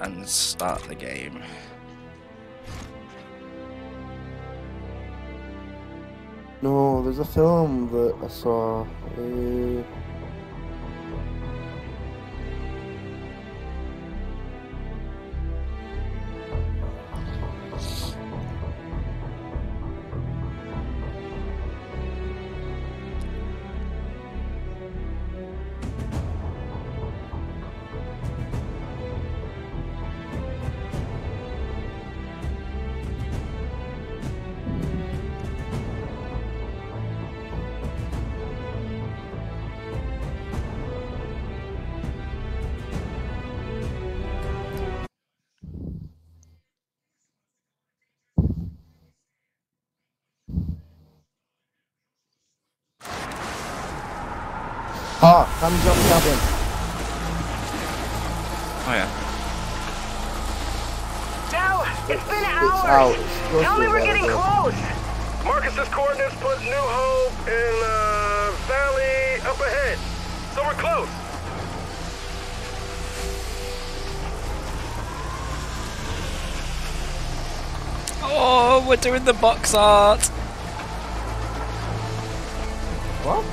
and start the game. No, there's a film that I saw. Uh, doing the box art. What?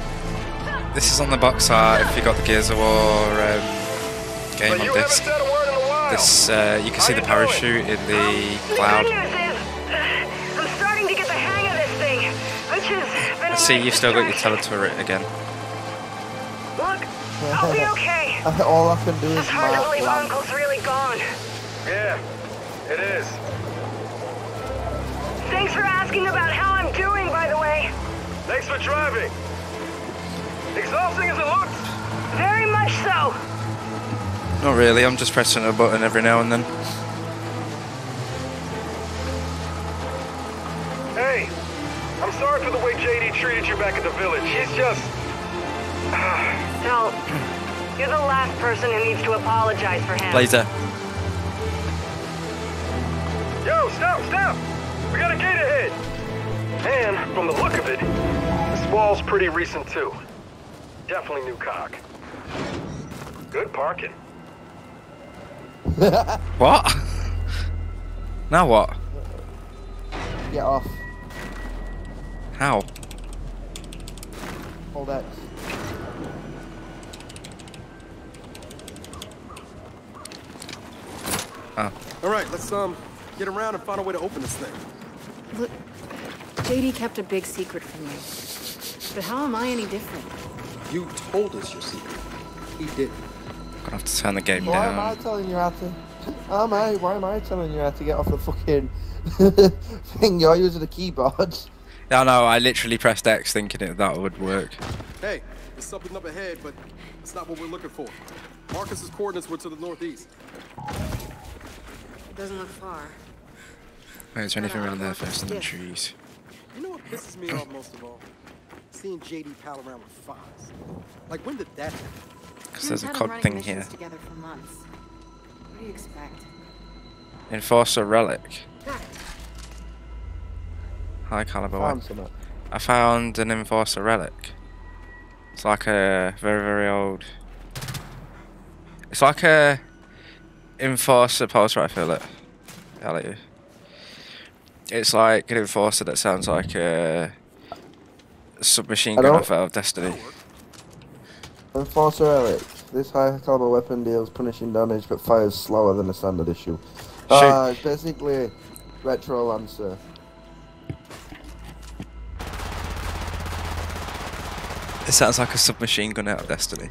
This is on the box art. If you got the Gears of War um, game But on disc, haven't said a word in a while. this uh, you can see the How you doing? parachute in the The cloud. good news is, I'm starting to get the hang of this thing, which has been See, you've still got your distraction. teleturret again. Look, I'll be okay. All I can do is It's hard to believe. Uncle's really asking about how I'm doing, by the way. Thanks for driving. Exhausting as it looks. Very much so. Not really. I'm just pressing a button every now and then. Hey, I'm sorry for the way JD treated you back at the village. He's just. Don't. You're the last person who needs to apologize for him. Blazer. Yo, stop, stop! We got a gate ahead! And, from the look of it, this wall's pretty recent too. Definitely new cock. Good parking. What? now what? Get off. How? Hold X. Oh. All right, let's um get around and find a way to open this thing. Look, JD kept a big secret from you. But how am I any different? You told us your secret. He didn't. Gonna have to turn the game Why am I telling you how to? Am I? Why am I telling you how to get off the fucking thing? You're using the keyboard. Yeah, no, I literally pressed X thinking it, that would work. Hey, there's something up ahead, but it's not what we're looking for. Marcus's coordinates were to the northeast. It doesn't look far. Wait, is there anything around there first in the Yeah. trees? You know what pisses me off most of all? Seeing JD pal around with Fahz. Like, when did that happen? Because there's a Teams cod thing here. Together for months. What do you expect? Enforcer relic. High caliber one. I found an enforcer relic. It's like a very very old. It's like a enforcer pulse rifle. Look, I'll let you. It's like an enforcer that sounds like a submachine gun off out of Destiny. Enforcer Relic. This high caliber weapon deals punishing damage but fires slower than a standard issue. Uh, it's basically Retro Lancer. It sounds like a submachine gun out of Destiny.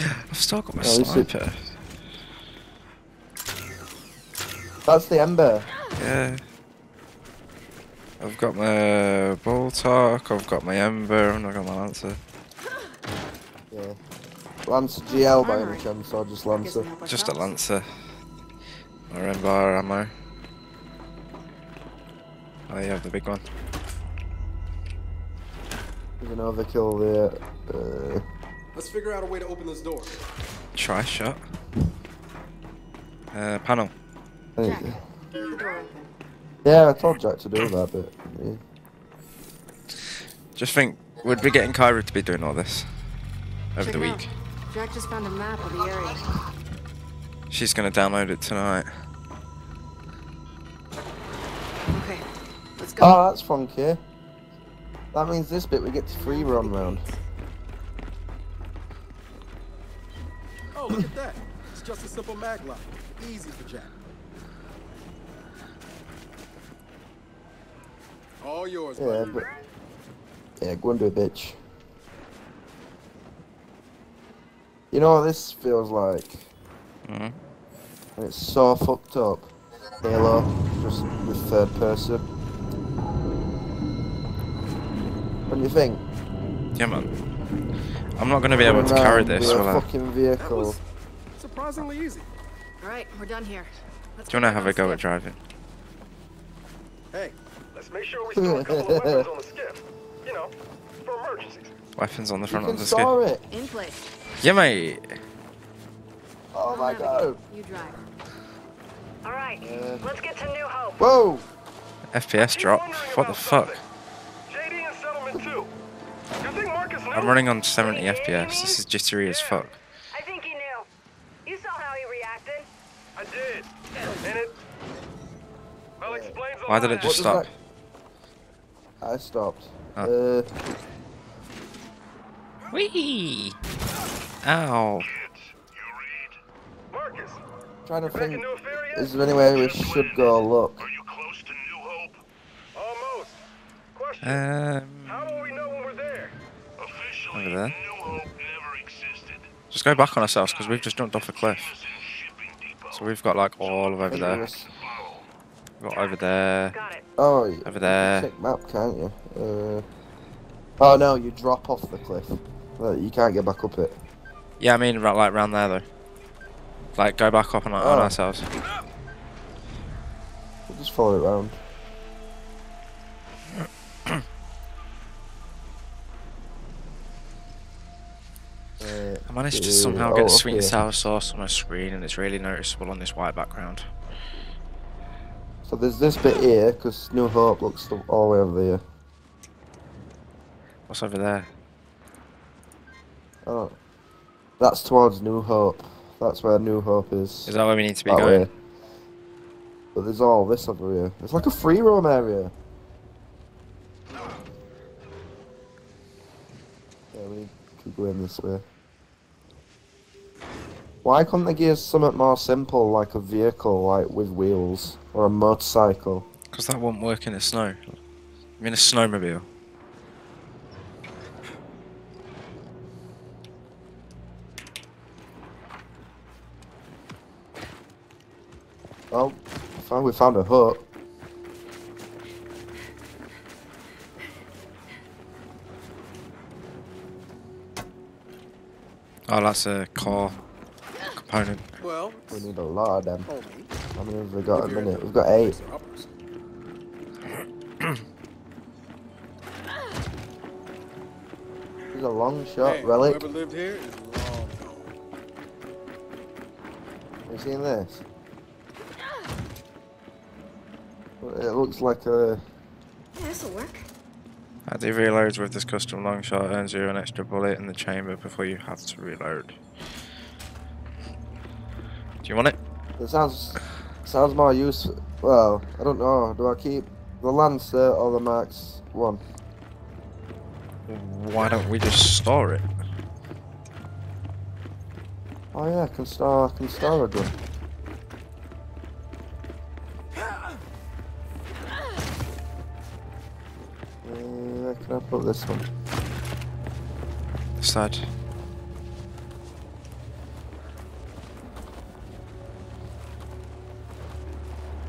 I've still got my Oh, sniper. That's the Embar. Yeah. I've got my Boltok, I've got my Embar, and I've got my Lancer. Yeah. Lancer GL by any Armory. chance, or just Lancer? Just a. Lancer. Or Embar ammo. Oh, you have the big one. There's an overkill there. Uh, Let's figure out a way to open this door. Tri-shot. Uh, panel. I Jack, think- leave the door open. yeah, I told Jack to do that, but yeah. Just think, we'd be getting Kyra to be doing all this over Check the it out. week? Jack just found a map of the area. She's gonna download it tonight. Okay, let's go. Oh, that's funky. That means this bit we get to free run round. Oh, look at that. It's just a simple mag lock. Easy for Jack. All yours, Yeah, buddy. but yeah, go and do a bitch. You know what this feels like? Mhm. And it's so fucked up. Halo, just with third person. What do you think? Yeah, man. I'm not gonna be able to carry around this, with will a I? fucking That vehicle. was surprisingly easy. All right, we're done here. Let's Do you wanna have a back on go at driving? Hey, Let's make sure we store a couple of weapons on the skiff. You know, for emergencies. Weapons on the front can of the skip. store it. In place. Yeah, mate. Oh I'll my god. You drive. All right, Uh, let's get to New Hope. Whoa! FPS drop. What the fuck? something. JD and Settlement 2. You think Marcus knew? I'm running on 70 FPS. This is jittery as fuck. I think he knew. You saw how he reacted. I did. And it... Well, explains a Why did it just stop? does I stopped. Oh. Uh, Whee! Ow. Marcus, trying to think. into a ferry yet? Is there anywhere we should go look? Are you close to New Hope? Almost. Question. Um, How will we know when we're there? Officially, Over there. New Hope never existed. just go back on ourselves because we've just jumped off a cliff. Innocent shipping depot. So we've got like all of over there. Dangerous. We've got over there. Got it. Oh, you Over there. check map, can't you? Uh, oh no, you drop off the cliff. You can't get back up it. Yeah, I mean, right, like round there though. Like, go back up on, our on Oh. ourselves. We'll just follow it round. Uh, I managed to uh, somehow oh, get up sweet and sour sauce on my screen, and it's really noticeable on this white background. So there's this bit here, because New Hope looks the- all the way over there. What's over there? Oh. That's towards New Hope. That's where New Hope is. Is that where we need to be that going? way. But there's all this over here. It's like a free roam area. Yeah, we could go in this way. Why couldn't they give us something more simple, like a vehicle, like with wheels, or a motorcycle? Because that won't work in the snow. I mean, a snowmobile. Oh, found we found a hut. Oh, that's a core component. well, We need a lot of them. How many have we got a minute? We've got eight. fixer. This is a Longshot Man, relic. Whoever lived here is long gone. Have you seen this? It looks like a. Yeah, this'll work. At the reloads with this custom Longshot earns you an extra bullet in the chamber before you have to reload. Do you want it? It sounds sounds more useful. Well, I don't know. Do I keep the Lancer or the Max One? Why don't we just store it? Oh yeah, I can store. I can store a gun. Uh, where can I put this one? This side.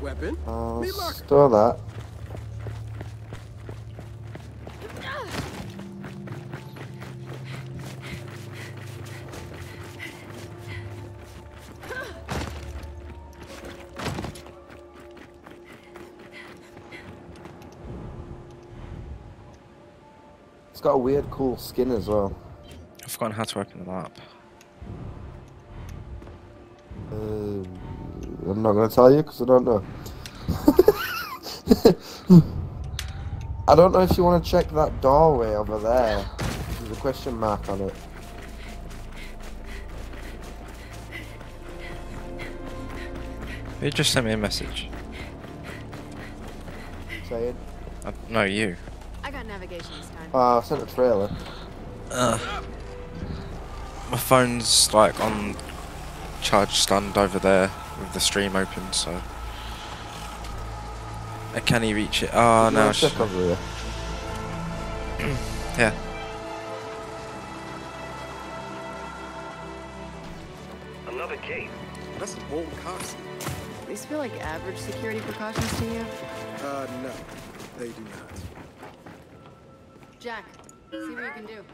Weapon? I'll store that. It's got a weird, cool skin as well. I've forgotten how to open the map. Uh, I'm not gonna tell you because I don't know. I don't know if you want to check that doorway over there. There's a question mark on it. You just sent me a message. Saying? Uh, no, you. I got navigation this time. Oh, I sent a trailer. Uh, my phone's like on charge stand over there with the stream open, so I can't even reach it. Oh You no, wanna over here. yeah. Another gate. That's some old cops. These feel like average security precautions to you. Uh, no, they do not. Jack, see what you can do.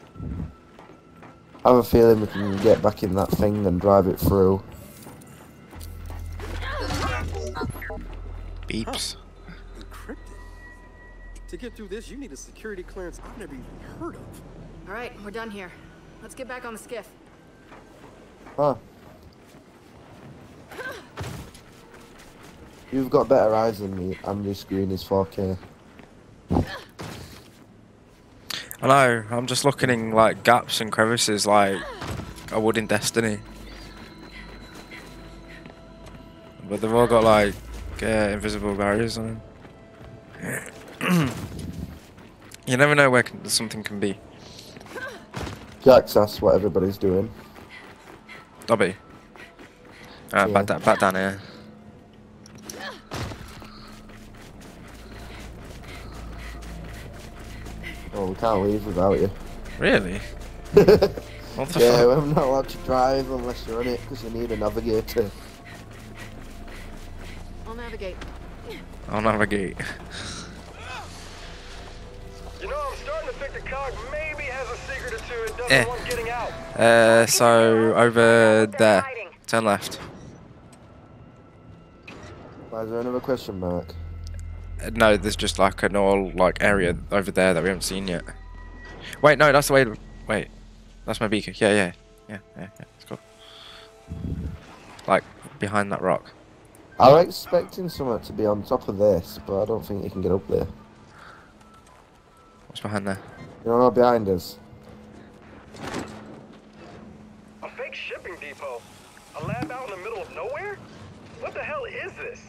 I have a feeling we can get back in that thing and drive it through. Beeps. Encrypted. To get through this, you need a security clearance I've never even heard of. All right, we're done here. Let's get back on the skiff. Huh. You've got better eyes than me, and your screen is 4K. I know. I'm just looking in like gaps and crevices like I would in Destiny. But they've all got like uh, invisible barriers on them. you never know where can, something can be. Jax, that's what everybody's doing. Dobby. Alright, Yeah. back, da- back down here. Oh, we can't leave without you. Really? What the yeah, fuck? I'm not allowed to drive unless you're on it, because you need a navigator. I'll navigate. I'll navigate. You know, I'm starting to think the cog maybe has a secret or two it doesn't Eh. want getting out. Uh, so over there. Turn left. Why, is there another question mark? Uh, No, there's just like an all like area over there that we haven't seen yet. Wait, no, that's the way. to- Wait, that's my beacon. Yeah, yeah, yeah, yeah, yeah. Let's go. Like behind that rock. I was expecting someone to be on top of this, but I don't think you can get up there. What's behind there? You know, behind us. A fake shipping depot? A lab out in the middle of nowhere? What the hell is this?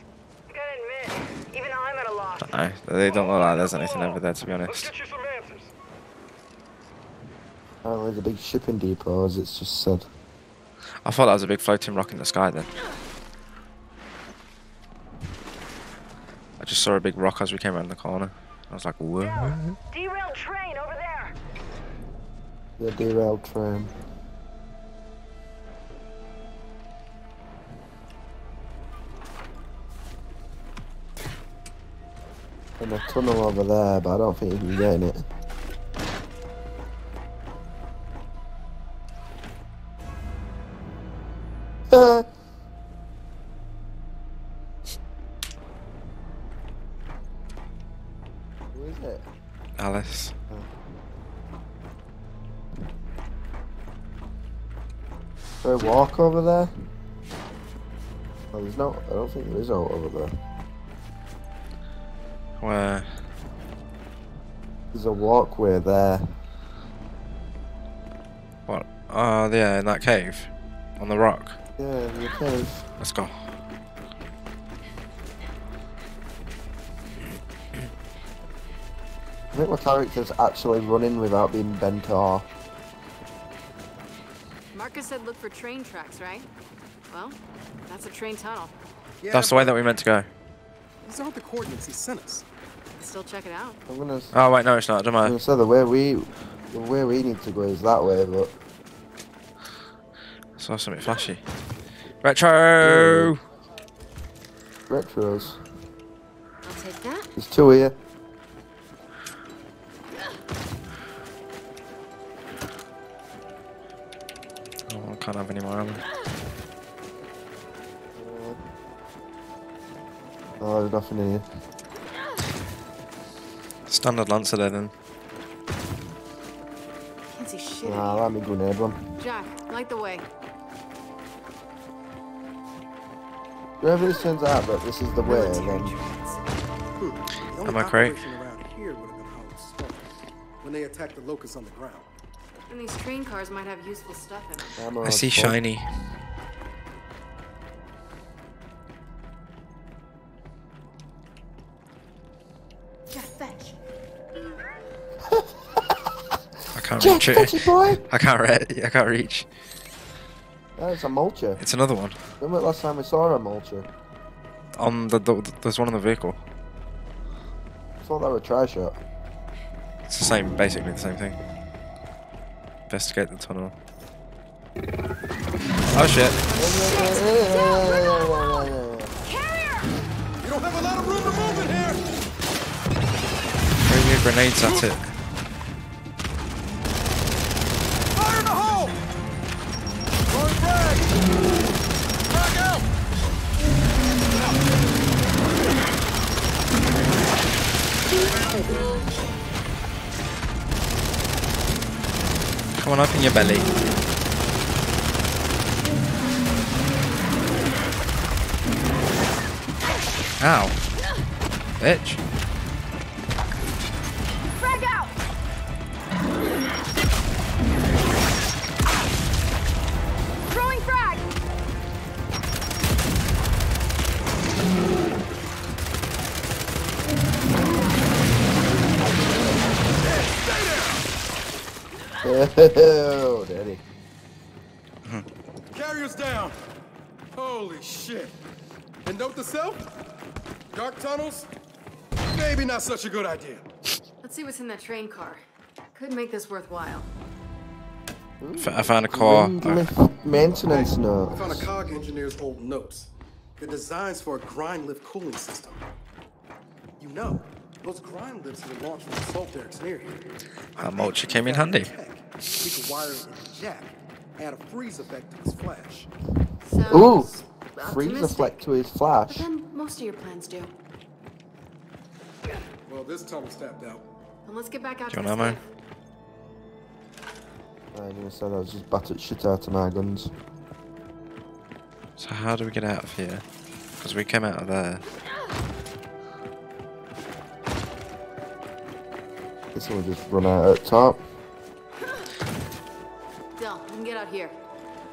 I Gotta admit, even I'm at a loss. No, they don't look like there's anything over there to be honest. Let's honest. get you some answers. Apparently, the big shipping depot, as it's just said. I thought that was a big floating rock in the sky then. I just saw a big rock as we came around the corner. I was like, what? Derailed train over there. The derailed train. And a tunnel over there, but I don't think you can get in it. walk over there? Oh, there's no. I don't think there is out over there. Where? There's a walkway there. What? Oh, yeah, in that cave. On the rock. Yeah, in the cave. Let's go. I think my character's actually running without being bent off. Marcus said look for train tracks, right? Well, that's a train tunnel. Yeah, That's the way that we meant to go. These aren't the coordinates he sent us. Still check it out. I'm gonna, Oh, wait, no, it's not. Don't I'm mind. gonna the way we, the way we need to go is that way, but Saw something flashy. Retro! retros. I'll take that. There's two here. I can't have any more ammo. Oh, there's nothing in here. Standard Lancer there then. Can't see shit. Nah, let me grenade one. Jack, light the way. Wherever this turns out that this is the way, then. Hmm. The Am I correct? operation around here would have been Hollow Smoke when they attacked the locusts on the ground. And these train cars might have useful stuff in them. I see shiny. I can't Jack reach it. Boy. I can't reach. I can't reach. That is a mulcher. It's another one. When was last time we saw a mulcher? On the, the, there's one on the vehicle. I thought that was a tri-shot. It's the same, basically the same thing. Investigate the tunnel. Oh shit! You don't have a lot of room to move in here. Throwing your grenades at it. Fire in the hole. Throwing frag. Frag out. Come on up in your belly. Ow. Bitch. Oh, daddy. Carrier's down. Holy shit. And note to self, dark tunnels, maybe not such a good idea. Let's see what's in that train car. Could make this worthwhile. F- I found a car. Wind Uh, lift I found a notes. COG engineer's old notes. The designs for a grind lift cooling system. You know, those grind lifts were launched from Salt Derricks near here. Uh, that mulcher came in handy. Tech. We could wire it in the jack, add a freeze effect to his flash. Sounds Ooh, freeze effect to his But flash. then most of your plans do. Well, this tunnel's tapped out. Then let's get back out Do you to want this ammo? I'm gonna say I was just battered shit out of my guns. So how do we get out of here? Because we came out of there. Guess we'll just run out at top. Del, we can get out here.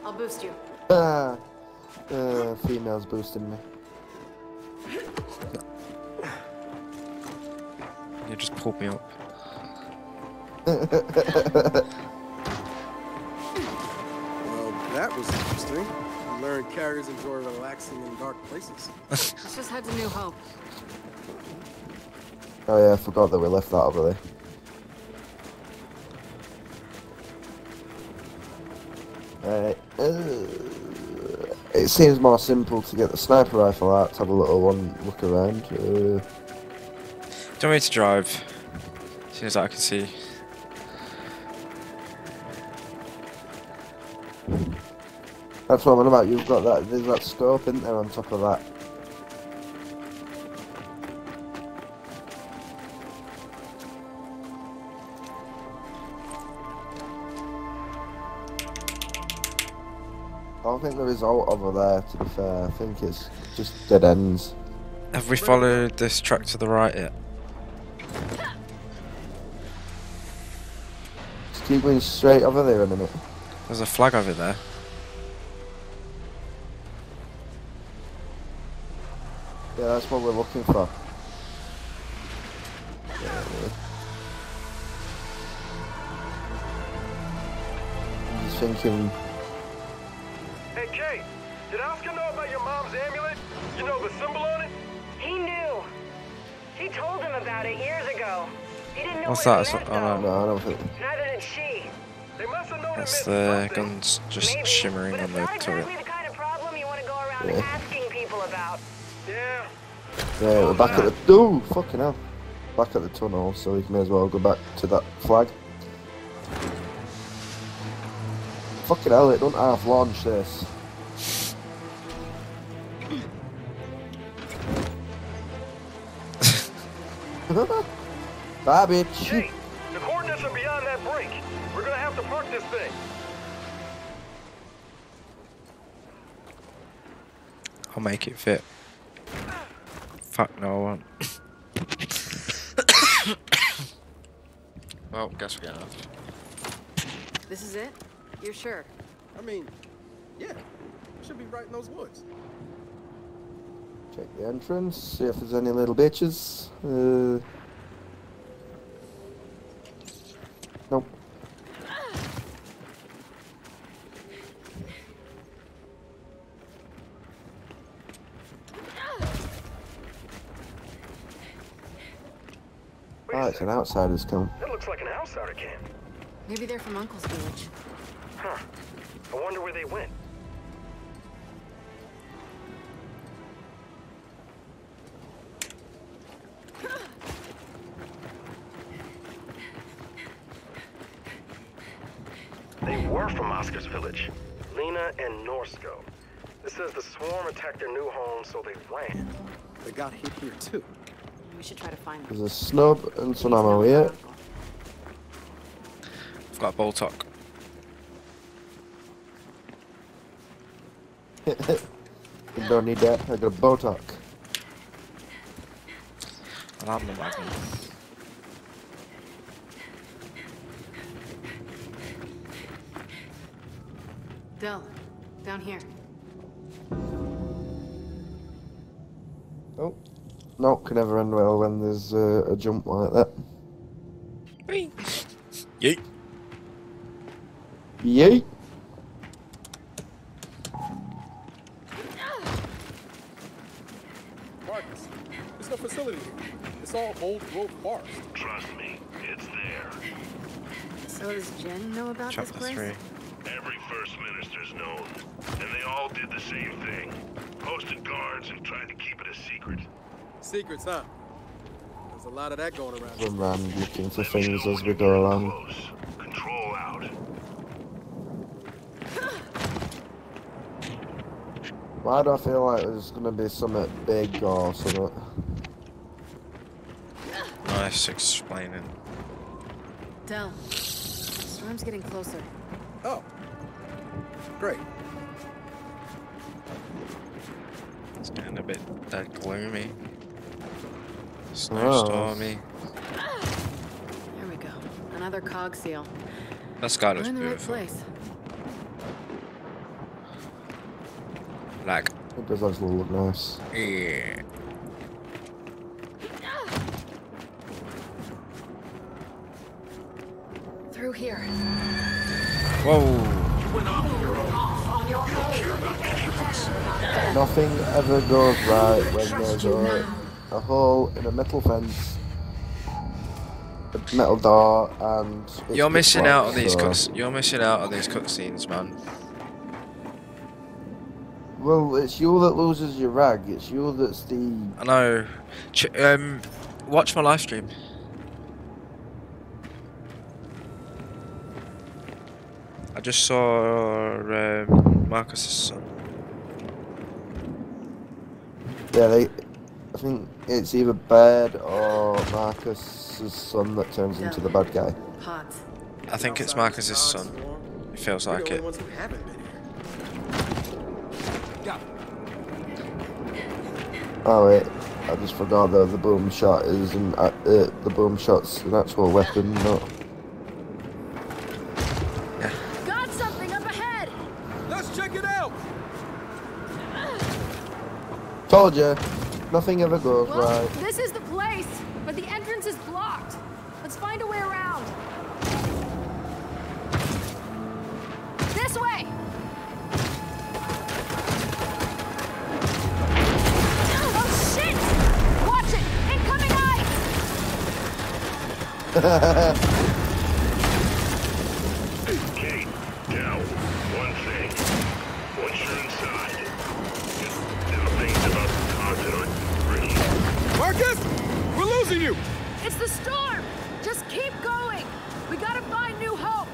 I'll boost you. Ah, uh, females boosting me. You just pulled me up. Well, that was interesting. You learned carriers enjoy relaxing in dark places. Let's just head to New Hope. Oh yeah, I forgot that we left that over there. Alright. Uh, it seems more simple to get the sniper rifle out to have a little one look around. Uh, Do you want me to drive? As soon as I can see. that's what I'm on about. You've got that. There's that scope in there on top of that. Think there is out over there. To be fair, I think it's just dead ends. Have we followed this track to the right yet? Just keep going straight over there a minute. There's a flag over there. Yeah, that's what we're looking for. I'm just thinking, did Oscar know about your mom's amulet? You know the symbol on it? He knew. She told him about it years ago. He didn't know What's what that? it meant, Oh, no. no, I don't think. Neither did she. They must have known That's the guns just Maybe, shimmering on the not turret. exactly the kind of problem you want to go around Yeah. asking people about. Yeah, Yeah, we're back at the. Ooh, fucking hell. Back at the tunnel, so we may as well go back to that flag. Fucking hell, it don't half launch this. Bye, bitch. Kait, the coordinates are beyond that break. We're gonna have to park this thing. I'll make it fit. Fuck no, I won't. well, guess we're getting off. This is it? You're sure? I mean, yeah, should be right in those woods. Check the entrance, see if there's any little bitches. Uh, Oh, it's an outsider's camp. That looks like an outsider camp. Maybe they're from Uncle's village. Huh. I wonder where they went. They were from Oscar's village. Lena and Norsko. It says the swarm attacked their new home, so they ran. They got hit here too. We should try to find them. There's a snub and some ammo here. I've got a Boltok. You don't need that. I got a Botok. I'll have the wagon. Del, down here. Oh. No, can never end well when there's uh, a jump like that. Yeet. Yeet! Marcus, there's no facility. It's all old growth forest. Trust me, it's there. So does Jinn know about Chapter this place? 3. Every first minister's known. And they all did the same thing. Posted guards and tried to keep it a secret. Secrets, huh? There's a lot of that going around. Run around looking for things as we go along. Control out. Why do I feel like there's gonna be something big or something? Nice explaining. Del, storm's getting closer. Oh. Great. It's getting a bit dead gloomy. Oh. Snowstormy. There we go. Another cog seal. That sky We're looks in the right place. Like, It does actually look nice. yeah. Through here. Whoa. Nothing ever goes right when there's a, a hole in a metal fence, a metal door, and You're missing out on these cuts. You're missing out on these cutscenes, man. Well, it's you that loses your rag. It's you that's the. I know. Ch- um, watch my live stream. I just saw um, Marcus's son. Yeah, they. I think it's either Baird or Marcus's son that turns into the bad guy. Pods. I think it's Outside Marcus's son. It feels like it. ones who haven't been here. Got it. Oh wait, I just forgot that the Boomshot is an uh, uh, the Boomshot's an actual weapon, not. Got something up ahead! Let's check it out. Told you, nothing ever goes Well, right. this is the place, but the entrance is blocked. Let's find a way around. This way! Oh shit! Watch it! Incoming ice! Marcus, you. It's the storm! Just keep going! We gotta find New Hope!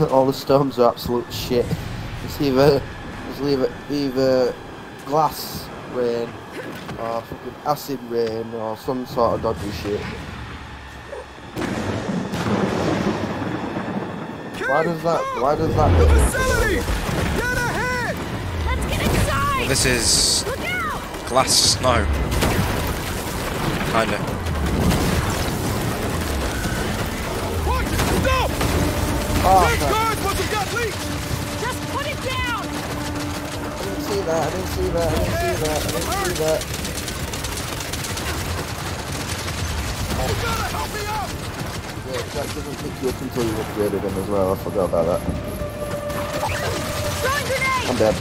All the storms are absolute shit. It's either it's either either glass rain or fucking acid rain or some sort of dodgy shit. Why does that? Why does that? The facility. Get ahead. Let's get inside! This is Look out! glass snow. Kinda. Watch it. Stop. Oh, Take crap. guards once we've got leaks. Just put it down! I didn't see that. I didn't see that. I didn't see that. I didn't see that. You gotta help me out. Yeah, that doesn't pick you up until you upgraded him as well. I forgot about that. Throwing grenade! I'm dead.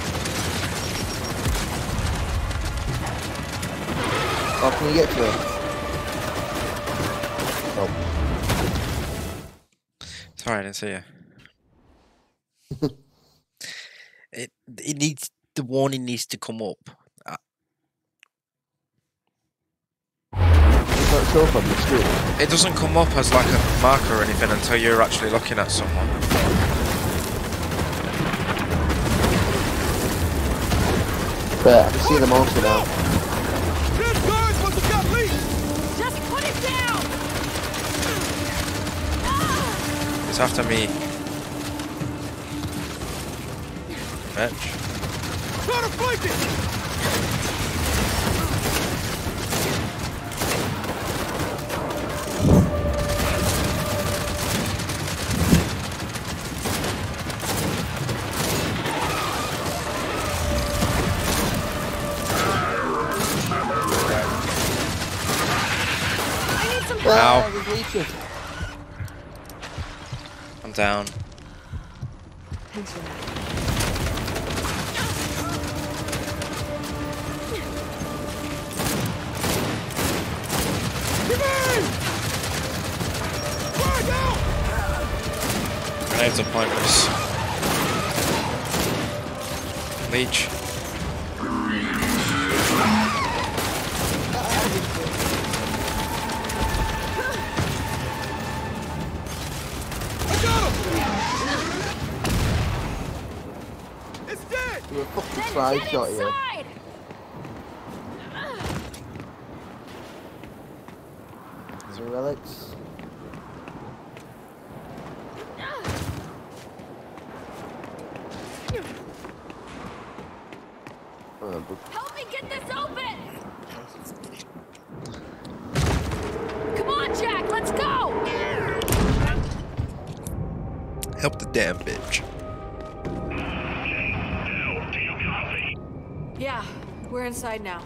Oh, can you get to him? Sorry, I didn't see you. It it needs the warning needs to come up. Uh, Does that show up on the screen? It doesn't come up as like a marker or anything until you're actually looking at someone. But I can see them also now. It's after me. Fetch. I need some help! Ah, there's leeches. I'm down. Thanks for that. Grenades. Leech. You were fucking side shot here. Inside! Some relics. Oh, Help me get this open! Come on, Jack, let's go! help the damn inside now.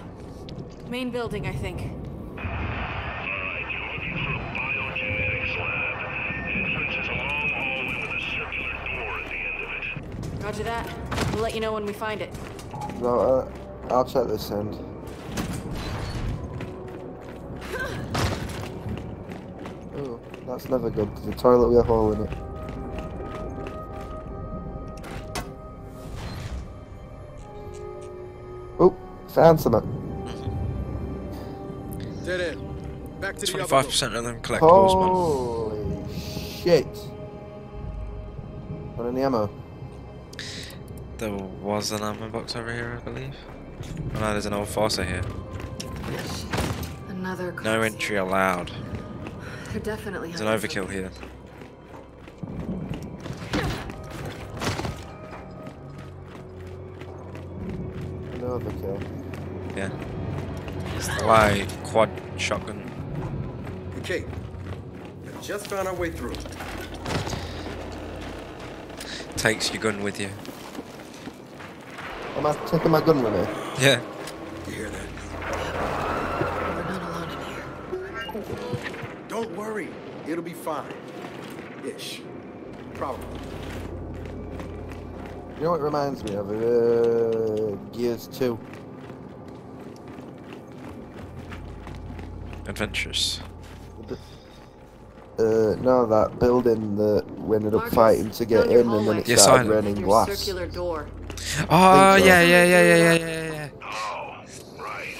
Main building, I think. Alright, you're looking for a biogenetics lab. Entrance is a long hallway with a circular door at the end of it. Roger that. We'll let you know when we find it. no, uh, I'll check this end. Oh, that's never good. The toilet with a hole in it. Found something. Dead end. Back to 25% of them collectibles, man. Holy shit. Got any ammo? There was an ammo box over here, I believe. Oh no, there's an old Forza here. Another No entry allowed. They're definitely There's an overkill here. Another overkill. Yeah. It's the light quad shotgun. Okay. I just found our way through. Takes your gun with you. Am I taking my gun with me? Yeah. You hear that? We're not alone in here. Don't worry. It'll be fine. Ish. Probably. You know what it reminds me of? Uh, Gears 2. Adventurous. Uh, no, that building that we ended up Marcus, fighting to get in and then it Yes, started I- raining glass. circular door. Oh so. yeah, yeah, yeah, yeah, yeah, yeah, yeah. Oh, right.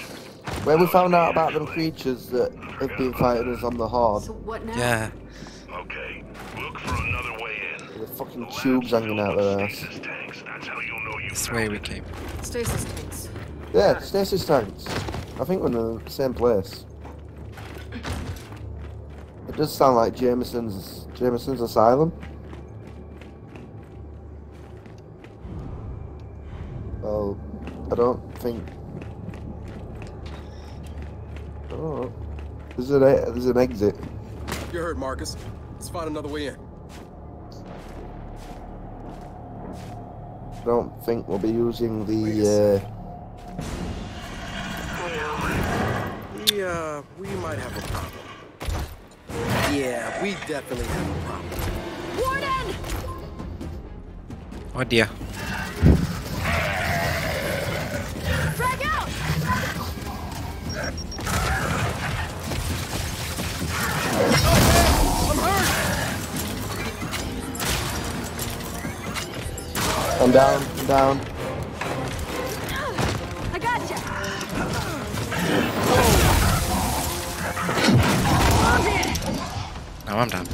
Where we found out about them creatures that have been fighting us on the Horde. So what now? Yeah. Okay, look for another way in. With fucking The tubes hanging out of with ass. stasis tanks. That's how you'll know you That's the found way we came. Stasis tanks. Yeah, stasis tanks. I think we're in the same place. It does sound like Jameson's Jameson's asylum. Well, I don't think. Oh, there's an there's an exit. You heard, Marcus. Let's find another way in. I don't think we'll be using the. We, uh, we might have a problem. Yeah, we definitely have a problem. Warden! Oh dear. Out! I'm hurt! I'm down, I'm down. No, I'm down.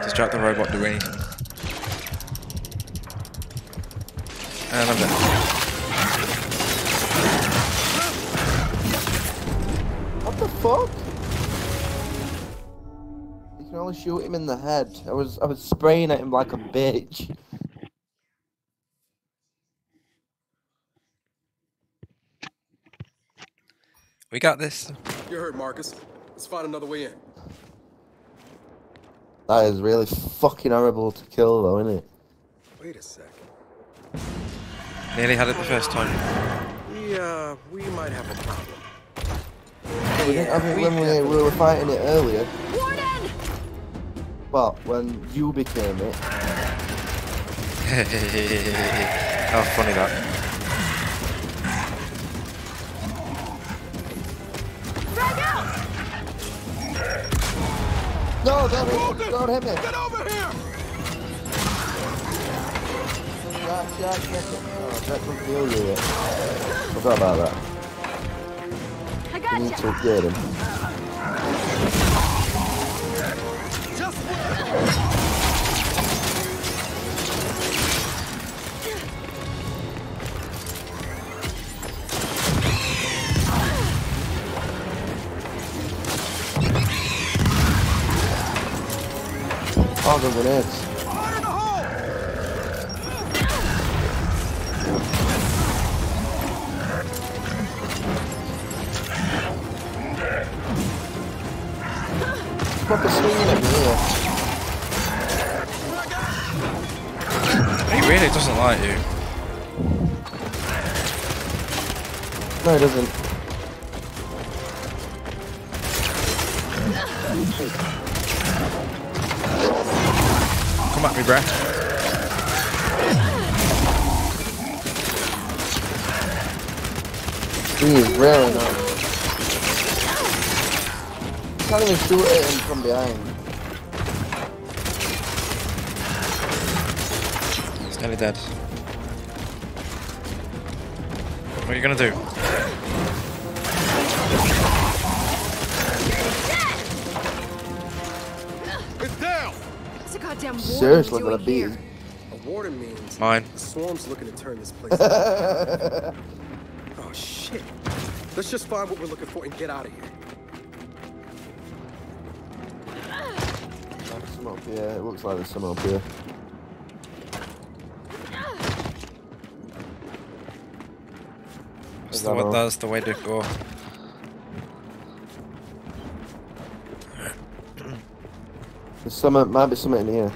Distract the robot do anything. And I'm down. What the fuck? You can only shoot him in the head. I was I was spraying at him like a bitch. We got this. You're hurt, Marcus. Let's find another way in. That is really fucking horrible to kill though, isn't it? Wait a sec. Nearly had it the first time. We, uh, we might have a problem. we didn't have it when we, we were fighting it earlier. Warden! Well, when you became it. How funny that. No, don't hit me! Don't hit me! Get over here! Jack, Jack, Jack. Oh, Jack can kill you. Forgot about that. I We need to get him. Oh, grenades. Swinging at me. He really doesn't like you. No, it doesn't. Me, bruh. He is really not. Can't even shoot at him from behind. He's nearly dead. What are you gonna do? Seriously, doing gonna be. here? A warden means Mine. the swarm's looking to turn this place. oh shit! Let's just find what we're looking for and get out of here. There's some up here. It looks like there's some up here. That's the, that way, that's the way to go. There's some. Might be something in here.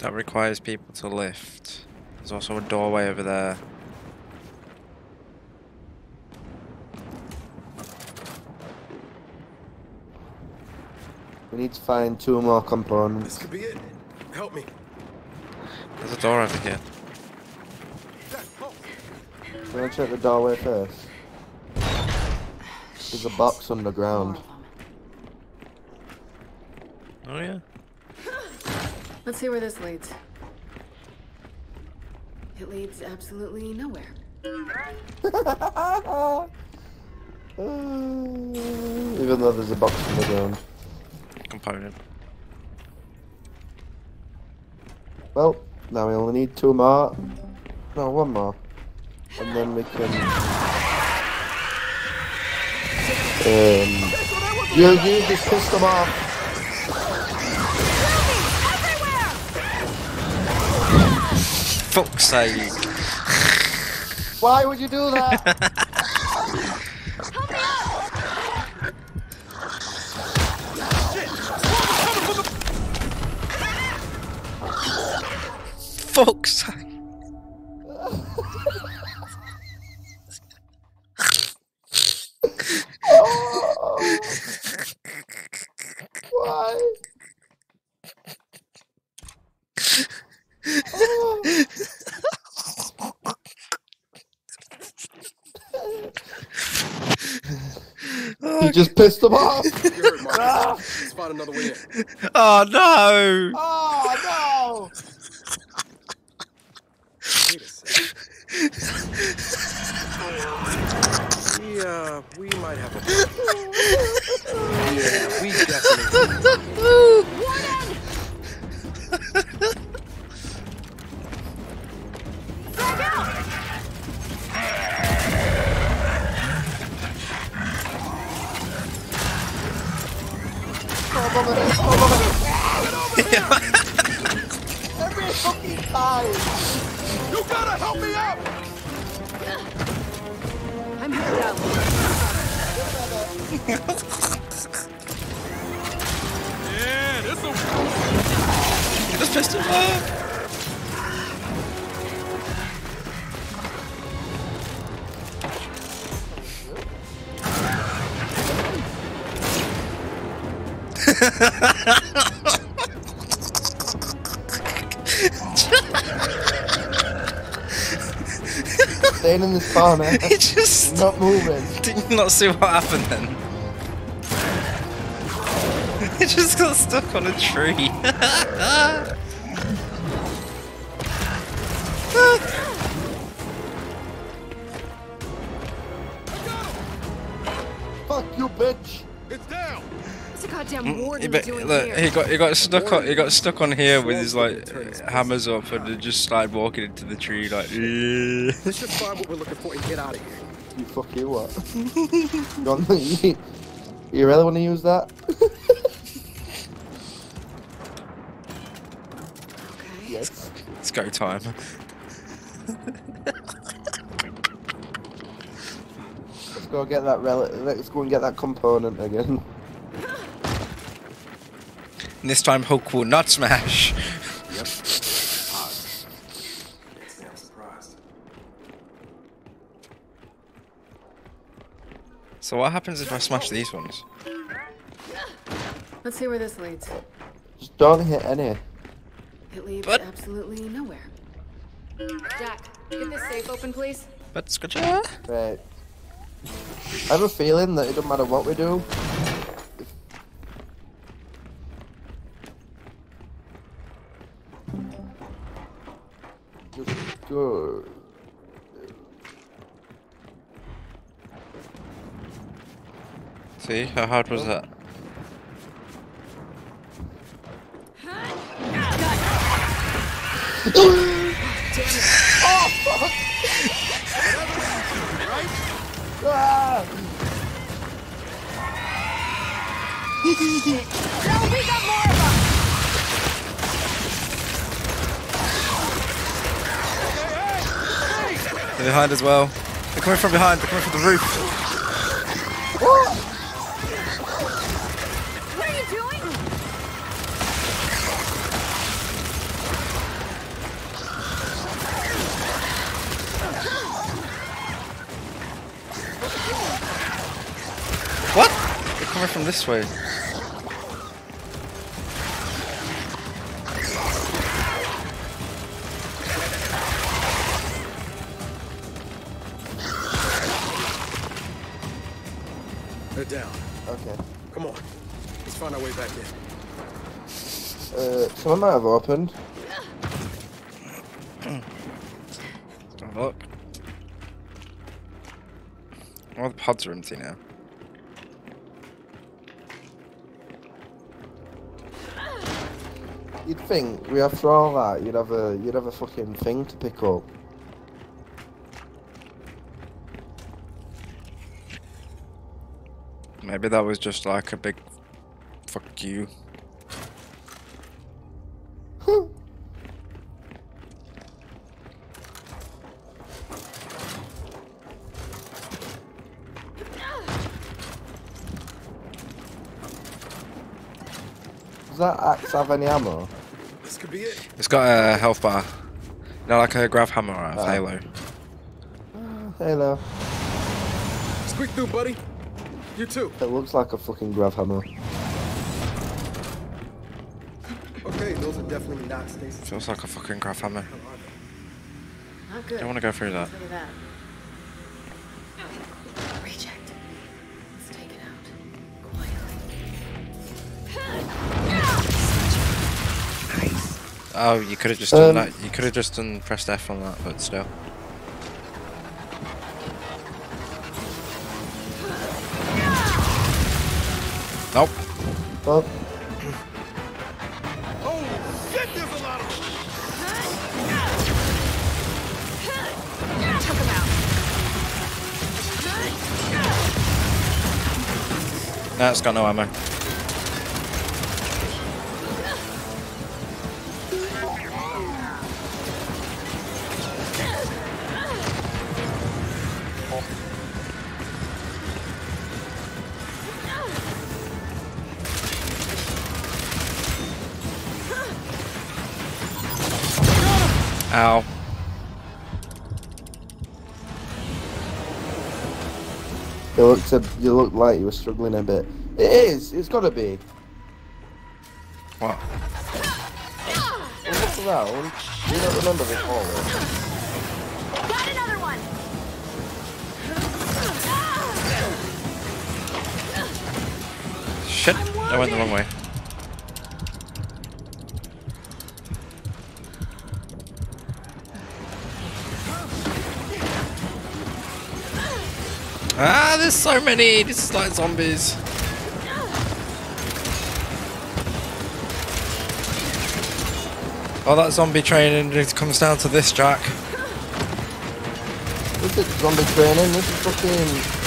That requires people to lift. There's also a doorway over there. We need to find two more components. This could be it. Help me. There's a door over here. Jack, We're gonna check the doorway first. There's a box More underground. of 'em. Oh yeah. Let's see where this leads. It leads absolutely nowhere. Even though there's a box in the ground. Component. Well, now we only need two more. No, one more. And then we can. Um. You, you just pissed them off. Fuck's sake. Why would you do that? Fuck's sake. Why? You just pissed them off. You heard Marcus. Let's find another way in. Oh no! Oh Wait a second. We, uh, we might have a. yeah, we definitely. Him off. Staying in this corner. He just Not moving. did you not see what happened then. He just got stuck on a tree. Fuck you, bitch. It's down! What's a goddamn mm, He, warden bet- doing look, here? he got he got stuck on he got stuck on here with his like hammers up and then just started walking into the tree like. Let's just find what we're looking for and get out of here. You fuck you what? you, want- you, you really want to use that? Okay. yes. It's go time. Let's go get that relic. Let's go and get that component again. And this time Hulk will not smash. Damn surprised. So what happens if I smash these ones? Let's see where this leads. Just don't hit any. It leads But- absolutely nowhere. Jack, get this safe open, please. But scratch Right. I have a feeling that it doesn't matter what we do. Just go. See how hard was oh. that? They're behind as well. They're coming from behind. They're coming from the roof. Coming from this way. They're down. Okay. Come on. Let's find our way back in. Uh, someone might have opened. Let's have a look. All the pods are empty now. You'd think we after all that, you'd have a you'd have a fucking thing to pick up. Maybe that was just like a big fuck you. Does that axe have any ammo? This could be it. It's got a health bar. No, like a grav hammer out of Oh. Ah. Halo. Ah, Hello. Squeak through, buddy. You too. It looks like a fucking grav hammer. Okay, those are definitely not stasis. Feels like a fucking grav hammer. Not good. Don't want to go through that. I'll that. Reject. Let's take it out. Quietly. Oh, you could have just done Um, that. You could have just done pressed F on that, but still. Nope. Well, Oh, shit, there's a lot of them. Took him out. It's got no ammo. Ow. you looked, a, you looked like you were struggling a bit. It is. It's got to be. What? Well, look around. You don't remember this hallway. Got another one! Shit. I went the wrong way. Ah, there's so many. This is like zombies. Oh, that zombie training it comes down to this, Jack. This is zombie training. This is fucking.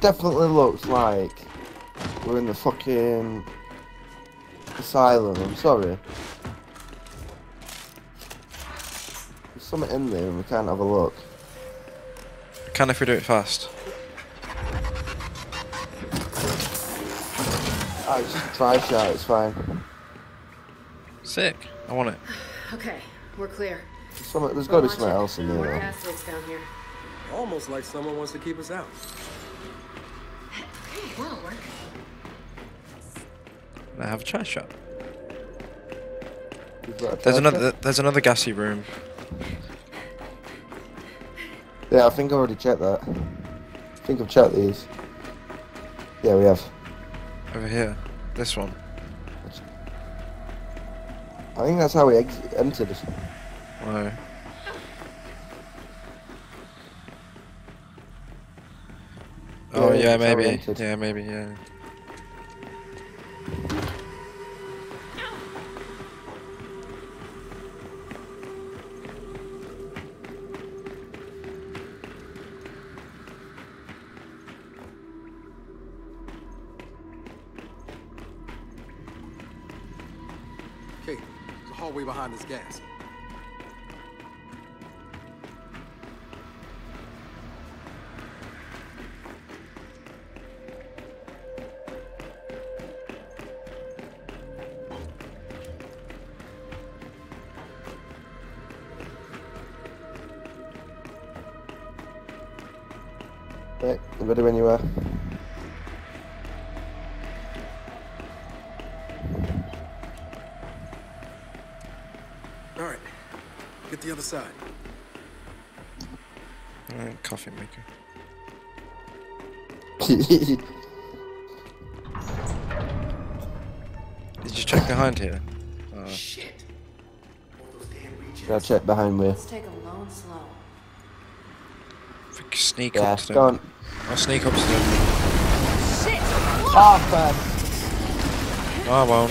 Definitely looks like we're in the fucking asylum. I'm sorry. There's something in there and we can't have a look. Can if we do it fast. Ah, it's just a tri-shot. It's fine. Sick. I want it. Okay, we're clear. There's, there's got to be Watch something else in there. though. gas down here. Almost like someone wants to keep us out. Okay, that'll work. I have a tri-shot. We've got a There's another. There's another gassy room. Yeah, I think I already checked that. I think I've checked these. Yeah, we have. Over here. This one. I think that's how we ex- entered. No. Oh Yeah, yeah, it's how we maybe. entered. Yeah, maybe. Yeah. Okay, there's a hallway behind this gas. Did you check behind here? Uh, Shit. Gotta check behind me. Let's take them low and slow. if we could sneak Yeah, up to go them. on. I'll sneak up to them. Ah, fuck. No, I won't.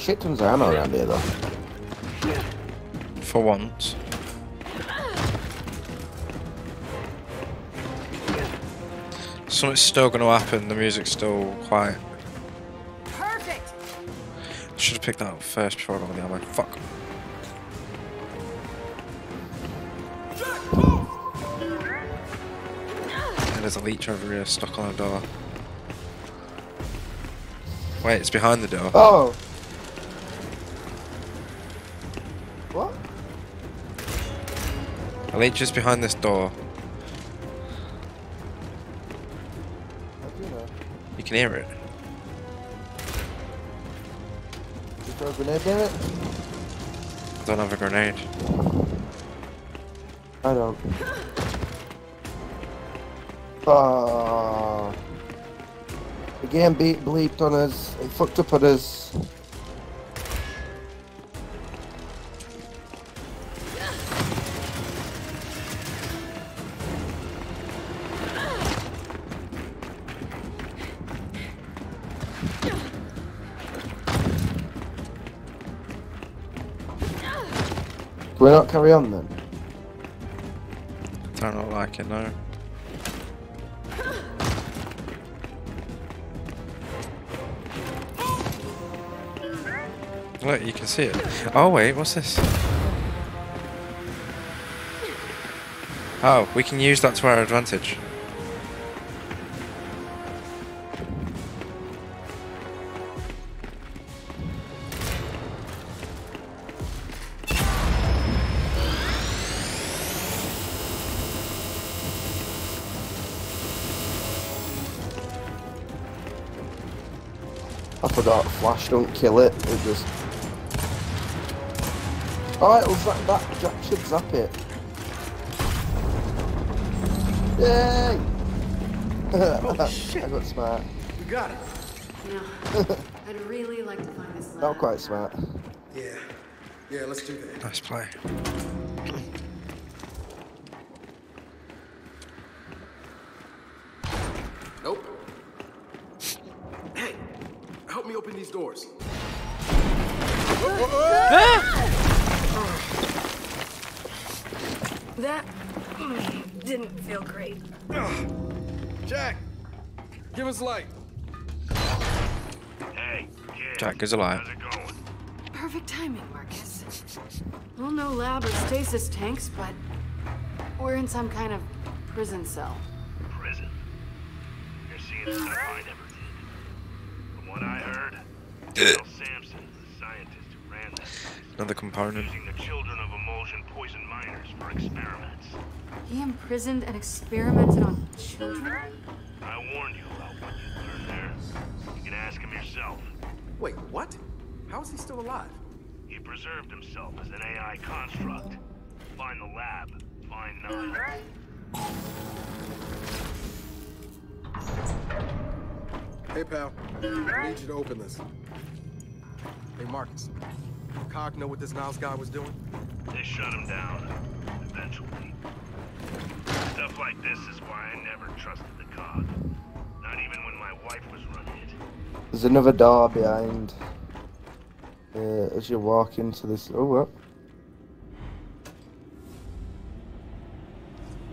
Shit tons of ammo around here though. For once. Something's still going to happen. The music's still quiet. Perfect! Should have picked that up first before I got the ammo. Fuck. And there's a leech over here stuck on a door. Wait, it's behind the door. Oh! Leech is behind this door. You can hear a grenade in it? Don't have a grenade. I don't. Ah. The game beat bleeped on us. It fucked up on us. We not carry on then? I Don't look like it, no. Look, you can see it. Oh wait, what's this? Oh, we can use that to our advantage. Flash don't kill it. It just. Oh, it'll zap that. That should zap it. Yay! Oh, shit. I got smart. You got it. No. I'd really like to find this lab. Not quite smart. Yeah. Yeah, let's do that. Nice play. Give light. Hey, kid. Jack is alive. How's it going? Perfect timing, Marcus. Well, no lab or stasis tanks, but we're in some kind of prison cell. Prison. You're seeing stuff I never did. From what I heard, Bill Samson, the scientist who ran that place, Another component. using the children of imulsion poison miners for experiments. He imprisoned and experimented on children? I warned you about what you learned there. You can ask him yourself. Wait, what? How is he still alive? He preserved himself as an AI construct. Find the lab. Find none. Hey, pal. I need you to open this. Hey, Marcus. Cog know what this Niles guy was doing? They shut him down. Eventually. Stuff like this is why I never trusted the cog. Not even when my wife was running it. There's another door behind. Uh, as you walk into this. Oh, what?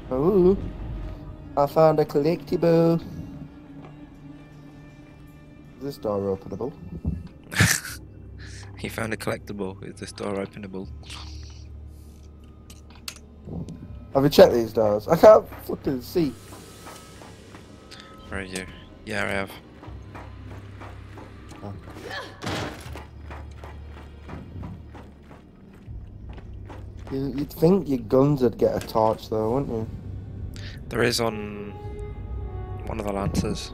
Oh, I found a collectible. Is this door openable? He found a collectible. Is this door openable? Have you checked these doors? I can't fucking see. Where are you? Yeah, I have. You, you'd think your guns would get a torch though, wouldn't you? There is on one of the Lancers.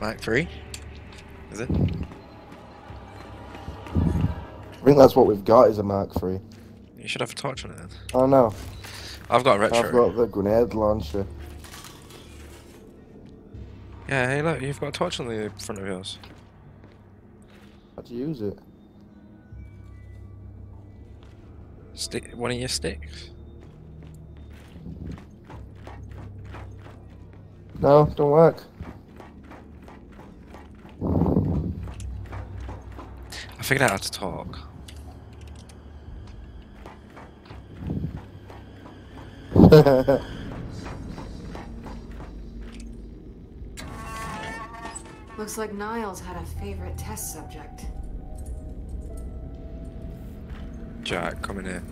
Mark 3? Is it? I think that's what we've got is a Mark 3. You should have a torch on it then. Oh no, I've got a retro. I've got the grenade launcher. Yeah, hey look, you've got a torch on the front of yours. How do you use it? Stick one of your sticks. No, don't work. I figured out how to talk. Looks like Niles had a favorite test subject. Jack, come in here.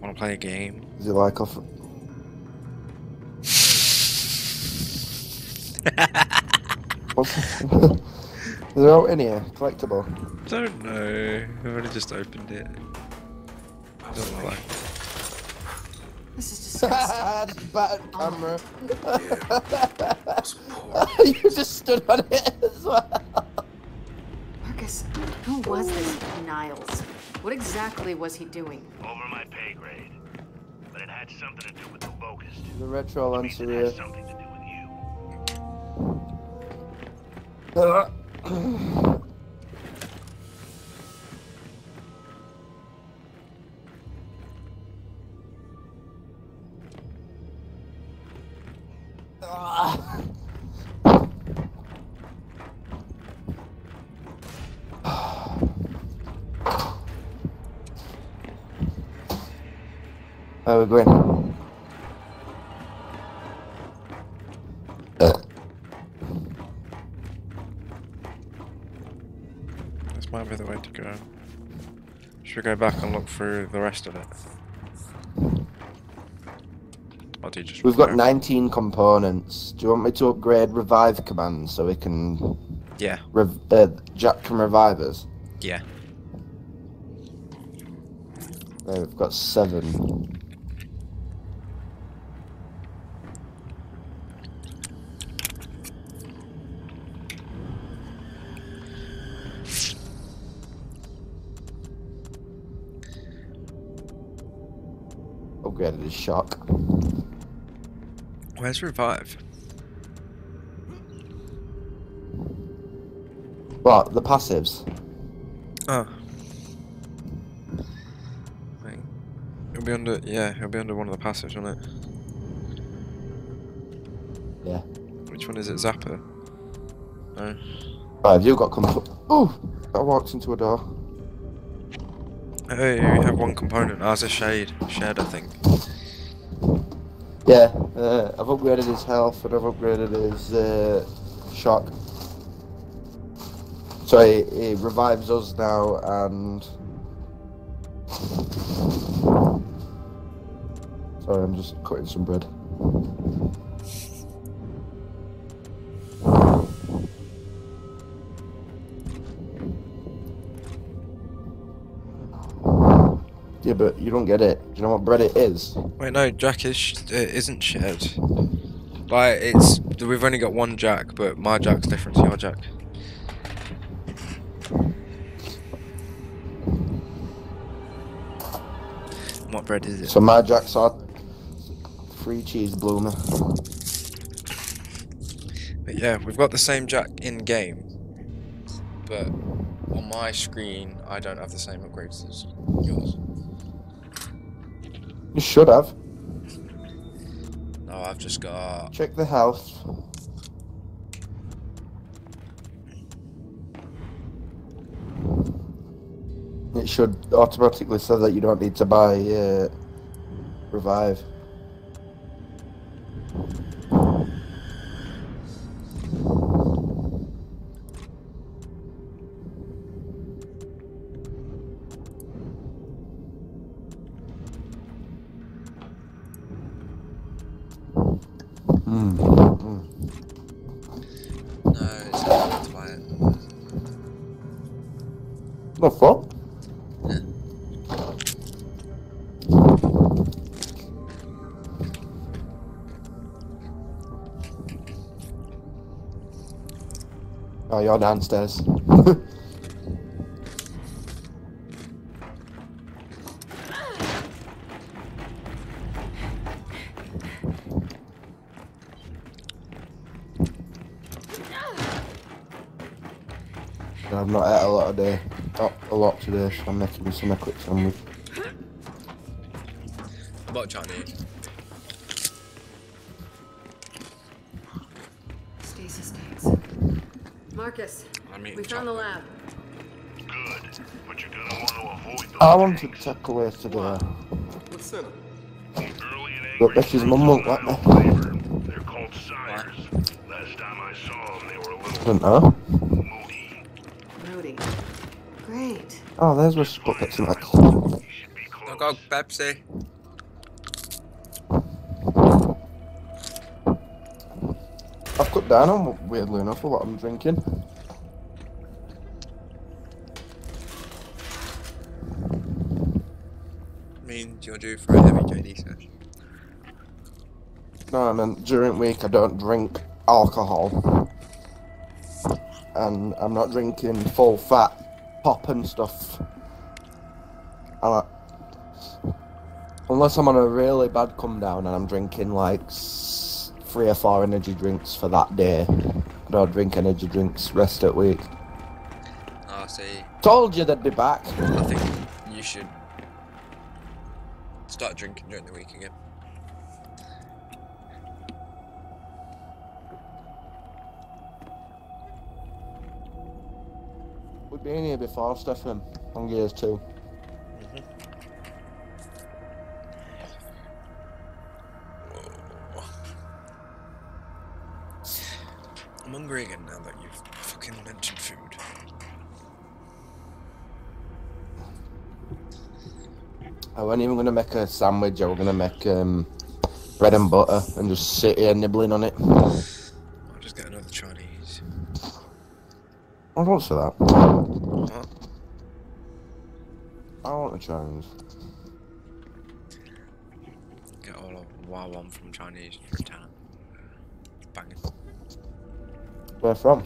Wanna play a game? is it like off? What's is there out in here? Collectible. Don't know. I've only just opened it. I don't look like. This is disgusting. Just battered camera. Oh. you just stood on it as well. Marcus, who was this Niles? What exactly was he doing? Over my pay grade. But it had something to do with the locust. The retro Means lancer here. has something to do with you. Uh, Where we going? Should we go back and look through the rest of it? Or do you just We've got go? 19 components. Do you want me to upgrade revive command so we can Yeah, rev- uh, Jack can revive us? yeah. There, we've got seven. Upgraded his shock. Where's revive? What? The passives? Oh. Wait. It'll be under. Yeah, it'll be under one of the passives, won't it? Yeah. Which one is it? Zapper. No. Right, have you got comp- Oh! I walked into a door. Oh, you have one component. Ours is shade. Shared, I think. Yeah, uh, I've upgraded his health and I've upgraded his uh, shock. So he, he revives us now and. Sorry, I'm just cutting some bread. You don't get it. Do you know what bread it is? Wait, no. Jack is sh- uh, isn't shared. Like it's we've only got one Jack, but my Jack's different to your Jack. What bread is it? So my Jack's are free cheese bloomer. But yeah, we've got the same Jack in game, but on my screen I don't have the same upgrades as yours. You should have. No, I've just got. Check the health. It should automatically say that you don't need to buy uh, revive. You're downstairs. I've not ate a lot of day, not a lot today, so I'm making me some quick sandwich. What Chinese? I want to tanks. take away today. What's in 'em? Early and Look, angry Becky's mum won't let me. flavor. They're called sires. Last time I saw them, they were a little I Don't know. moody. Moody. Great. Oh, there's where she put that some You should. I'll go Pepsi. I've cut down on weirdly enough for what I'm drinking. Do you want to do for a heavy JD session? No, I mean during week I don't drink alcohol, and I'm not drinking full fat pop and stuff. I like, unless I'm on a really bad come down and I'm drinking like three or four energy drinks for that day. I don't drink energy drinks rest at week. Oh, see, Told you they'd be back. I think you should start drinking during the week again. We've been here before, Stefan. On years two. Mm-hmm. I'm hungry again now that you've fucking mentioned I wasn't even gonna make a sandwich. I was gonna make um, bread and butter and just sit here nibbling on it. I'll just get another Chinese. I don't say that. What? I want a Chinese. Get all of wow one from Chinese for a tenner. Banging. Where from?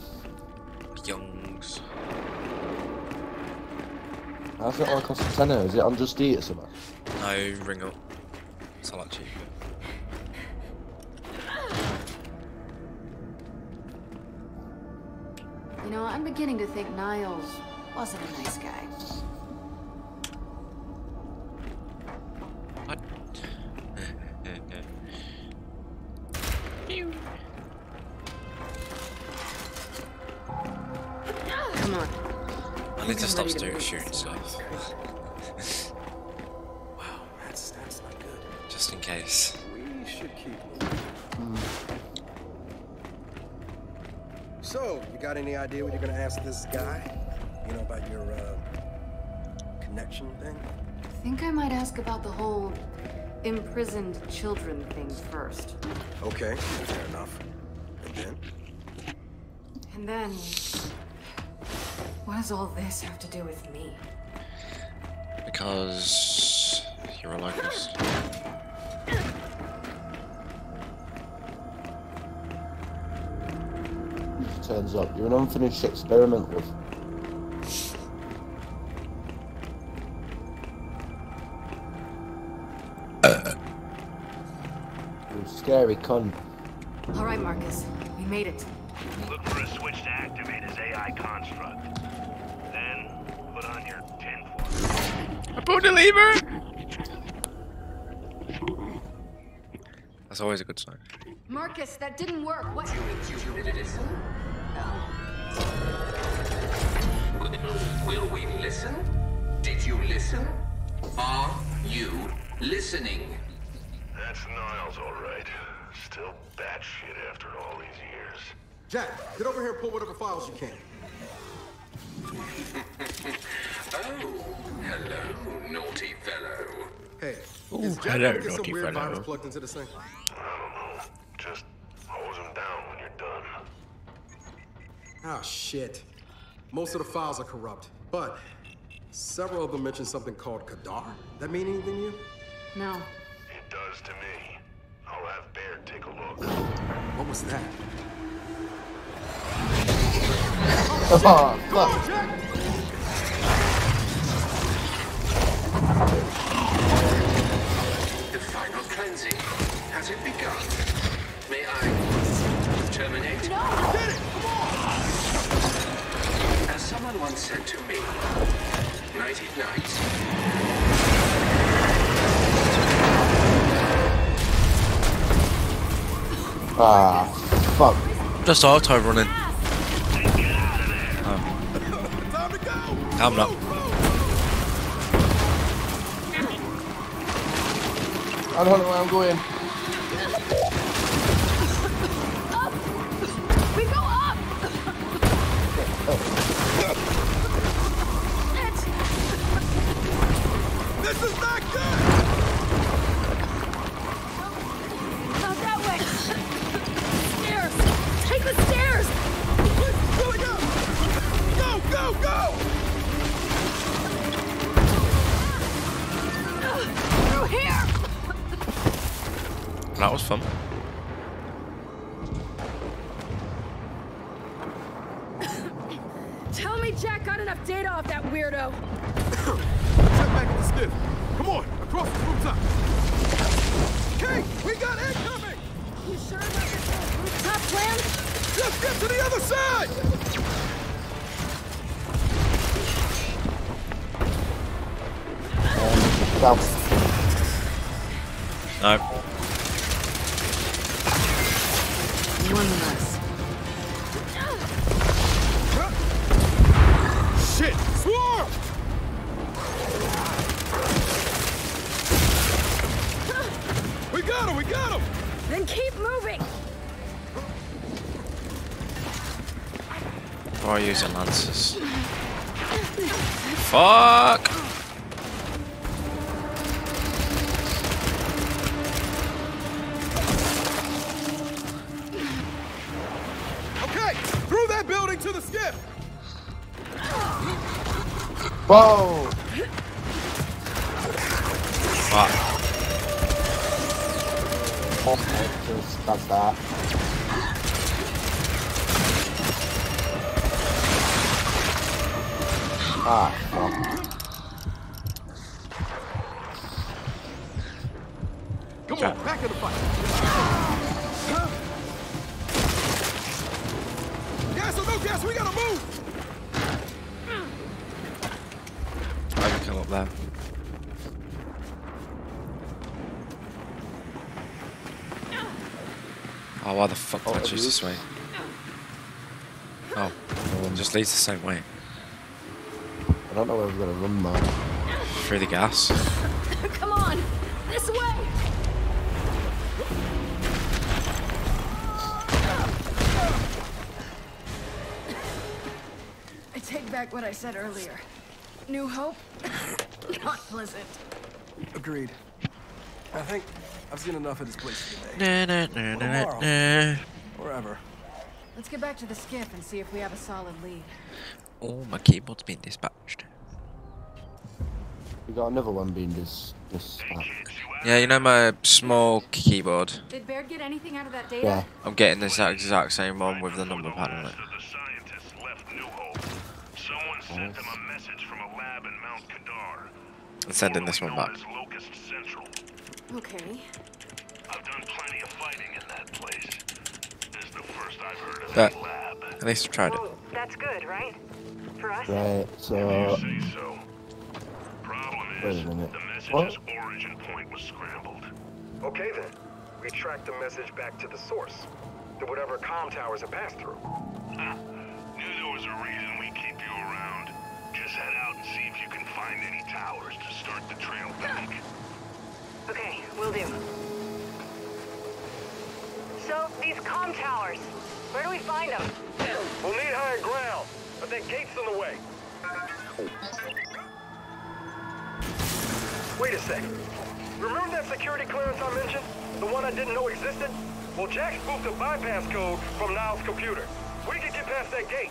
How's it all cost a tenner? Is it on Just Eat or something? No, ring up. It's a lot cheaper. You know, I'm beginning to think Niles wasn't a nice guy. What? I need to stop ready to doing move shooting this stuff. Wow, that's that's not good. Just in case. We should keep moving. So, you got any idea what you're gonna ask this guy? You know about your uh, connection thing? I think I might ask about the whole imprisoned children thing first. Okay, fair enough. And then? And then. What does all this have to do with me? Because you're a locust. Turns up you're an unfinished experiment with. Uh. you scary cunt. All right, Marcus. We made it. Tinfoil. I pulled the lever! That's always a good sign. Marcus, that didn't work. What? Will we listen? Did you listen? Are you listening? That's Niles, all right. Still batshit after all these years. Jack, get over here and pull whatever files you can. Naughty fellow. Hey, Ooh, is Jack hello, get some naughty weird fellow. virus plugged into this thing? I don't know. Just hose him down when you're done. Oh, shit. Most of the files are corrupt, but several of them mention something called Kadar. That mean anything to you? No. It does to me. I'll have Baird take a look. What was that? Oh, fuck. Cleansing. Has it begun? May I terminate? Get it! Come on! As someone once said to me, nighty night. Ah, fuck. Just auto running. Time to go! I'm not. I don't know where I'm going. We go up! This is not good! Fuck did I Oh, choose this way? Oh, it just leads the same way. I don't know where we're gonna run, man. Through the gas. Come on! This way! I take back what I said earlier. New Hope? Not pleasant. Agreed. I think I've seen enough of this place today. Na, na, na, na, na, na. Wherever. Let's get back to the skiff and see if we have a solid lead. Oh, my keyboard's been dispatched. We got another one being dis dis Yeah, you know my small keyboard? Did Baird get anything out of that data? Yeah. I'm getting this exact same one with the number pad on it. So the scientists left New Hope. Someone sent them a message from a lab in Mount Kadar. I'm sending this one back. known as Locust Central. Okay. I've done plenty of fighting in that place. This is the first I've heard of That- that. At least I tried it. Well, that's good, right? For us? Right, so Say so. Problem Wait is, a minute. the What? message's origin point was scrambled. Okay then. We tracked the message back to the source. To whatever comm towers it passed through. Ha. Knew there was a reason we keep you around. Just head out and see if you can find any towers to start the trail back. Okay, will do. So, these comm towers, where do we find them? We'll need higher ground, but that gate's in the way. Wait a sec. Remember that security clearance I mentioned? The one I didn't know existed? Well, Jack spoofed a bypass code from Niles' computer. We can get past that gate.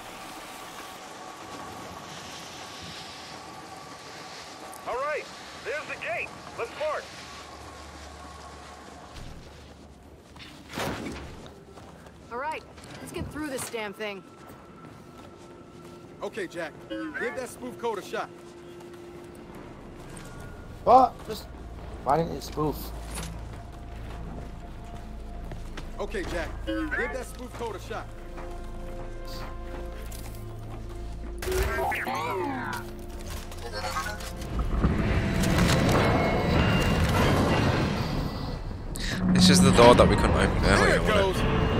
All right, there's the gate. Let's park. All right, let's get through this damn thing. Okay, Jack. Give that spoof code a shot. What? Just why didn't it spoof? Okay, Jack. Give that spoof code a shot. This is the door that we couldn't open There earlier,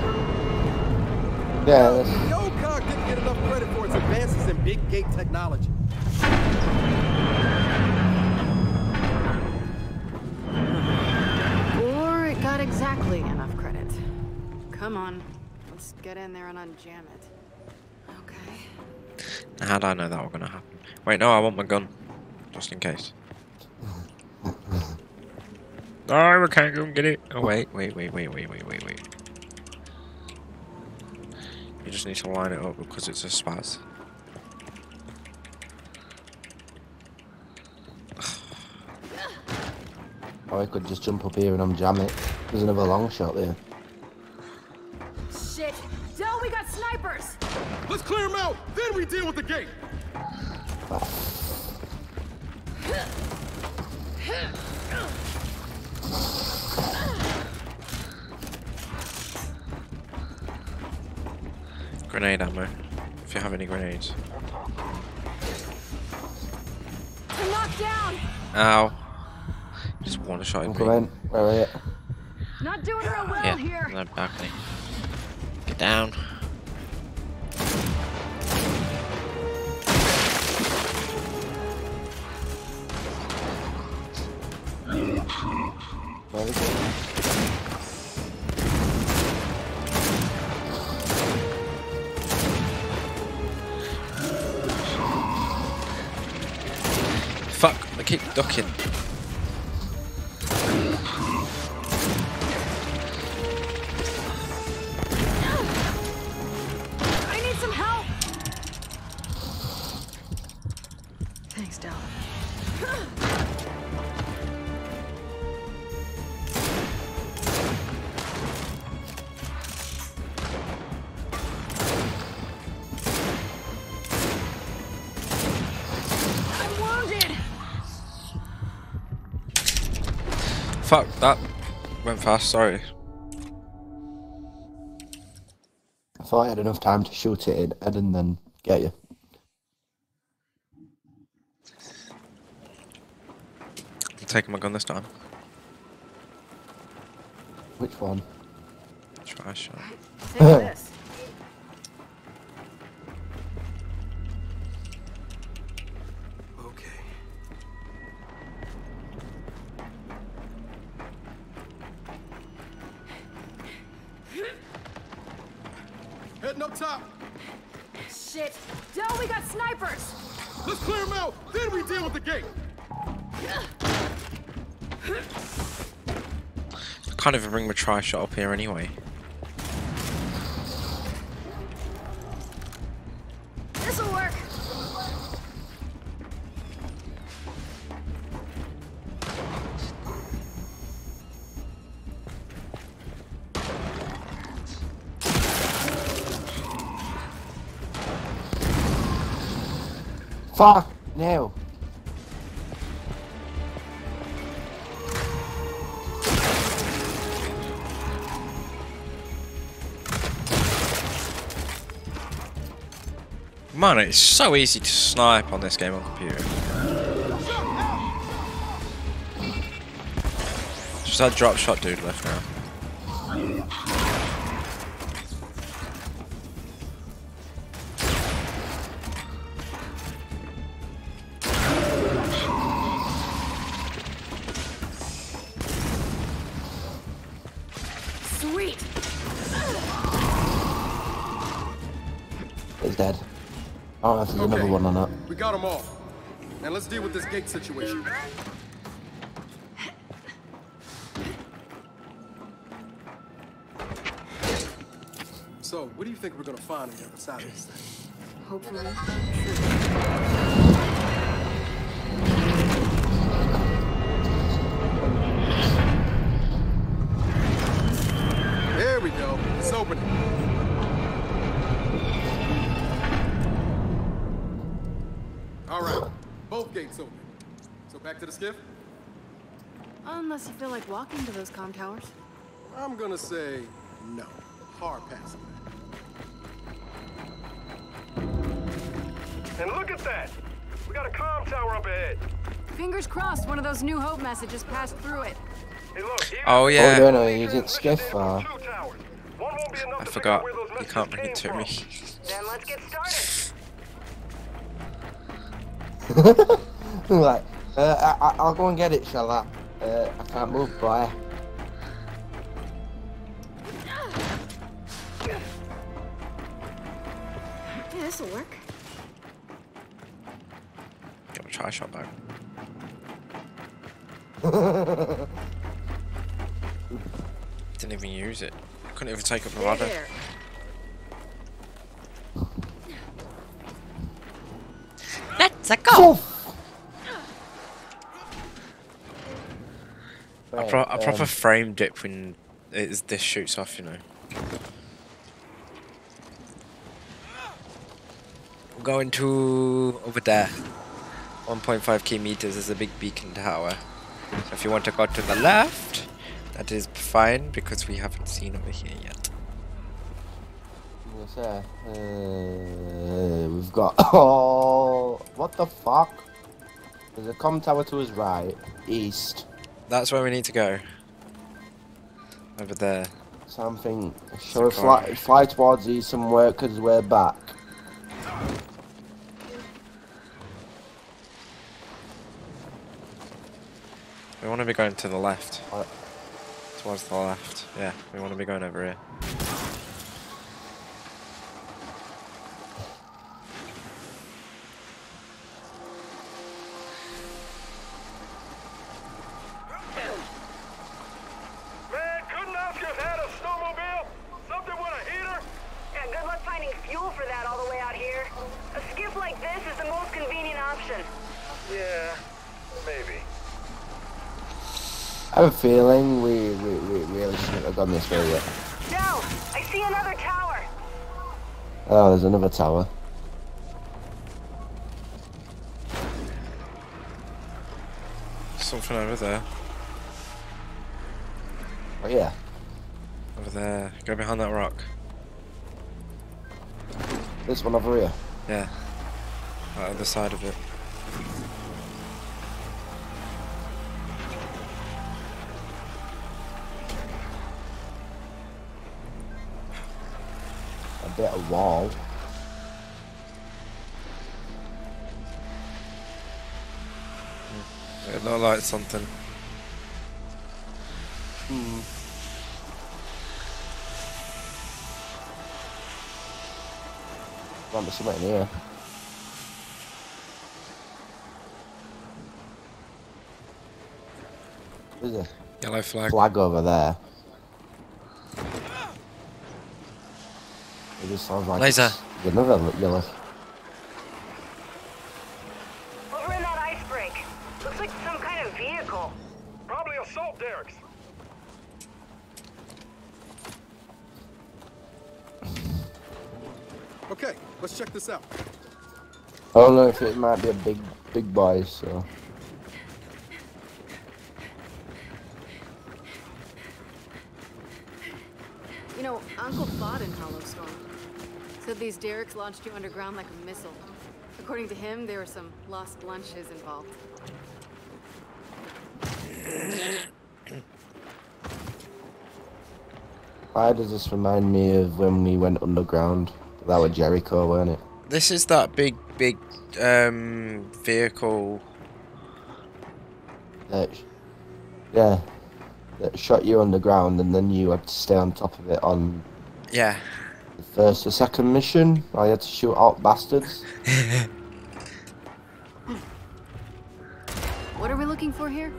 Yeah, that's, The old cog didn't get enough credit for its advances in big gate technology. Or it got exactly enough credit. Come on, let's get in there and unjam it. Okay. How did I know that was gonna happen? Wait, no, I want my gun. Just in case. No, we can't go and get it. Oh, wait, wait, wait, wait, wait, wait, wait, wait. You just need to line it up because it's a spaz. or I could just jump up here and unjam it. There's another Longshot there. Shit! Del, we got snipers! Let's clear them out. Then we deal with the gate. Grenade ammo. If you have any grenades. We're knocked down! Ow. Just one shot I'm me. coming. Where are you? Not doing real well Yeah, here. no balcony. Get down. Where is it? Fuck, okay, doch hin. Fuck, that went fast, sorry. I thought I had enough time to shoot it in head and then get you. I'm taking my gun this time. Which one? Try a shot. Take this. Heading up top. Shit! Del, we got snipers! Let's clear them out. Then we deal with the gate. I can't even bring my Tri-shot up here anyway. Fuck! No! Man, it's so easy to snipe on this game on computer. Just that drop shot dude left now. Oh, I don't know if there's another one or not. We got them all. Now let's deal with this gate situation. So, What do you think we're gonna find on the other side of this thing? Hopefully. Both gates open. So back to the skiff? Unless you feel like walking to those com towers. I'm gonna say no. Hard pass on And look at that! We got a comm tower up ahead. Fingers crossed one of those New Hope messages passed through it. Hey, look, Oh yeah. Oh, no, no, you didn't skiff there's far. two towers. One won't be enough I forgot. figure out where those You can't messages bring it came to me. Then let's get started. like, uh, I, I- I'll go and get it, shall I? Uh, I can't move, boy. Yeah, this'll work. Got a Tri-shot back. Didn't even use it. Couldn't even take up the Hey ladder. There. Let's go. I, pro- I proper frame dip when it's, this shoots off, you know. We're going to over there. 1.5 kilometers is a big beacon tower. So if you want to go to the left, that is fine because we haven't seen over here yet. What's that? Uh, we've got. Oh, what the fuck? There's a com tower to his right, east. That's where we need to go. Over there. Something. Shall we fly, fly towards east somewhere because we're back? We want to be going to the left. Alright. Towards the left. Yeah, we want to be going over here. Man, couldn't ask if had a snowmobile? Something with a heater? Yeah, good luck finding fuel for that all the way out here. A skiff like this is the most convenient option. Yeah, maybe. I feeling we, we, we really shouldn't have gone this way yet. Down! I see another tower! Oh, there's another tower. Something over there. Oh yeah. Over there. Go behind that rock. This one over here. Yeah. That other side of it. Bit of wall. It looked like something. Might be something in here. There's a Yellow flag. flag over there. It just sounds like Laser. it's another yellow. Over in that ice break. Looks like some kind of vehicle. Probably assault derricks. Okay, let's check this out. I don't know if it might be a big, big boy. So You know, Uncle fought in Hollowstorm. Said these derricks launched you underground like a missile. According to him, there were some lost lunches involved. why does this remind me of when we went underground? That was Jericho, weren't it? This is that big, big um, vehicle. That, yeah, that shot you underground, and then you had to stay on top of it on Yeah. The first or second mission. I had to shoot out bastards. What are we looking for here?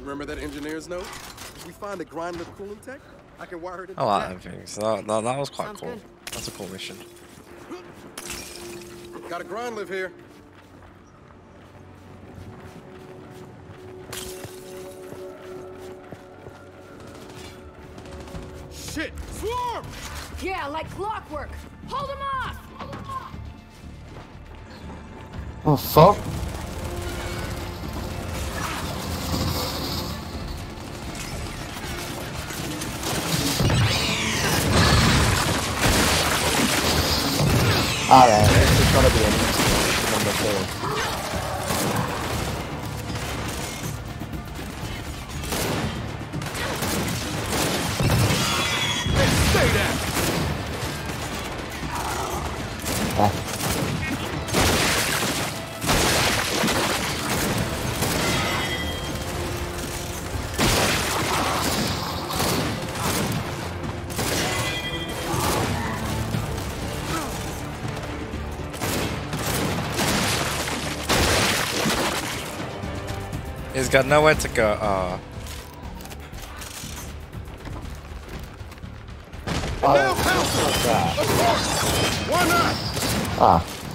Remember that engineer's note? If we find the Grindlift cooling tech, I can wire it into I like that. them things. That, that, that was quite Sounds cool. good. That's a cool mission. Got a grind live here. Shit! Swarm! Yeah, like clockwork. Hold him off! Oh fuck! Alright, it's gotta be an instant number two. He's got nowhere to go. Oh. Now pounce him! Of course! Why not? ah.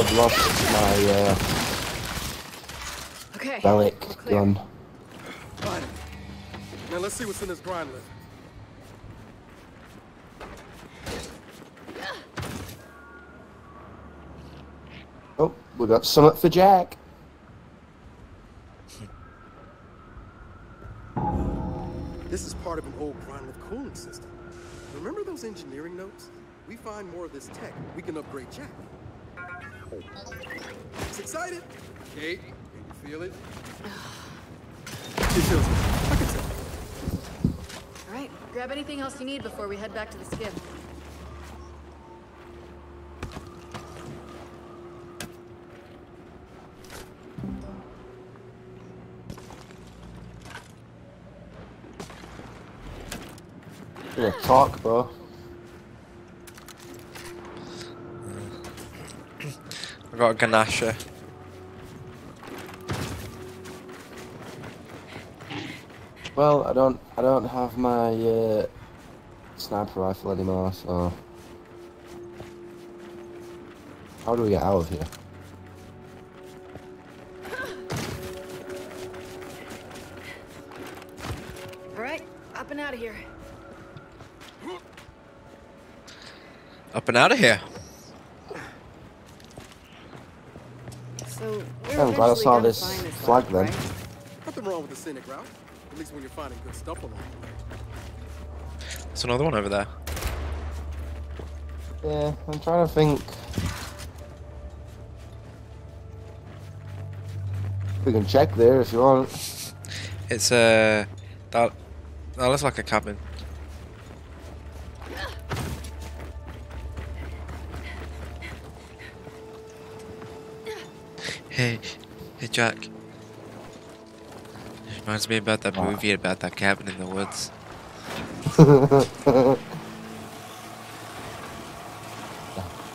Seems I've lost my uh, Okay. relic gun. Fine. Now let's see what's in this grind live. Oh, we got something for Jack. This is part of an old grind cooling system. Remember those engineering notes? We find more of this tech, we can upgrade Jack. It's excited? Kait, can you feel it? It feels good. I can tell. All right, grab anything else you need before we head back to the skiff. Yeah, talk, bro. Got a Ganasha. Well, I don't, I don't have my uh, sniper rifle anymore, so how do we get out of here? All right, up and out of here. Up and out of here. So we're I'm glad I saw this flag then. right? Nothing wrong with the scenic route. At least when you're finding good stuff along the way. There's another one over there. Yeah, I'm trying to think. We can check there if you want. It's uh, that that looks like a cabin. Hey, hey Jack. Reminds me about that What? movie about that cabin in the woods.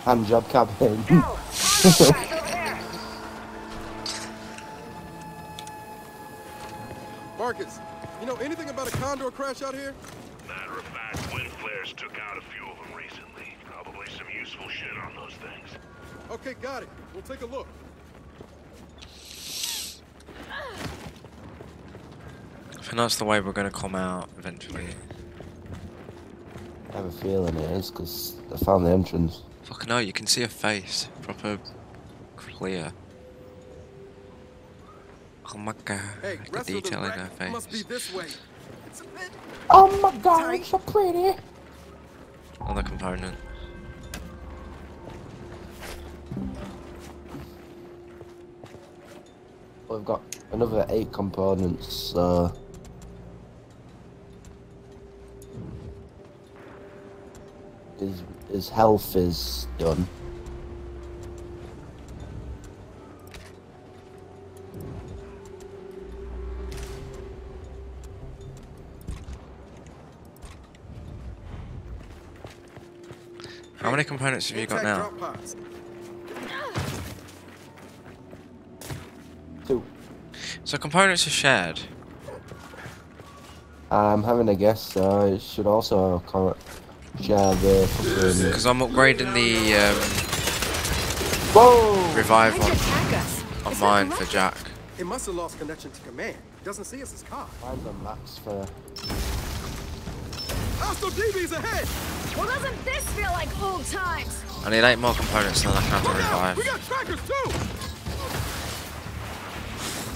Hand job cabin. Go! Still there! Marcus, you know anything about a condor crash out here? Matter of fact, wind flares took out a few of them recently. Probably some useful shit on those things. Okay, got it. We'll take a look. I think that's the way we're gonna come out eventually. I have a feeling it is because I found the entrance. Fucking hell, you can see a face. Proper clear. Oh my god. Hey, the rest the detail in her wreck must be face. this way. It's a bit Oh my god, it's so pretty. Other component. We've got another eight components, so. His, his health is done. How many components have you got intact now? Two. So components are shared. I'm having a guess, uh, it should also co- share the. Because I'm upgrading the um, Whoa! revive on, on Is mine for Jack. It must have lost connection to command. Doesn't see us as car. Mine's on max for. Hostile DBs ahead! Well, doesn't this feel like old times? I need eight more components and then I can have to Look out! We revive. got trackers too!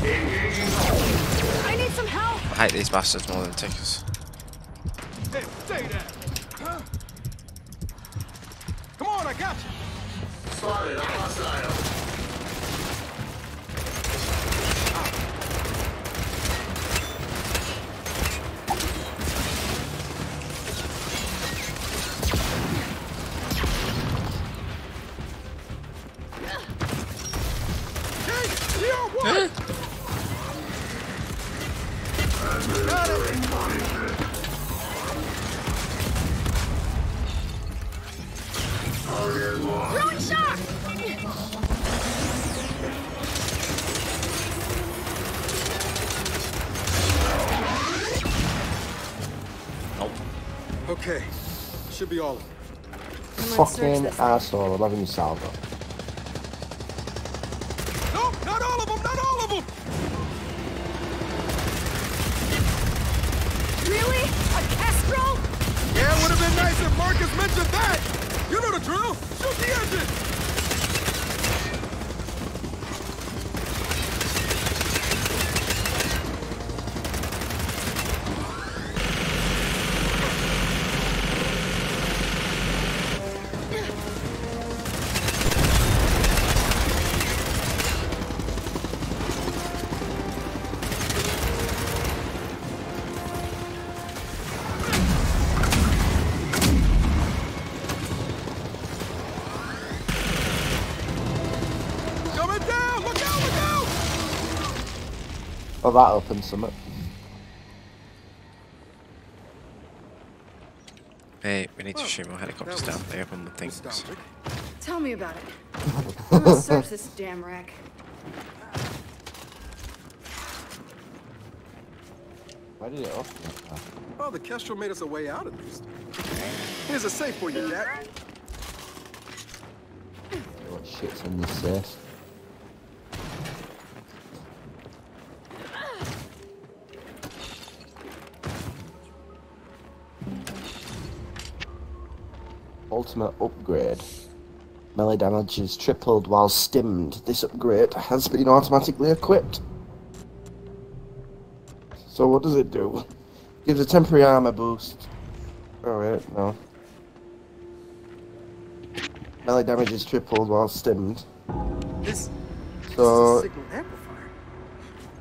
I need some help. I hate these bastards more than tickets. Hey, stay there! Huh? Come on, I got you! Spotted a hostile. Should be all. Fucking asshole, I'm having you salvo. Oh, that opens something. Hey, we need to shoot more helicopters down. was They open the things. Tell me about it. I'm gonna search this damn wreck. Why did it open? Oh, Oh, the Kestrel made us a way out at least. Here's a safe for you, Jack. what shit's in this safe? Ultimate upgrade. Melee damage is tripled while stimmed. This upgrade has been automatically equipped. So what does it do? Gives a temporary armor boost. Oh wait, no. Melee damage is tripled while stimmed. This, So this is a signal amplifier.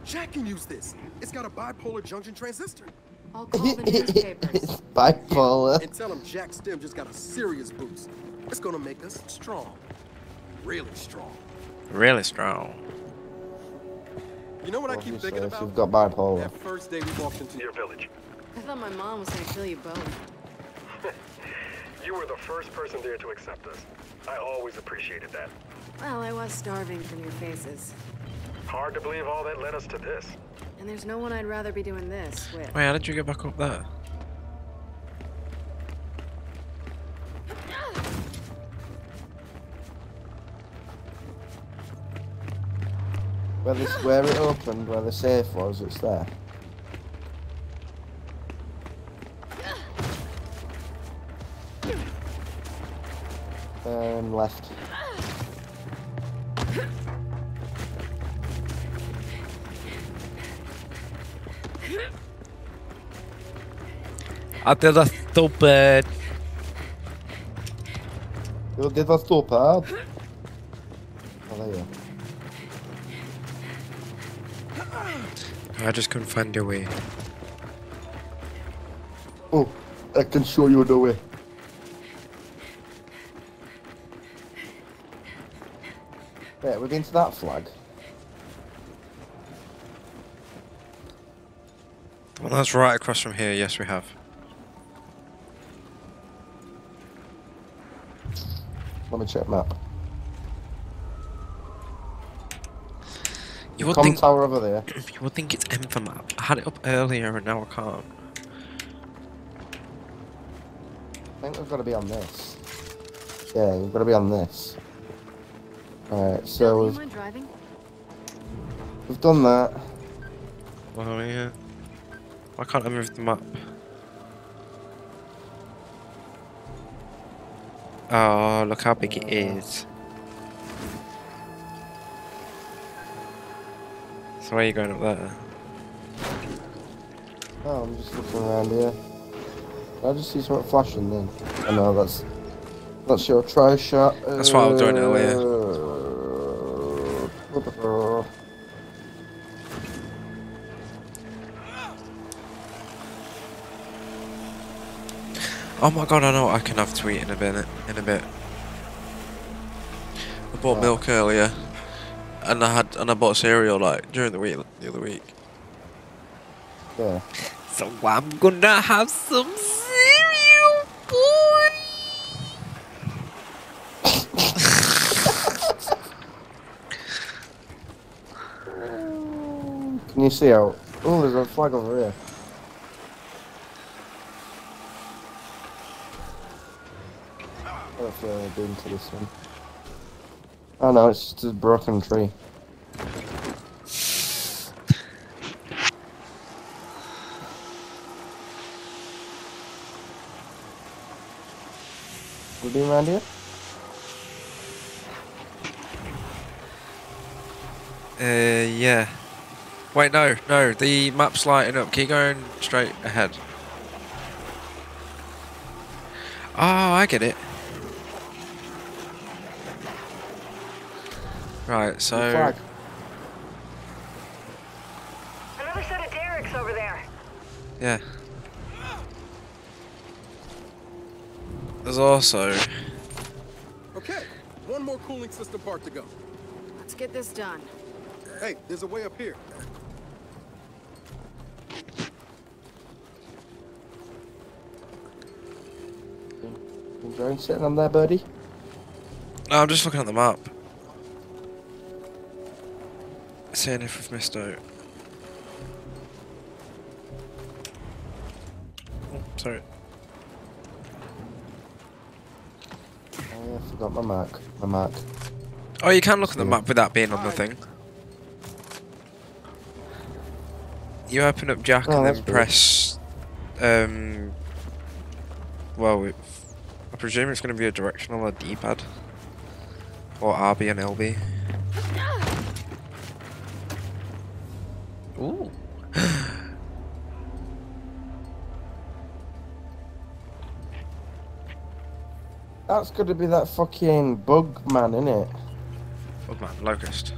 Jack can use this. It's got a bipolar junction transistor. I'll call the newspapers. it's bipolar. And tell him Jack Stem just got a serious boost. It's gonna make us strong. Really strong. Really strong. You know what I keep thinking if about? you've got bipolar. That first day we walked into your village. I thought my mom was gonna kill you both. You were the first person there to accept us. I always appreciated that. Well, I was starving from your faces. Hard to believe all that led us to this. And there's no one I'd rather be doing this with. Wait, how did you get back up there? Where this where it opened, where the safe was, it's there. And left. I did a stupid. Jo, det var ståpad. Ja, det är I just couldn't find a way. Oh, I can show you the way. Wait, we've been to that flag. Well, that's right across from here. Yes, we have. Let me check map. You would Com think tower over there. you would think it's Infamap. I had it up earlier and now I can't. I think we've got to be on this. Yeah, we've got to be on this. Alright, so Do you we've, mind driving? we've done that. Oh yeah. Why can't I move the map? Oh, look how big it is. So where are you going up there? Oh, I'm just looking around here. I just see something flashing then. I know that's that's your Tri-shot. That's what I was doing earlier. Uh, Oh my god, I know what I can have to eat in a bit. In a bit. I bought What? milk earlier, and I had and I bought cereal like during the week the other week. Yeah. So I'm gonna have some cereal, boy. Can you see out? Oh, there's a flag over here. I don't feel I've been to this one. Oh no, it's just a broken tree. We been around here? Uh, yeah. Wait, no, no. The map's lighting up. Keep going straight ahead. Oh, I get it. Right, so flag. Another set of derricks over there. yeah. There's also Okay, one more cooling system part to go. Let's get this done. Hey, there's a way up here. Drone sitting on there, birdie? No, I'm just looking at the map. Seeing if we've missed out. Oh, sorry. Oh I forgot my mark. My mark. Oh, you can look at the Yeah. map without being on the thing. You open up Jack Oh, and then press. Um. Well, it, I presume it's going to be a directional or D-pad, or RB and LB. Ooh. That's got to be that fucking bug man, innit? Bug man, locust.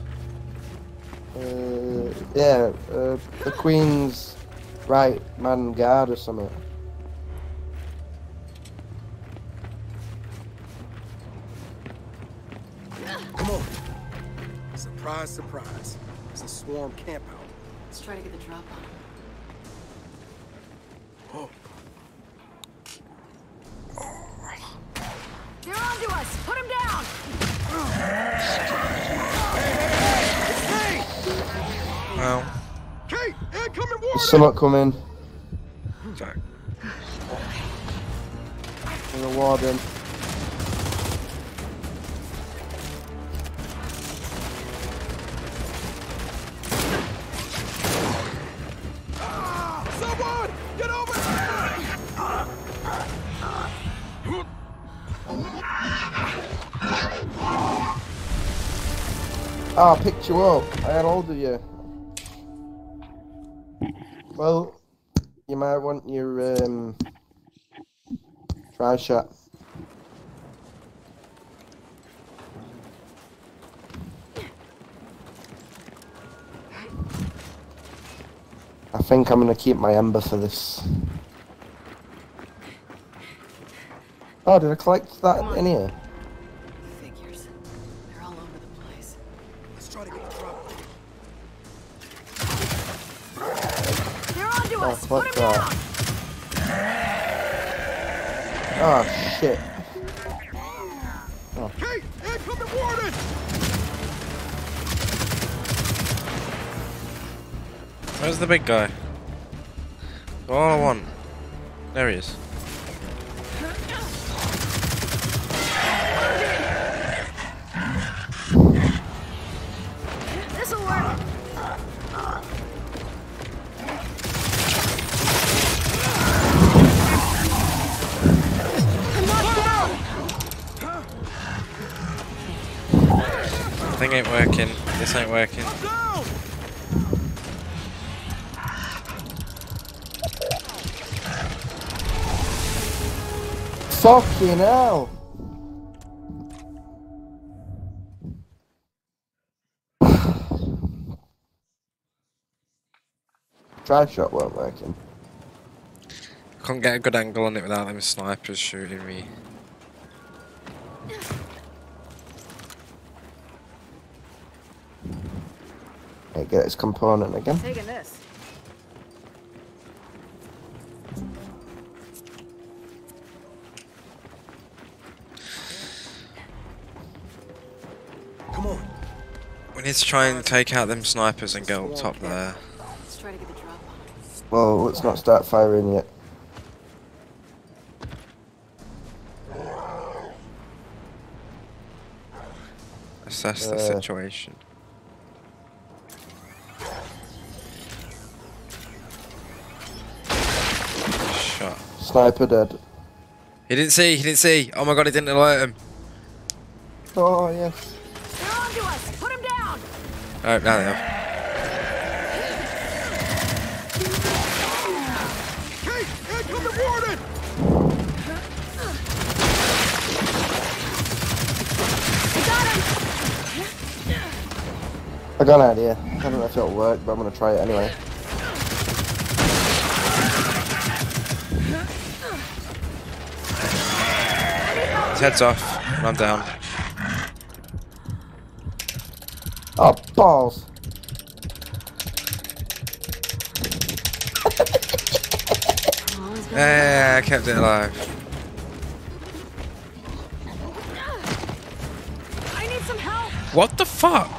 Uh, yeah, uh, the Queen's right man guard or something. Come on. Surprise, surprise. It's a swarm camp out. Let's try to get the drop on him. Oh, They're onto us! Put him down! Well, Kait, There's something coming. Sorry. From the warden. Picked you up. I hold of you. Well, you might want your um, tri-shot. I think I'm gonna keep my Embar for this. Oh, did I collect that in here? Us! fuck Put 'em that. down! Oh shit. Oh. Hey, incoming warden! Where's the big guy? All I want. There he is. This ain't working. Fucking hell! Tri-shot weren't working. Can't get a good angle on it without them snipers shooting me. Get its component again. Taking this. Come on. We need to try and take out them snipers and go up top there. Let's try to get the drop on 'em. Well, let's not start firing yet. Assess the Uh. situation. Shot. Sniper dead. He didn't see, he didn't see. Oh my god, he didn't alert him. Oh, yes. They're onto us! Put 'em down! Oh, now they have. Hey, incoming warden! I got him! I got an idea. I don't know if it'll work, but I'm gonna try it anyway. Head's off, and I'm down. Oh, balls. Yeah, I kept it alive. I need some help! What the fuck?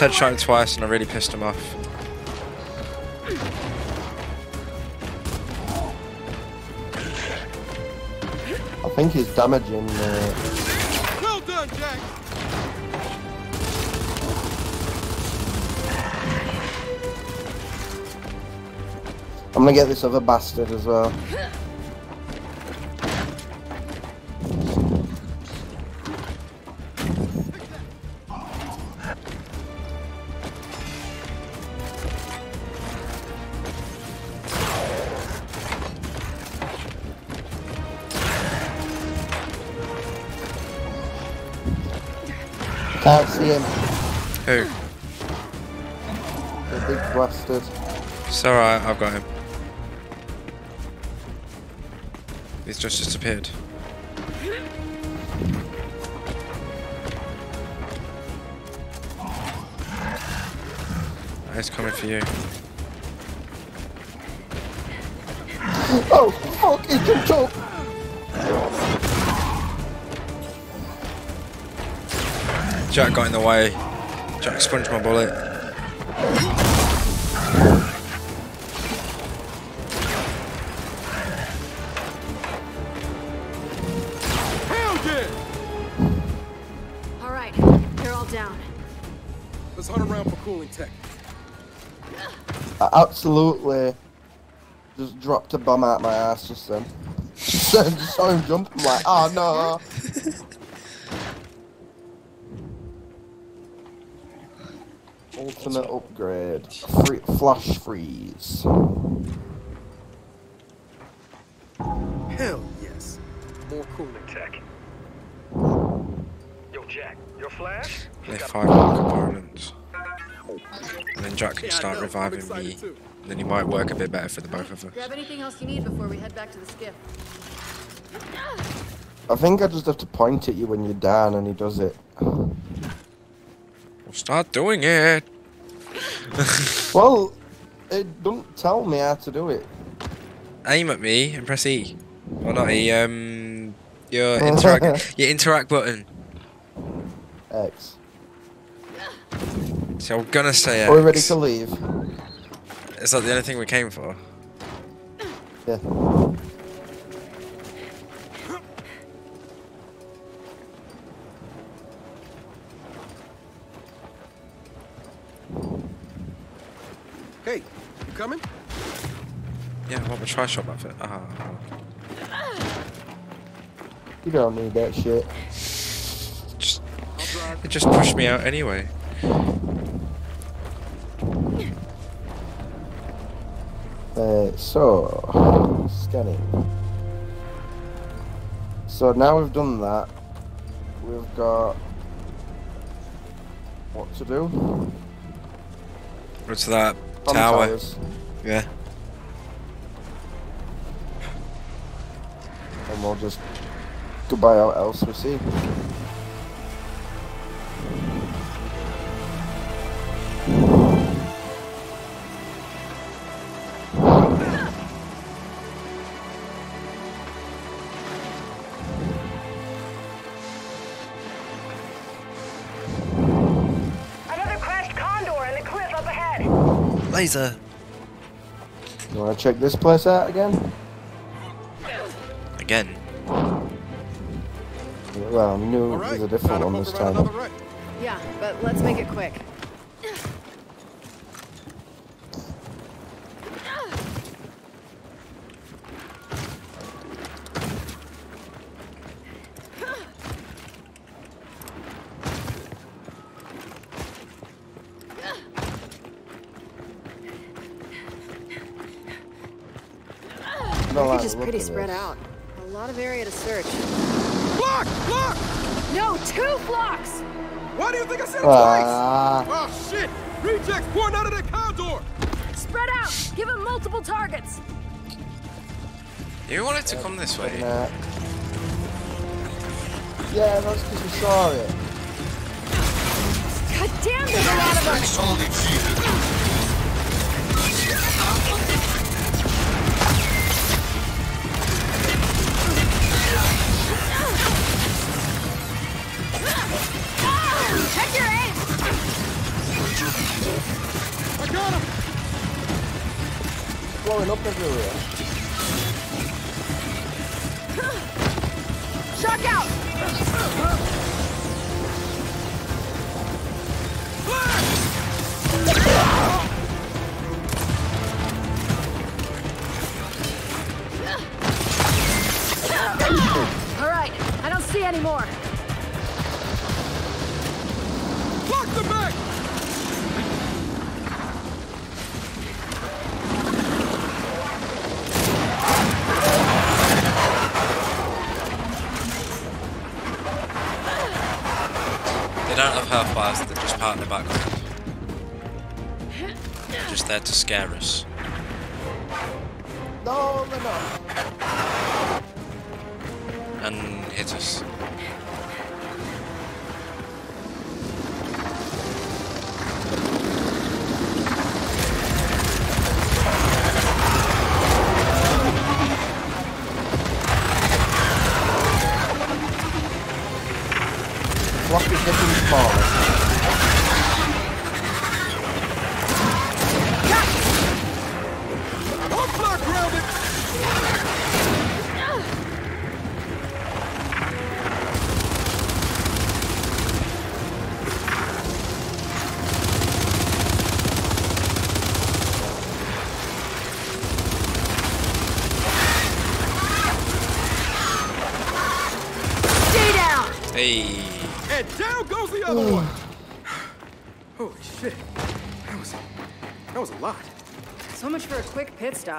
Just headshot him twice and I really pissed him off. I think he's damaging. Uh, Well done, Jack! I'm gonna get this other bastard as well. It's alright, I've got him. He's just disappeared. He's coming for you. Oh, fuck, he jumped up! Jack got in the way. Jack sponged my bullet. Just dropped a bomb out my ass just then. just just saw him jump, I'm like, ah, oh no! Ultimate upgrade. Free, flash freeze. Hell yes. More cooling Tech. Yo, Jack, your flash? They five more components. And then Jack can start reviving me. Then he might work a bit better for the both of us. Grab anything else you need before we head back to the skiff. I think I just have to point at you when you're down and he does it. Well, start doing it. Well, it don't tell me how to do it. Aim at me and press E. Or not E, um your interact your interact button. X. So I'm gonna say X. Are we ready to leave? Is that the only thing we came for? Yeah. Hey, you coming? Yeah, I want my try shop outfit. Ah. You don't need that shit. Just it just pushed me out anyway. Uh, so, scanning. So now we've done that, we've got what to do? What's that On tower? towers. Yeah. and we'll just goodbye out else we see. Laser. You want to check this place out again? Again. Well, new knew right. was a different time one this time. right. Yeah, but let's make it quick. I don't like Package is the look pretty spread this. out. A lot of area to search. Block! Block! No, two flocks! Why do you think I said it twice? Ah, Oh shit! Rejects pouring out of that condor! Spread out! Give them multiple targets! You wanted to come this way. nah. Yeah, that's because we saw it. God damn, there's a lot of them! Check your aim! I got him! Blowing up everywhere. Shock out! All right, I don't see any more. There to scare us.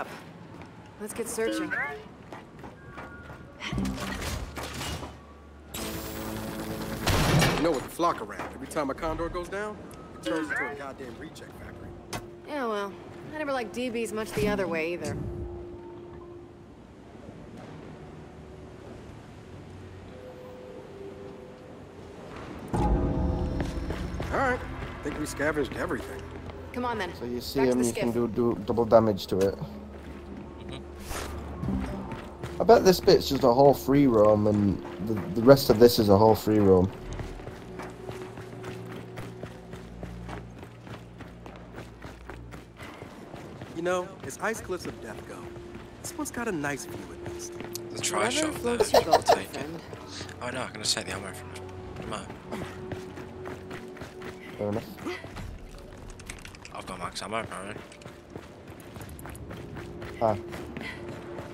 Quick. Let's get searching. You know what the flock around. Every time a condor goes down, it turns into a goddamn reject factory. Yeah, well, I never liked DBs much the other way either. All right. I think we scavenged everything. Come on then. So you see Back him, the you can do, do double damage to it. I bet this bit's just a whole free roam, and the, the rest of this is a whole free roam. You know, as Ice Cliffs of Death go, this one's got a nice view at least. the try Whatever shot there. floats I'll boat, take it. Oh no, I'm gonna take the ammo from it. Come on. Fair enough. I've got max ammo apparently. Ah.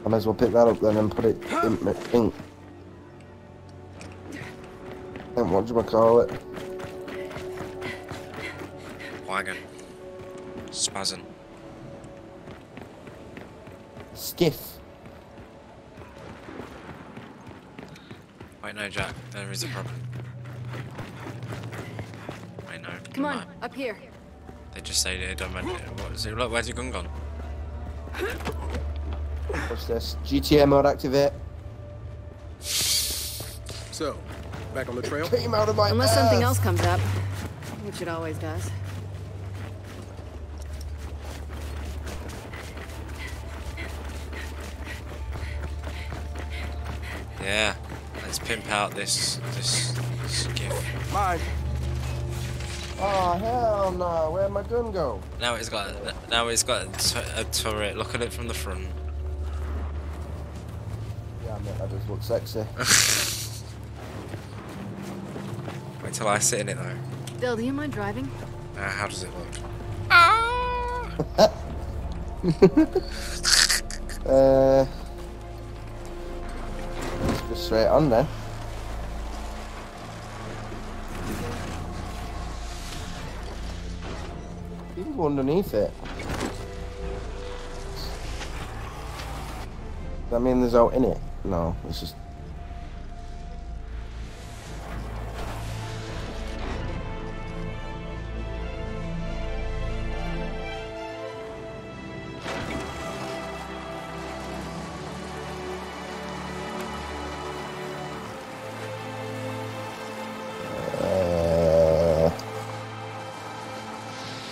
I might as well pick that up then and put it in my ink. And what do I call it? Wagon. Spazzing. Skiff. Wait, no, Jack. There is a problem. Wait, no. Come never on, up here. They just say they don't mind it. What is it? Look, where's your gun gone? What's this? GTA mode activate. So, back on the trail? Came out of my Unless something else comes up, which it always does. Yeah. Let's pimp out this this skiff. Mine. Oh hell no! Where'd my gun go? Now it's got now it's got a, t- a turret. Look at it from the front. Yeah, mate, that does look sexy. Wait till I sit in it though. Bill, do you mind driving? Uh, how does it look? Uh, let's go straight on then. You can go underneath it. Does that mean there's out in it? No, it's just. Uh,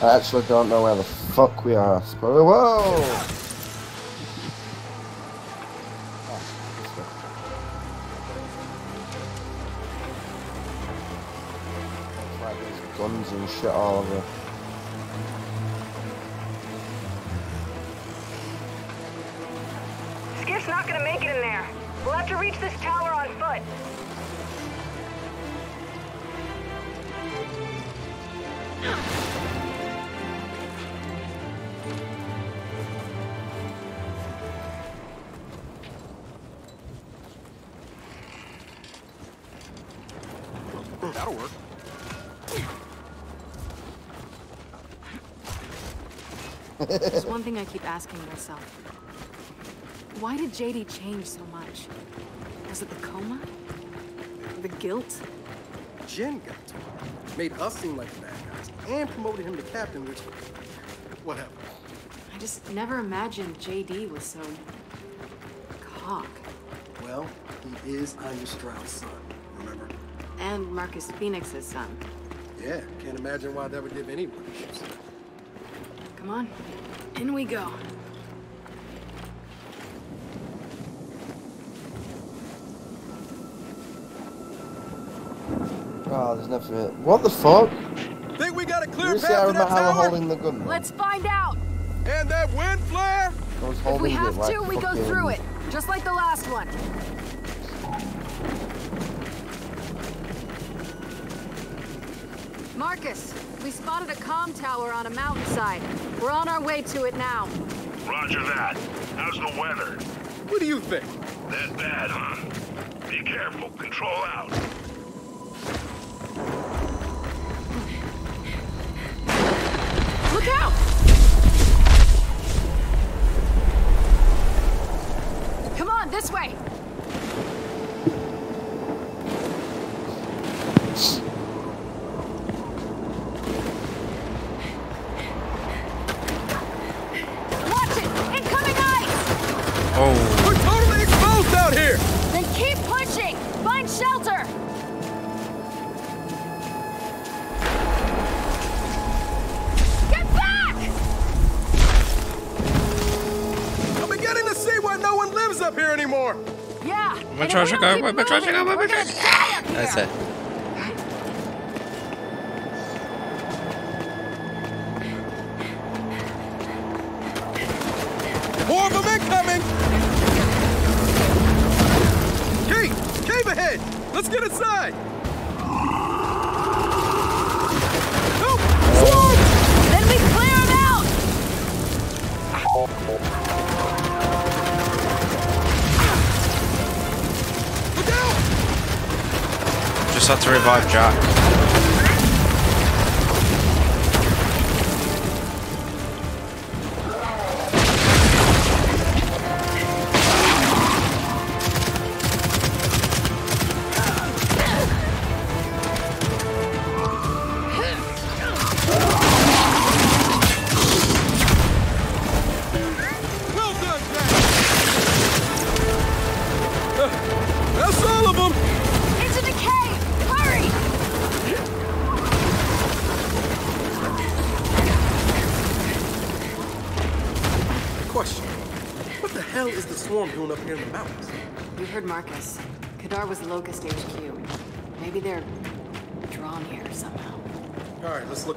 I actually don't know where the fuck we are. Whoa! Guns and shit all over. Skiff's not gonna make it in there. We'll have to reach this tower on foot. Thing I keep asking myself. Why did JD change so much? Was it the coma? The guilt? Jinn got to him. Made us seem like the bad guys. And promoted him to captain, which... Whatever. I just never imagined JD was so... cock. Well, he is Anya Stroud's son, remember? And Marcus Phoenix's son. Yeah, can't imagine why that would give anyone issues. Come on, in we go. Oh, there's nothing. Here. What the fuck? Think we got a Did clear you see path to that tower? holding the gun? Let's find out! And that wind flare? Was If holding we it have like to, we go fucking- through it. Just like the last one. Marcus, we spotted a comm tower on a mountainside. We're on our way to it now. Roger that. How's the weather? What do you think? That bad, huh? Be careful. Control out. Look out! Come on, this way! 不是哥 survive Jack.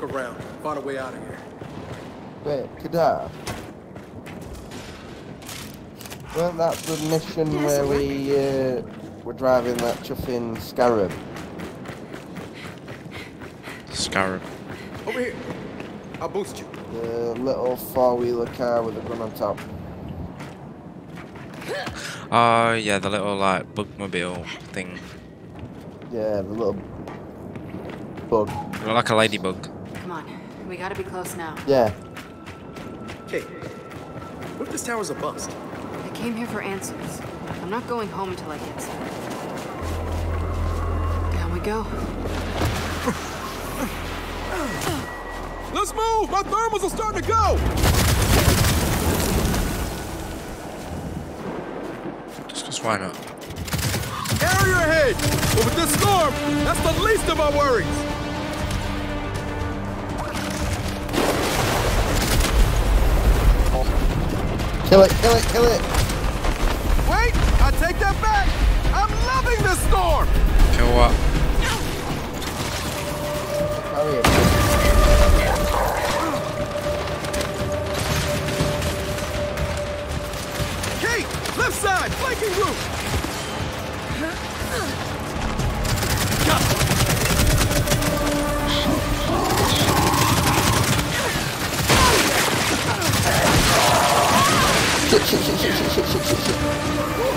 Look around. Find a way out of here. Wait, Kadar. Weren't that the mission Yes, where we uh, were driving that chuffing scarab? Scarab. Over here. I'll boost you. The little four-wheeler car with a gun on top. Oh yeah, the little like bugmobile thing. Yeah, the little bug. Like a ladybug. Come on. We gotta be close now. Yeah. Kait, what if this tower's a bust? I came here for answers. I'm not going home until I get some. Down we go. Let's move! My thermals are starting to go! Just 'cause why not? Carrier ahead! But with this storm, that's the least of our worries! Kill it, kill it, kill it! Wait! I take that back! I'm loving this storm! Kill what? Hurry. Kait! Left side! Flanking route!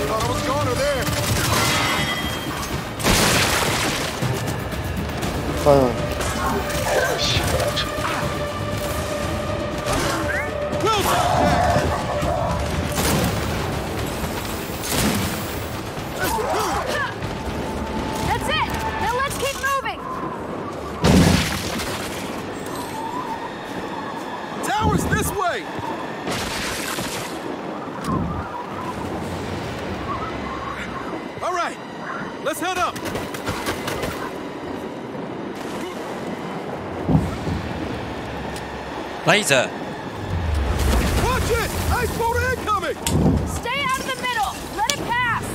Thought I was going to there. Fun. Laser. Watch it! Ice boat incoming! Stay out of the middle! Let it pass!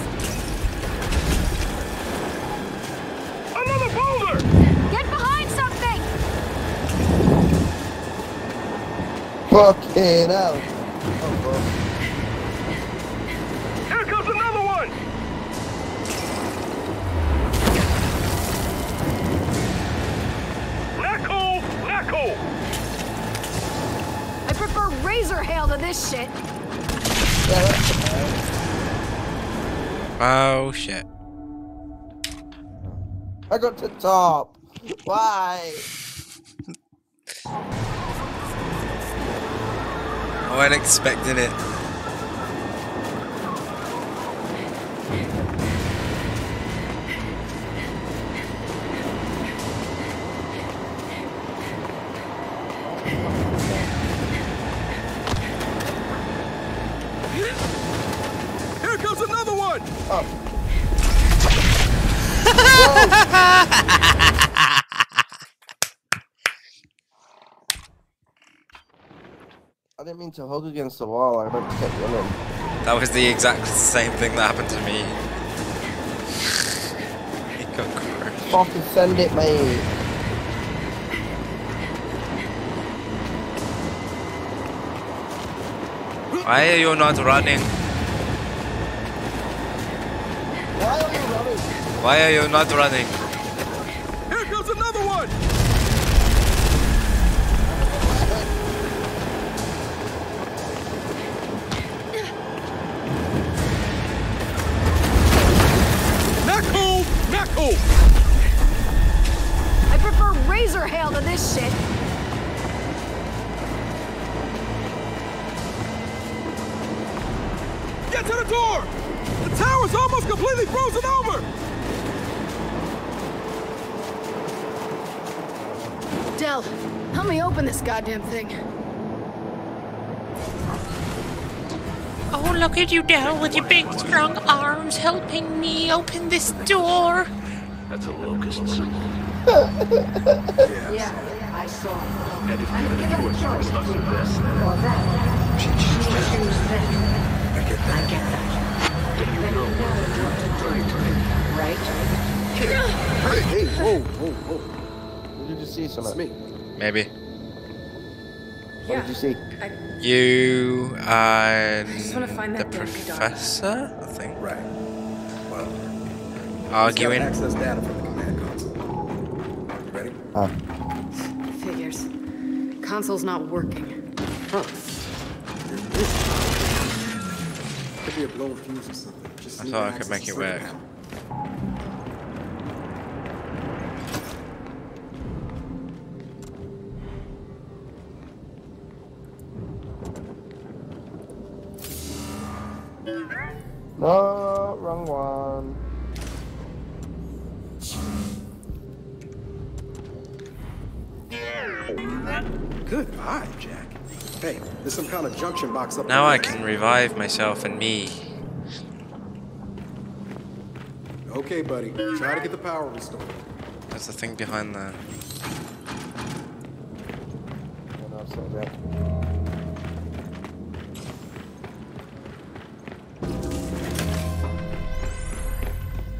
Another boulder! Get behind something! Fucking hell. Oh shit. I got to top. Why? I wasn't expecting it. To hug against the wall. I meant to keep running. That was the exact same thing that happened to me. it got crushed. Fucking send it, mate. Why are you not running? Why are you running? Why are you not running? Razor hail to this shit. Get to the door! The tower's almost completely frozen over! Del, help me open this goddamn thing. Oh, look at you, Del, with your big, strong arms helping me open this door. That's a locust symbol. Yeah, I saw. And if given a choice between us and this, Or that. She choose that. I get I that. get that. Then you know what Right? Hey, hey, whoa, whoa, whoa. Did you just see It's something? me. Maybe. What did you see? You and just wanna find the that damn Godot. professor, I think, Right. Well, arguing. access data from the command console. You ready? Ah. Figures. Console's not working. Huh. Could be a blown fuse or something. Just I thought I could make it certain work. panel. No, Goodbye, Jack. Hey, there's some kind of junction box up Now there. Now I can revive myself and me. Okay, buddy. Try to get the power restored. There's the thing behind there. No, it's not there.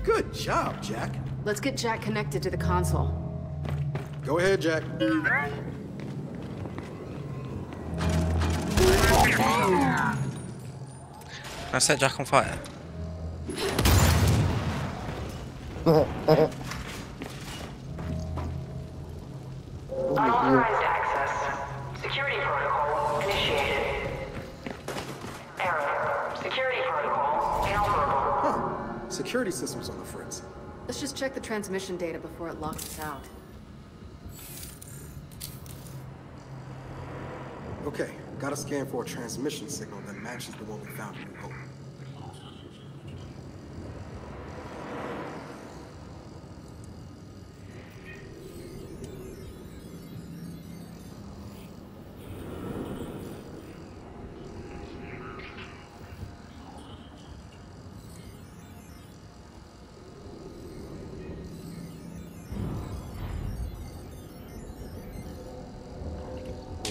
Good job, Jack. Let's get Jack connected to the console. Go ahead, Jack. Can I set Jack on fire? Unauthorized access. Security protocol initiated. Error. Security protocol inoperable. Huh. Security systems on the fritz. Let's just check the transmission data before it locks us out. Okay, got a scan for a transmission signal that matches the one we found in New Hope.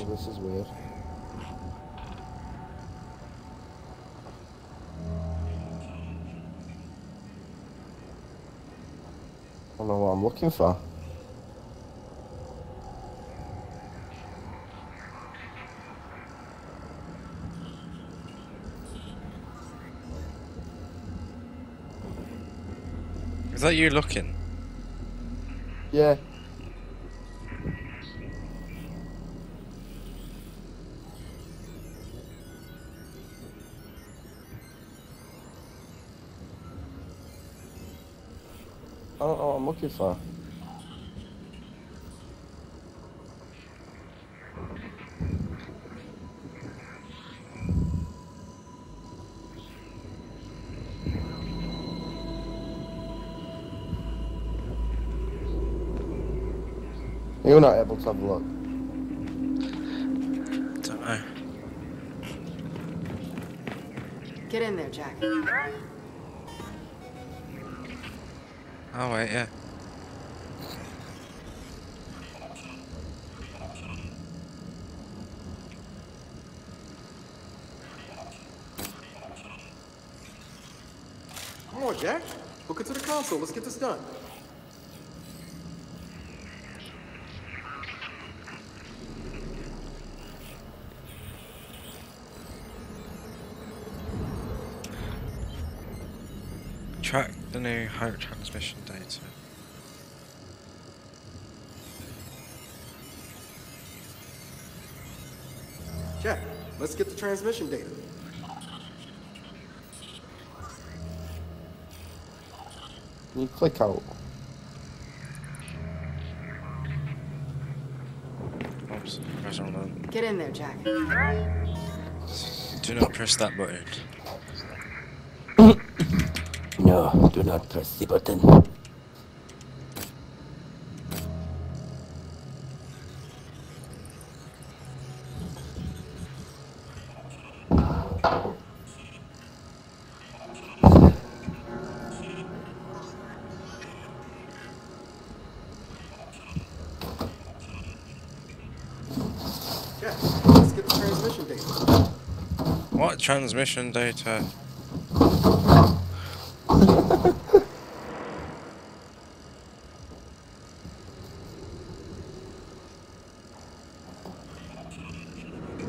This is weird. Looking for. Is that you looking? Yeah. Looking for. You're not able to have a look. Don't know. Get in there, Jack. Oh wait, yeah. Jack. Hook it to the console. Let's get this done. Track the new hope transmission data. Jack, let's get the transmission data. You click out? Oops, press on that. Get in there, Jack. Do not press that button. No, do not press the button. Transmission data?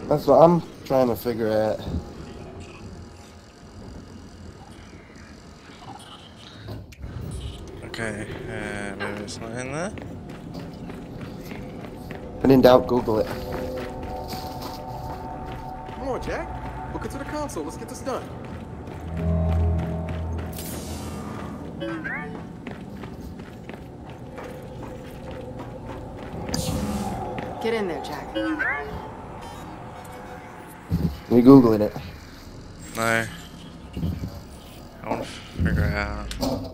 That's what I'm trying to figure out. Okay, uh, maybe it's not in there. When in doubt, Google it. Come on, Jack. Hook it to the console. Let's get this done. Get in there, Jack. You googling it? No. I want to figure it out.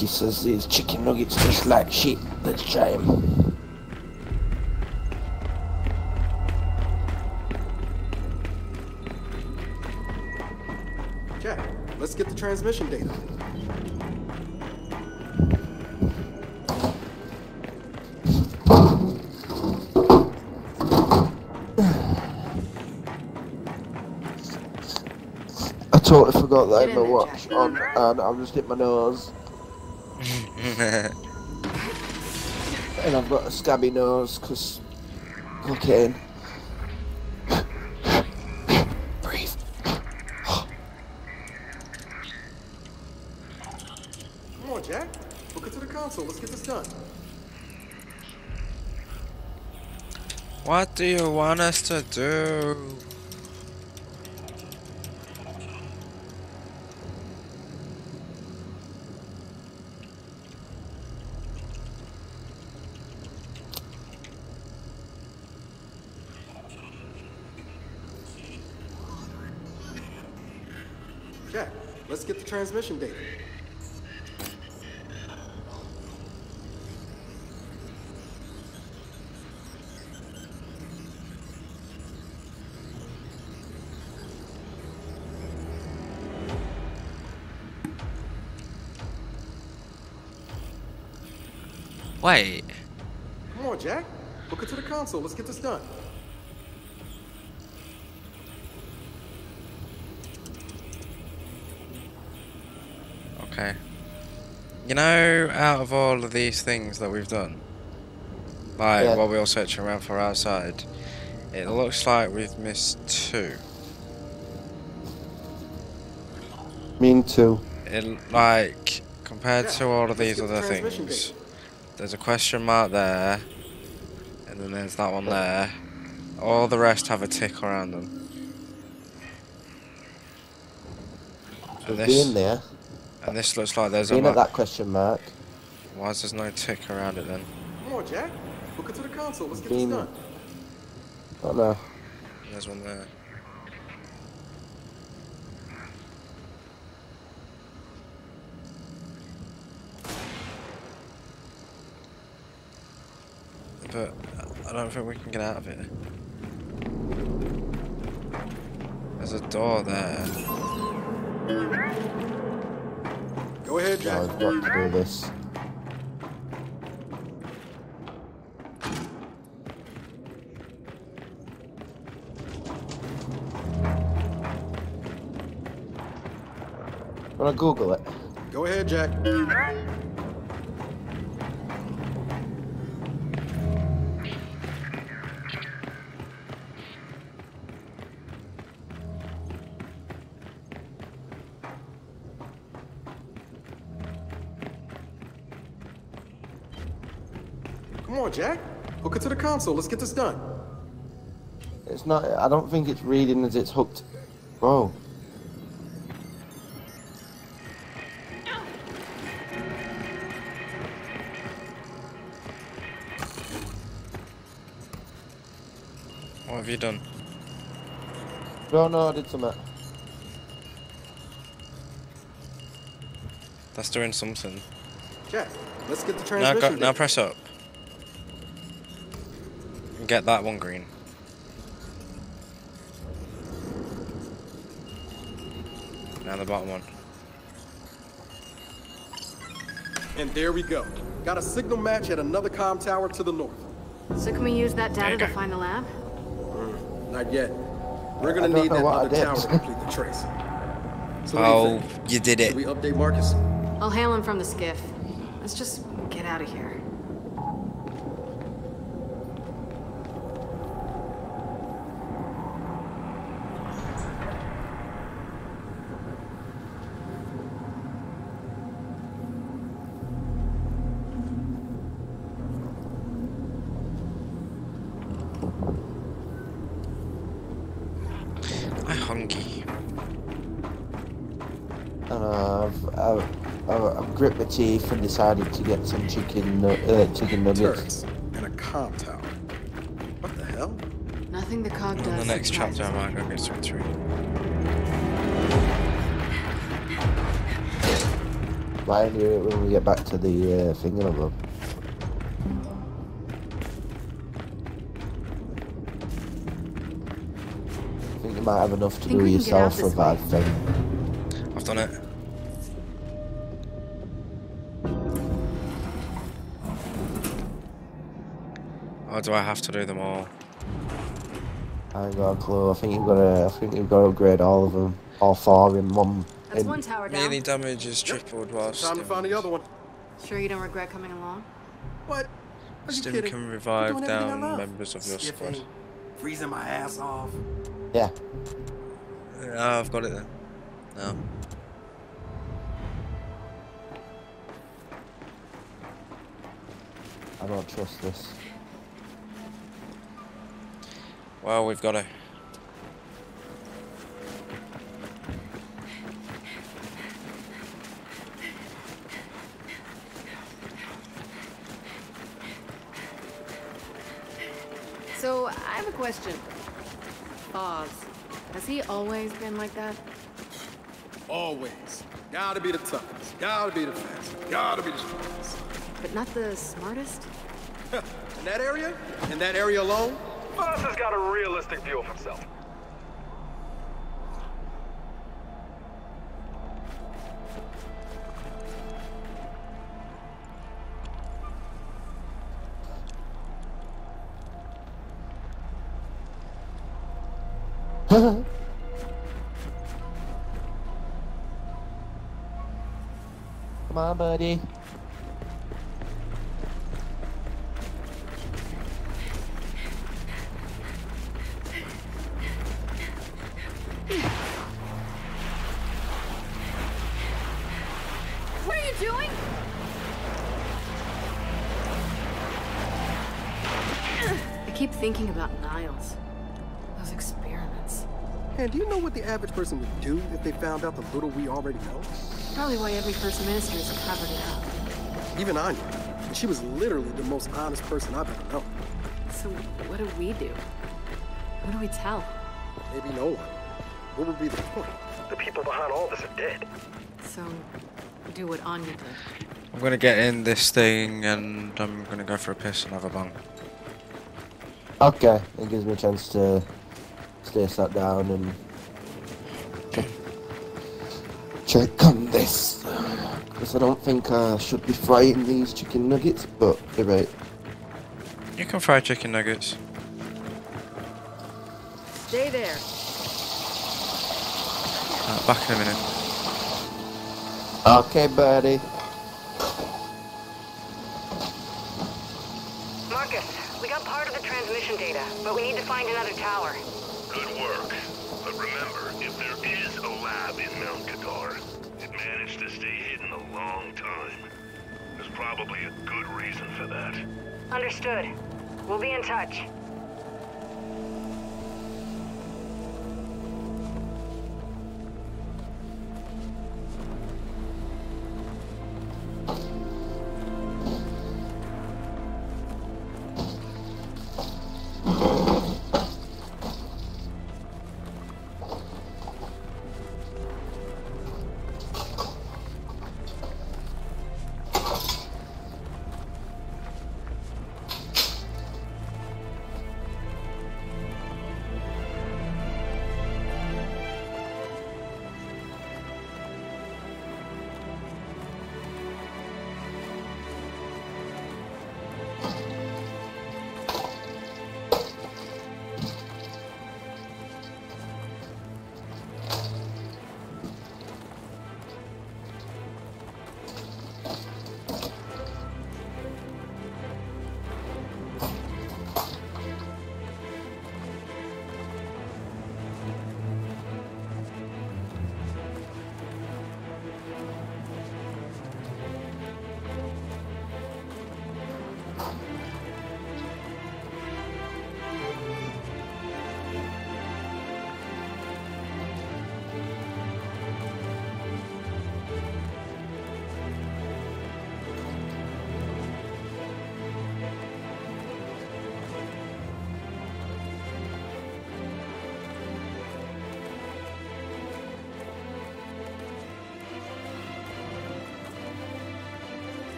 Becky says these chicken nuggets taste like shit. Let's try 'em. Jack, let's get the transmission data. I totally forgot that I Get had my watch on and I'm just hit my nose. And I've got a scabby nose because cocaine. Breathe. Come on, Jack. Hook it to the console. Let's get this done. what do you want us to do? transmission data. Wait. Come on, Jack. Look into the console. Let's get this done. You know, out of all of these things that we've done, like Yeah. while we were searching around for outside, it looks like we've missed two. Mean two. It like compared Yeah, to all of these other things, data. there's a question mark there, and then there's that one there. All the rest have a tick around them. So And being this, there, and this looks like there's a. being at mark- that question mark, Why is there no tick around it then? Come on, Jack. Hook it to the console. Let's get Beam. this done. I don't. There's one there. But I don't think we can get out of it. There's a door there. Go ahead, Jack. I've got to do this. Wanna Google it? Go ahead, Jack. It to the console. Let's get this done. It's not. I don't think it's reading as it's hooked. Bro. What have you done? No, no, I did something. That's doing something. Jack, let's get the Now, transmission. go, now press up. And Get that one green. Now the bottom one. And there we go. Got a signal match at another comm tower to the north. So can we use that data to find the lab? Hmm, not yet. We're gonna need that other tower to complete the trace. So what do you Oh, you did Should it. we update Marcus? I'll hail him from the skiff. Let's just get out of here. I'm hungry. And I've, I've, I've, I've gripped my teeth and decided to get some chicken, uh, chicken nuggets. Turrets and a comm tower. What the hell? Nothing the cog does. In the next chapter, I me. might go get some tree. Why do it when we get back to the uh, thing of them? I think you might have enough to do we can get out yourself for a bad thing. I've done it. Or do I have to do them all? I ain't got a clue. I think you've got to. I think you've got to upgrade all of them, all four in one. That's in- one tower down. Melee damage is tripled while Time to find the other one. Sure you don't regret coming along? What? Are you stim kidding? can We're revive doing down members of your squad. Freezing my ass off. Yeah. Yeah, I've got it then. No. I don't trust this. Well, we've got to. So, I have a question. Fahz, has he always been like that? Always. Gotta be the toughest. Gotta be the fastest. Gotta be the strongest. But not the smartest? In that area? In that area alone? Fahz has got a realistic view of himself. Come on, buddy. Average person would do if they found out the little we already know? Probably why every first minister is covered it up. Even Anya. And she was literally the most honest person I've ever known. So what do we do? What do we tell? Maybe no one. What would be the point? The people behind all this are dead. So do what Anya did. I'm gonna get in this thing and I'm gonna go for a piss and have a bong. Okay, it gives me a chance to stay sat down and check, check on this. Because I don't think I should be frying these chicken nuggets, but you're right. You can fry chicken nuggets. Stay there. Uh, back in a minute. Okay, buddy. Marcus, we got part of the transmission data, but we need to find another tower. Good work. Long time. There's probably a good reason for that. Understood. We'll be in touch.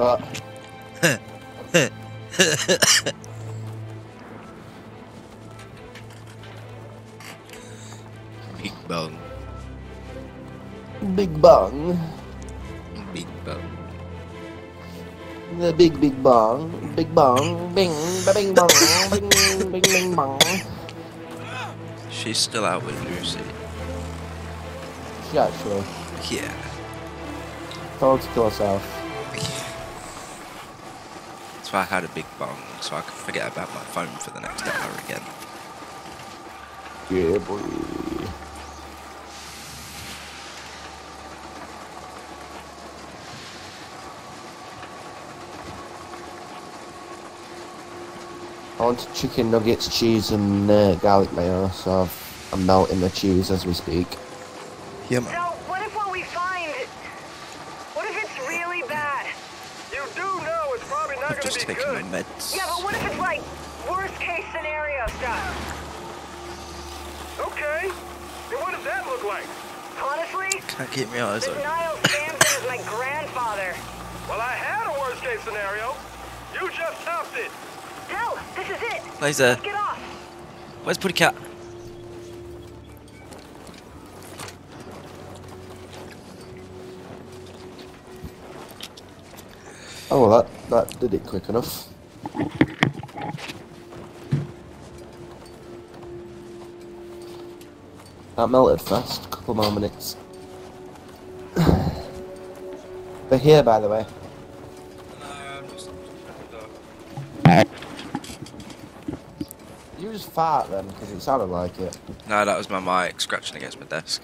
Uh, Big bang. Big Bang. Big bang. The big big bang. Big bang. Bing. ba- Bing bang. Bing. Bing bing bang. She's still out with Lucy. She actually Yeah. to kill herself. So I had a big bong, so I could forget about my phone for the next hour again. Yeah, boy. I want chicken nuggets, cheese, and uh, garlic mayo, so I've, I'm melting the cheese as we speak. Yeah, So, Honestly, Can't keep my eyes this open. Niall Samson is my grandfather. Well, I had a worst case scenario. You just topped it. No, this is it. Laser. Let's get off. Where's Putty Cat? Oh, well, that, that did it quick enough. That melted fast. Couple more minutes. They're here, by the way. You just fart then, because it sounded like it. No, that was my mic scratching against my desk.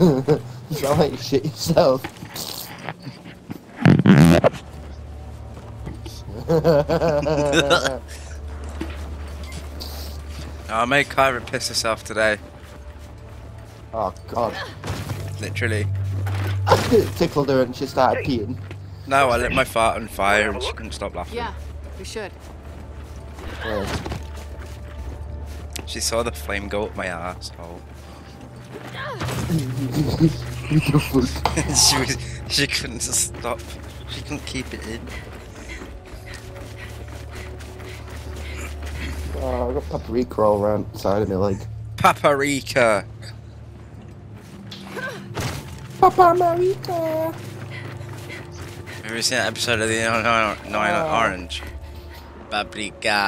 you sound like you shit yourself. I made Kyra piss herself today. oh god. Literally. Tickled her and she started peeing. No, I lit my fart on fire and she couldn't stop laughing. Yeah, we should. Yeah. She saw the flame go up my asshole. she was, she couldn't stop. She couldn't keep it in. Oh, I got paprika all around the side of my leg. Paprika. Paprika. Have you seen that episode of the Nine, Nine, Nine Oh. Orange? Paprika.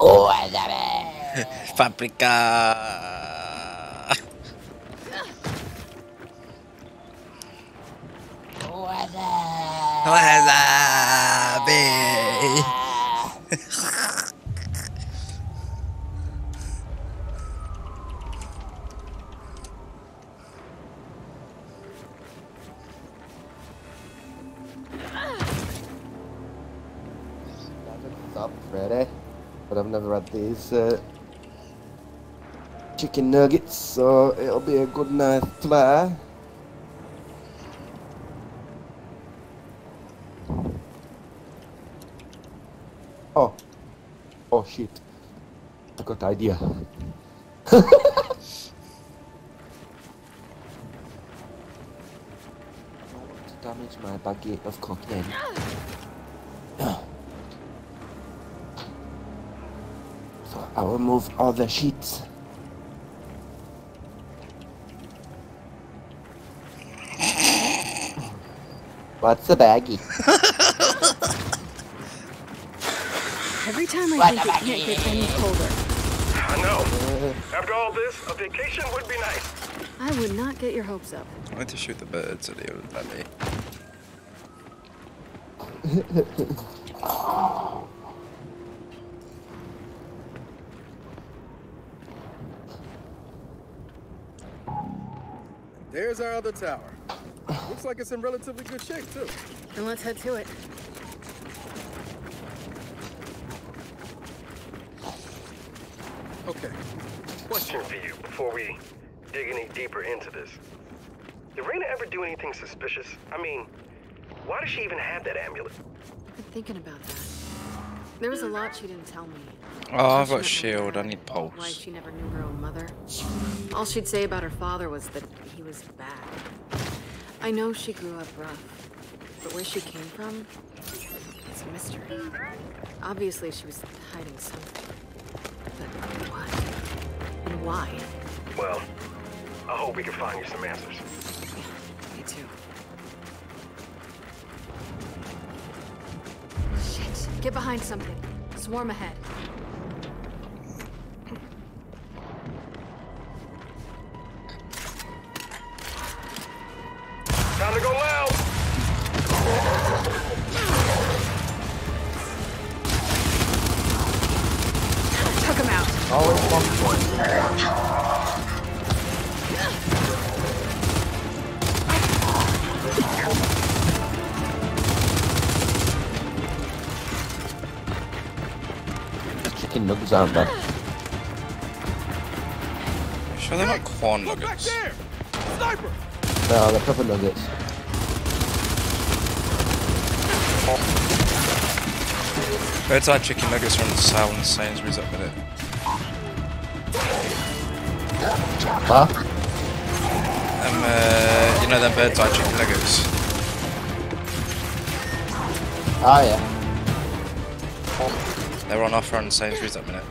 Oh, I love it. Paprika. Wasabi. These uh, chicken nuggets, so it'll be a good night try. Oh. Oh shit. I got idea. Damage my baguette of cocaine. I'll remove all the sheets. What's the baggie? Every time I think it can't get any colder, I know. After all this, a vacation would be nice. I would not get your hopes up. I went to shoot the birds at the other valley. There's our other tower. Looks like it's in relatively good shape, too. Then let's head to it. Okay. Question for you before we dig any deeper into this. Did Reyna ever do anything suspicious? I mean, why does she even have that amulet? I've been thinking about that. There was a lot she didn't tell me. Oh, I've got How she met my shield. I dad, need Why pulse. she never knew her own mother. All she'd say about her father was that he was bad. I know she grew up rough, but where she came from, it's a mystery. Obviously, she was hiding something. But what? And why? Well, I hope we can find you some answers. Me too. Shit. Get behind something. Swarm ahead. Chicken nuggets aren't bad. Sure, they're not corn Look back nuggets. there! Sniper! No, they're proper nuggets. Bird's eye chicken nuggets are on sale in Sainsbury's at the minute. Huh? Um, uh, you know them bird's eye chicken nuggets? Ah, yeah. They're on offer on Sainsbury's at the minute.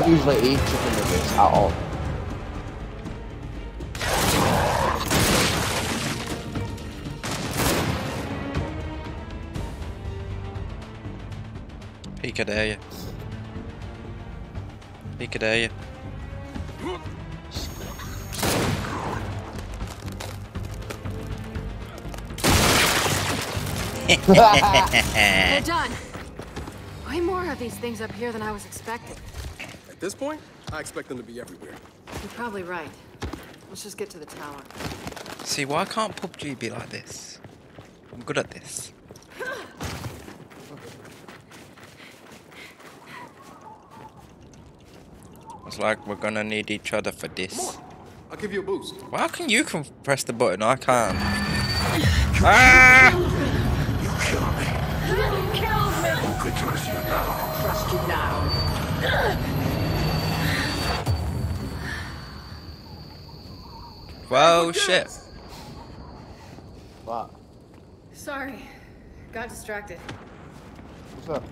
Don't usually eat chicken nuggets at all. Peekadaya. Peekadaya. They're done. Way more of these things up here than I was expecting this point, I expect them to be everywhere. You're probably right. Let's just get to the tower. See, why can't PUBG be like this? I'm good at this. It's like we're gonna need each other for this. I'll give you a boost. Why can you press the button? I can't. ah! Whoa, shit. What? Sorry. Got distracted. What's up?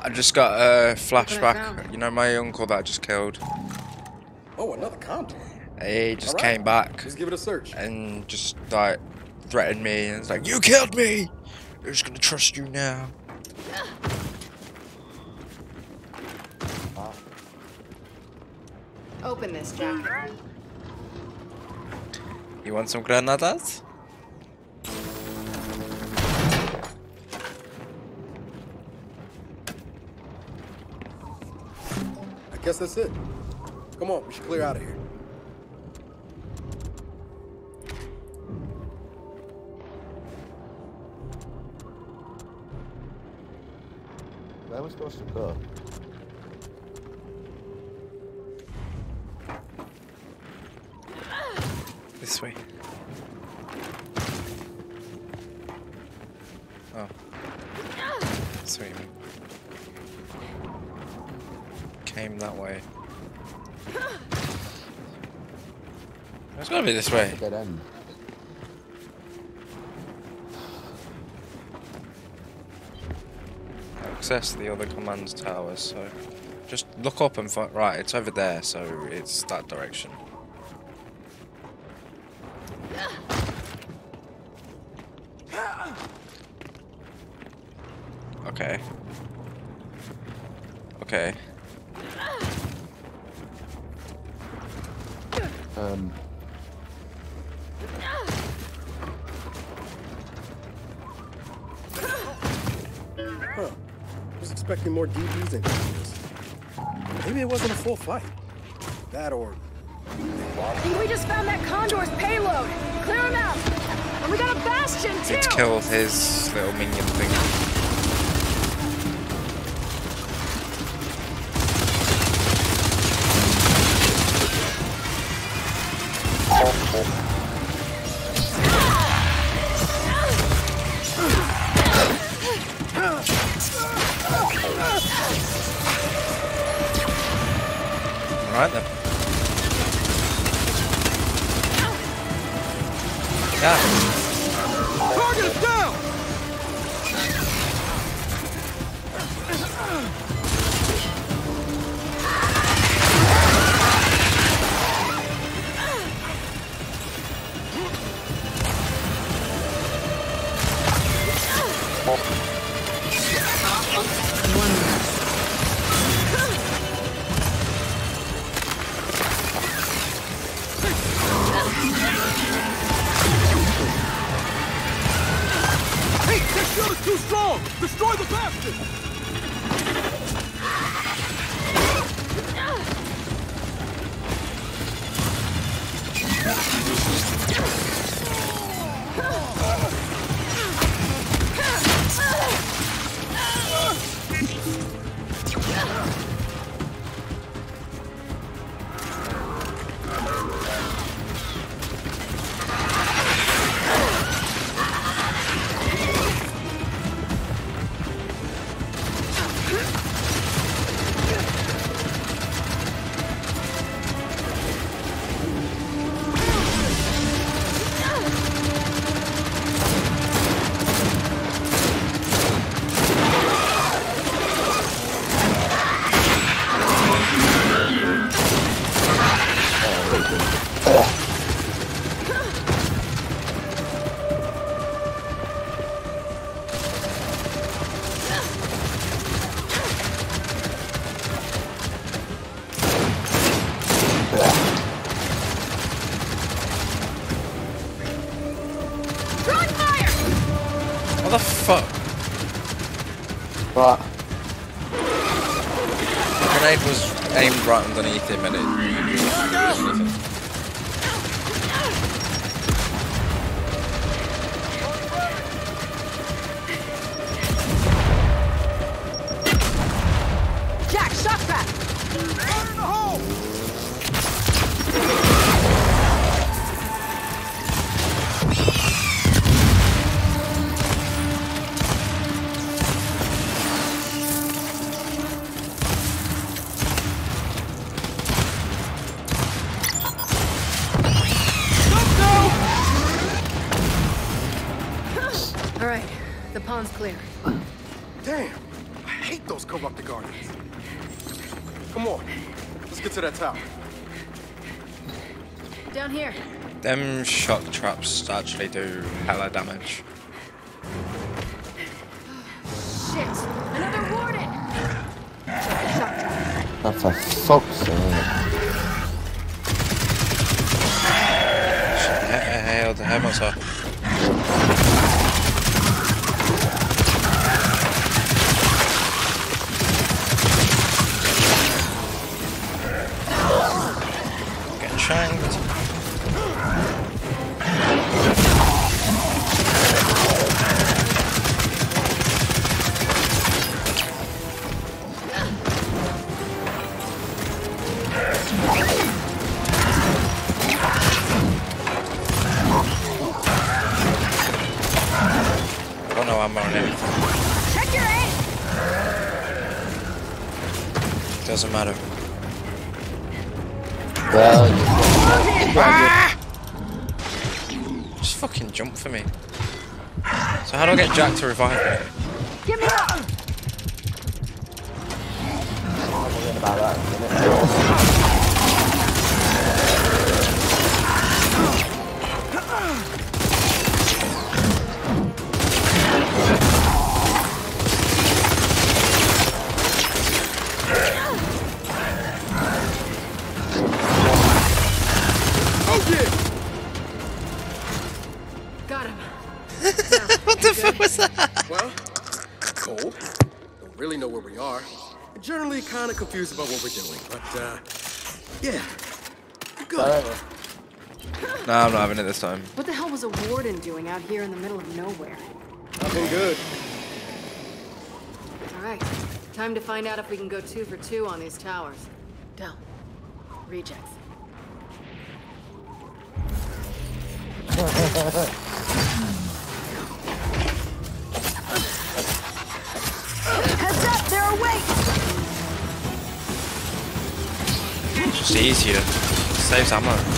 I just got a flashback. You know my uncle that I just killed? Oh, another condor. He just All right. came back Let's give it a search. and just like threatened me and it's like, You killed me! Who's gonna trust you now? Open this, Jack. You want some granadas? I guess that's it. Come on, we should clear out of here. Where are we supposed to go? This way. Oh. Way. Came that way. It's gotta be this way. Dead end. Access the other command towers, so just look up and find. Right, it's over there, so it's that direction. Okay. Okay. Um. Huh. I was expecting more DBs than this. Maybe it wasn't a full fight. That or I think we just found that Condor's payload. Clear him out. And we got a Bastion, too. It's killed his little minion thing. home! Let's get to that tower. Down here. Them shock traps actually do hella damage. Shit! Another warden! Shock trap. Oh, for fuck's sake. Hold the helmets off. Jack to revive confused about what we're doing. But, uh, yeah. We're good. Alright. No, I'm not having it this time. What the hell was a warden doing out here in the middle of nowhere? Nothing good. All right, time to find out if we can go two for two on these towers. Del, rejects. Saves ammo. Stop.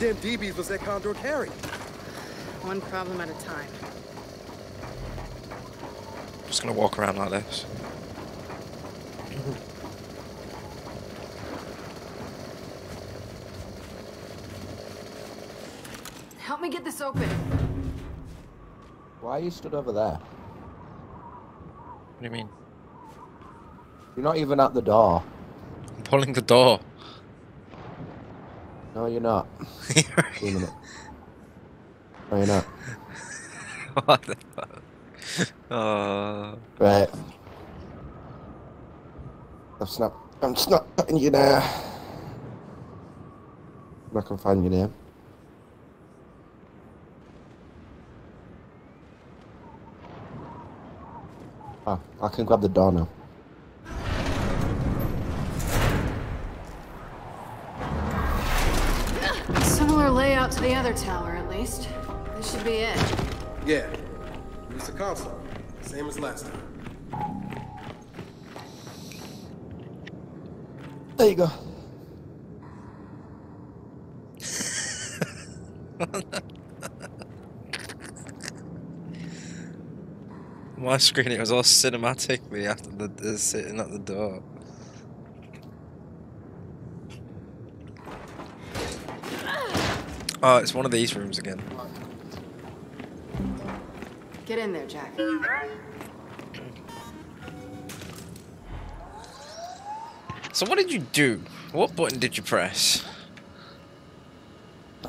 Goddamn DeeBees was that Condor carrying? One problem at a time. Just gonna walk around like this. Help me get this open. Why are you stood over there? What do you mean? You're not even at the door. I'm pulling the door. No, you're not. Wait a minute. No, you're not. what the fuck? Oh. Right. I'm just not putting you there. I'm not gonna find your name. Ah, I can grab the door now. Layout to the other tower, at least. This should be it. Yeah. Use the console. Same as last time. There you go. My screen, it was all cinematically after the, the sitting at the door. Oh, it's one of these rooms again. Get in there, Jack. So what did you do? What button did you press?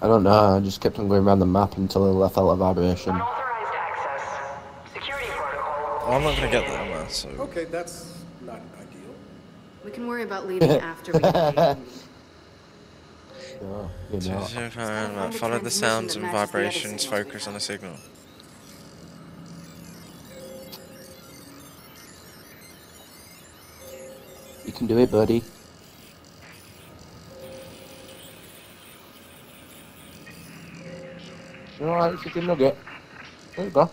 I don't know. I just kept on going around the map until I left out of vibration. Unauthorized access. Security protocol. Well, I'm not gonna get that one, so. Okay, that's not ideal. We can worry about leaving after we Sure, you're not. Zero, five, Follow the sounds and vibrations, focus on the signal. You can do it, buddy. Alright, it's a good nugget. There you go.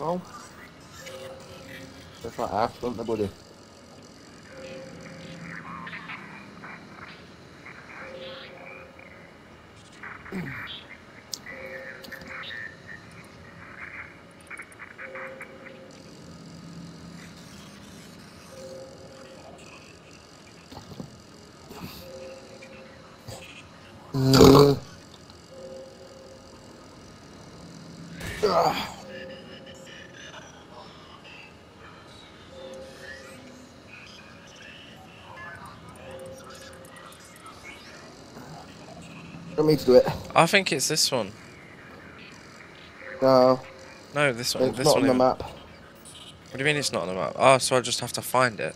Well, just like half, don't they, buddy? No. Me to do it? I think it's this one. No, No, this one. it's this not one. on the map. What do you mean it's not on the map? Oh, so I just have to find it.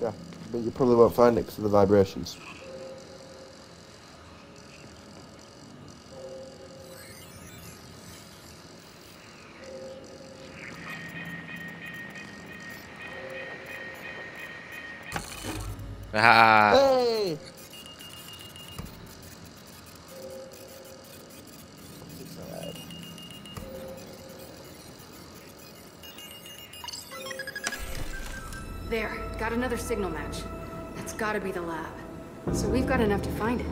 Yeah, but you probably won't find it because of the vibrations. Ah. Another signal match. That's gotta be the lab. So we've got enough to find it.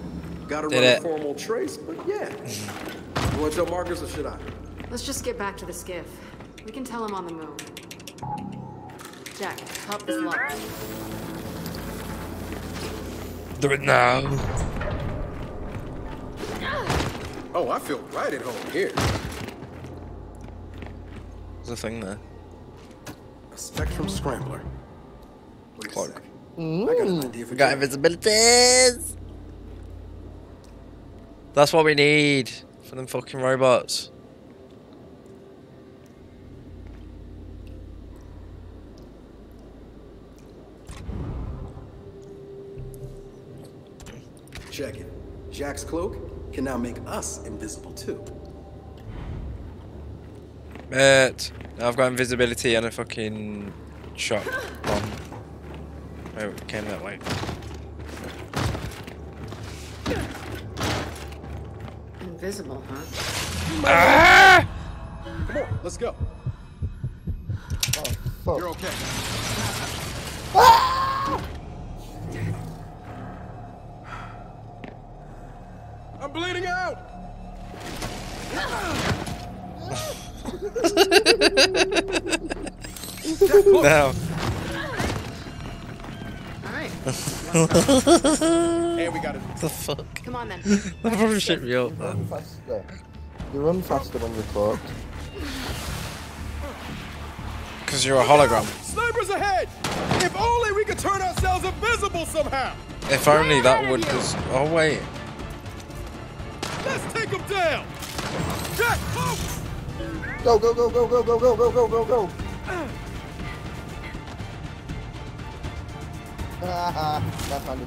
Gotta Did run it. a formal trace, but yeah. you want to tell Marcus or should I? Let's just get back to the skiff. We can tell him on the move. Jack, help this lock. Do it now. Oh, I feel right at home here. There's a thing there. A Spectrum Scrambler. Wait a I got an idea for We got invisibilities. That's what we need for them fucking robots. Check it. Jack's cloak can now make us invisible too. But I've got invisibility and a fucking shot bomb. Oh, it came that way. Invisible, huh? Ah! Come on, let's go. Fuck. You're okay. I'm bleeding out. Now. And we got it. the fuck? come on then. That probably shit me up. Run faster. You run faster when you're cloaked. Because you're a hologram. Snipers ahead! If only we could turn ourselves invisible somehow! If only that would just. Oh, wait. Let's take them down! Jack, move! Go, go, go, go, go, go, go, go, go, go, go! that kind.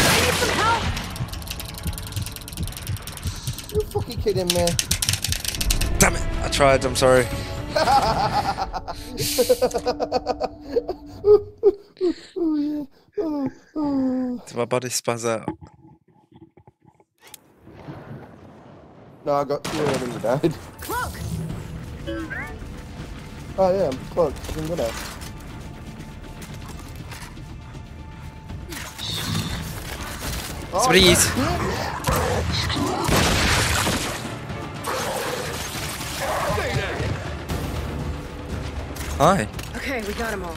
I need some help! You fucking kidding me? Damn it! I tried. I'm sorry. My body spans out. No, I got two of them died. Cloak! Oh yeah, I'm close. I'm oh, good at. Oh, Freeze. Hi. Okay, we got them all.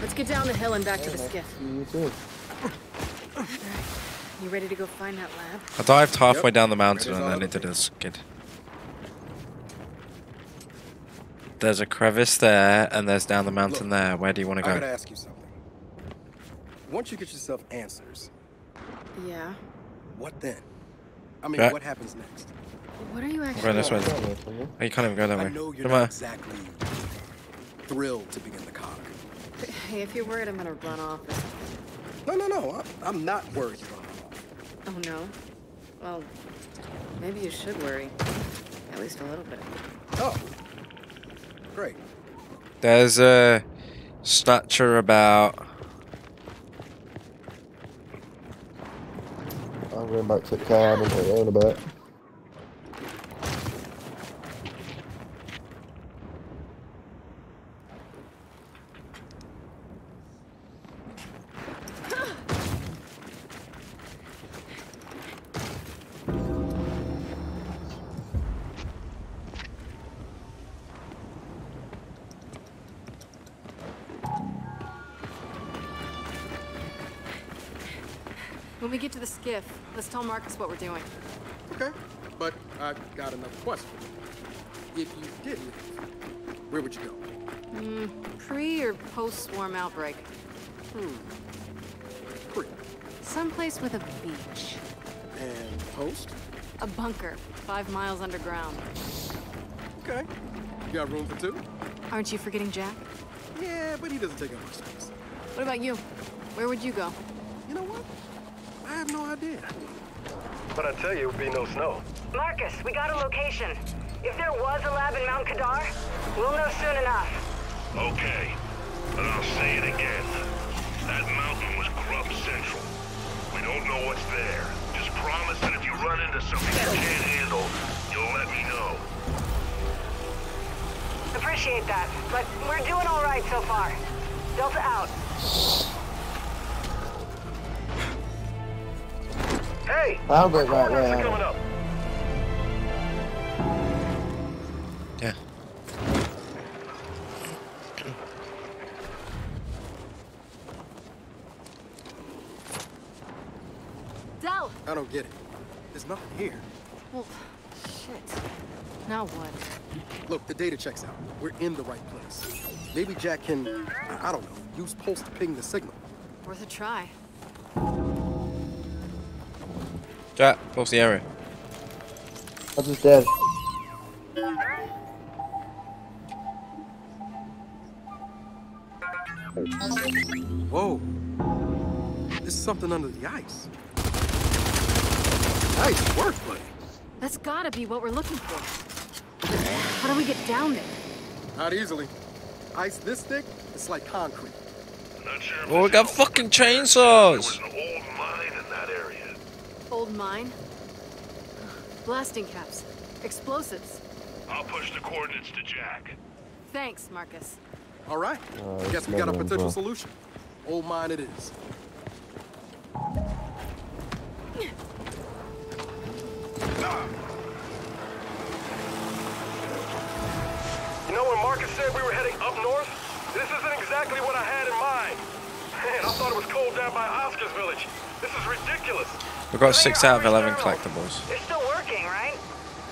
Let's get down the hill and back to the skiff. You too. You ready to go find that lab? I dived halfway Yep. down the mountain and then into all did skid. There's a crevice there, and there's down the mountain there. Where do you want to I gotta go? ask you something. Once you get yourself answers, Yeah. what then? I mean, Yeah. what happens next? What are you I'm actually going this way. You. Oh, you can't even go that I way. know you're Come not on. exactly thrilled to begin the cog. Hey, if you're worried I'm gonna run off. No, no, no. I, I'm not worried. Oh no? Well, maybe you should worry. At least a little bit. Oh, great. There's a snatcher about. I'm going back to the car and I'll in a bit. Skiff, let's tell Marcus what we're doing. Okay, but I got another question. If you did leave, where would you go? Hmm, pre or post swarm outbreak? Hmm. Pre. Someplace with a beach. And post? A bunker, five miles underground. Okay. You got room for two? Aren't you forgetting Jack? Yeah, but he doesn't take up much space. What about you? Where would you go? You know what? I have no idea. But I tell you, it would be no snow. Marcus, we got a location. If there was a lab in Mount Kadar, we'll know soon enough. Okay, but I'll say it again. That mountain was Grub Central. We don't know what's there. Just promise that if you run into something you can't handle, you'll let me know. Appreciate that, but we're doing all right so far. Delta out. Hey! I'll get right Coordinates are there. coming up. Yeah. Del! I don't get it. There's nothing here. Well, shit. Now what? Look, the data checks out. We're in the right place. Maybe Jack can, I I don't know, use Pulse to ping the signal. Worth a try. Jack, what's the area? I'm just dead. Whoa. There's something under the ice. Nice work, buddy. That's gotta be what we're looking for. How do we get down there? Not easily. Ice this thick, it's like concrete. Not sure if Oh, we got helpful. fucking There was chainsaws. an old mine in that area. Old mine? Blasting caps. Explosives. I'll push the coordinates to Jack. Thanks, Marcus. All right. Uh, Guess we got a potential bro. solution. Old mine it is. You know when Marcus said we were heading up north? This isn't exactly what I had in mind. Man, I thought it was cold down by Oscar's village. This is ridiculous. We've got six out of eleven collectibles. It's still working, right?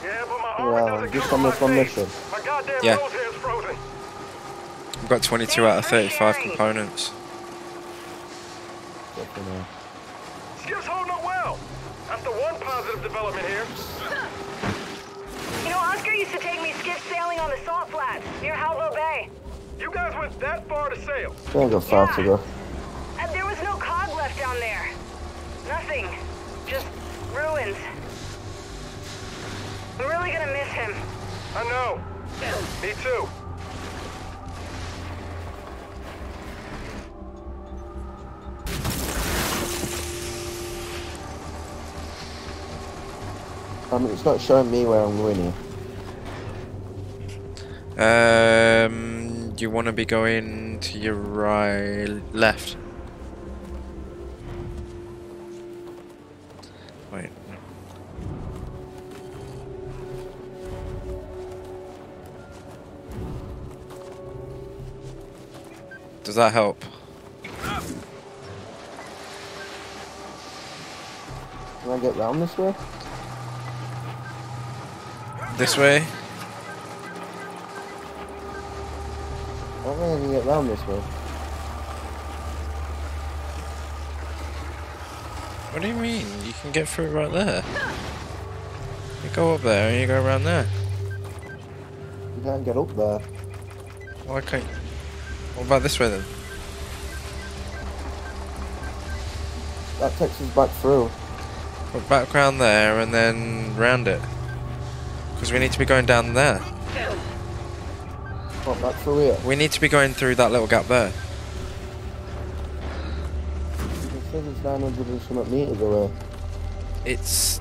Yeah, but my armor Well, doesn't just cover on this my one face. mission. My goddamn Yeah. nose hair's frozen. We've got 22 out of 35 components. Definitely. Skiff's holding up well. That's the one positive development here. You know, Oscar used to take me skiff sailing on the salt flats near Halvo Bay. You guys went that far to sail. Can't go far to go. And there was no cog left down there. Nothing. Just ruins. I'm really gonna miss him. I know. Me too. I mean, it's not showing me where I'm going here. Um, you want to be going to your right, left. Does that help? Can I get round this way? This way? I don't think I can get round this way. What do you mean? You can get through right there. You go up there and you go around there. You can't get up there. Why can't? What about this way then? That takes us back through. Put back around there and then round it. Because we need to be going down there. What, back through here? We need to be going through that little gap there. It says it's 900 and something meters away. It's.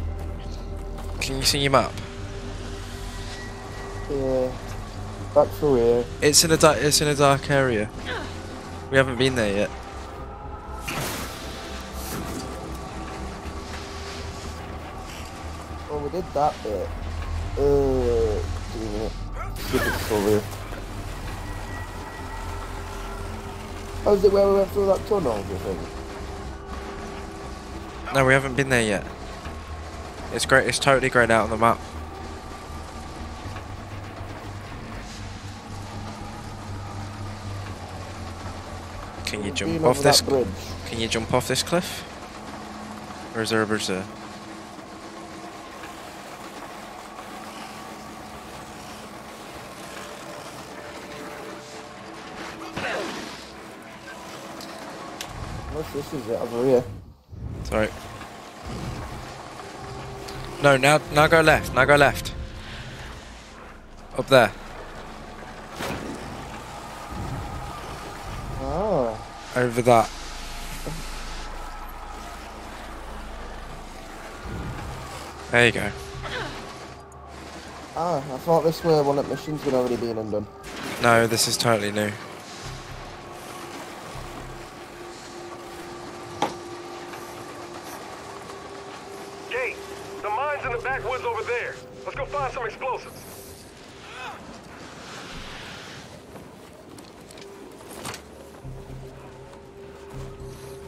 Can you see your map? Yeah. Back through here. It's in a dark. It's in a dark area. We haven't been there yet. Oh, we did that bit. Uh, give me a minute. See if it's. Oh, is it where we went through that tunnel, do you think? No, we haven't been there yet. It's great. It's totally grayed out on the map. Can you jump off this? bridge. Can you jump off this cliff? Or is there a bridge there? Unless this is it over here. Sorry. No, now now go left. Now go left. Up there. Ah. Over that. There you go. Ah, I thought this were one of the missions had already been undone. No, this is totally new. Gate, the mine's in the backwoods over there. Let's go find some explosives.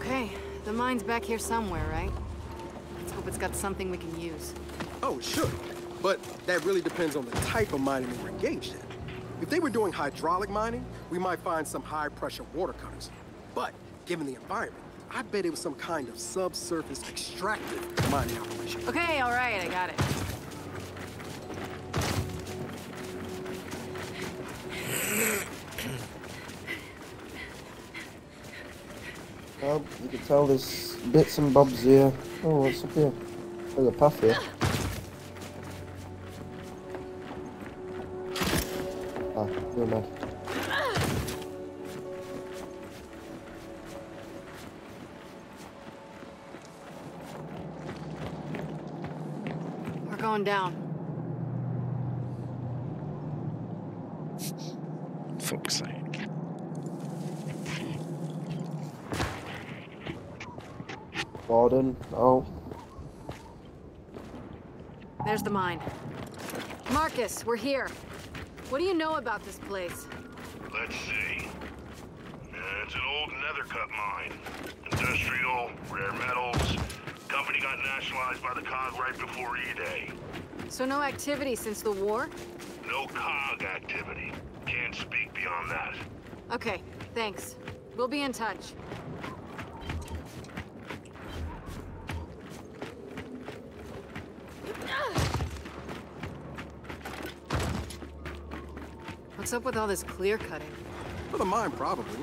Okay, the mine's back here somewhere, right? Let's hope it's got something we can use. Oh, it should. But that really depends on the type of mining they were engaged in. If they were doing hydraulic mining, we might find some high-pressure water cutters. But given the environment, I bet it was some kind of subsurface extractive mining operation. Okay, all right, I got it. You can tell there's bits and bobs here. Oh, what's up here? There's a path here. Ah, never mind. We're going down. Fuck's sake. Warden. Oh, There's the mine. Marcus, we're here. What do you know about this place? Let's see. Uh, it's an old nether cut mine. Industrial, rare metals. Company got nationalized by the COG right before E-Day. So no activity since the war? No COG activity. Can't speak beyond that. Okay, thanks. We'll be in touch. What's up with all this clear cutting? For the mine, probably.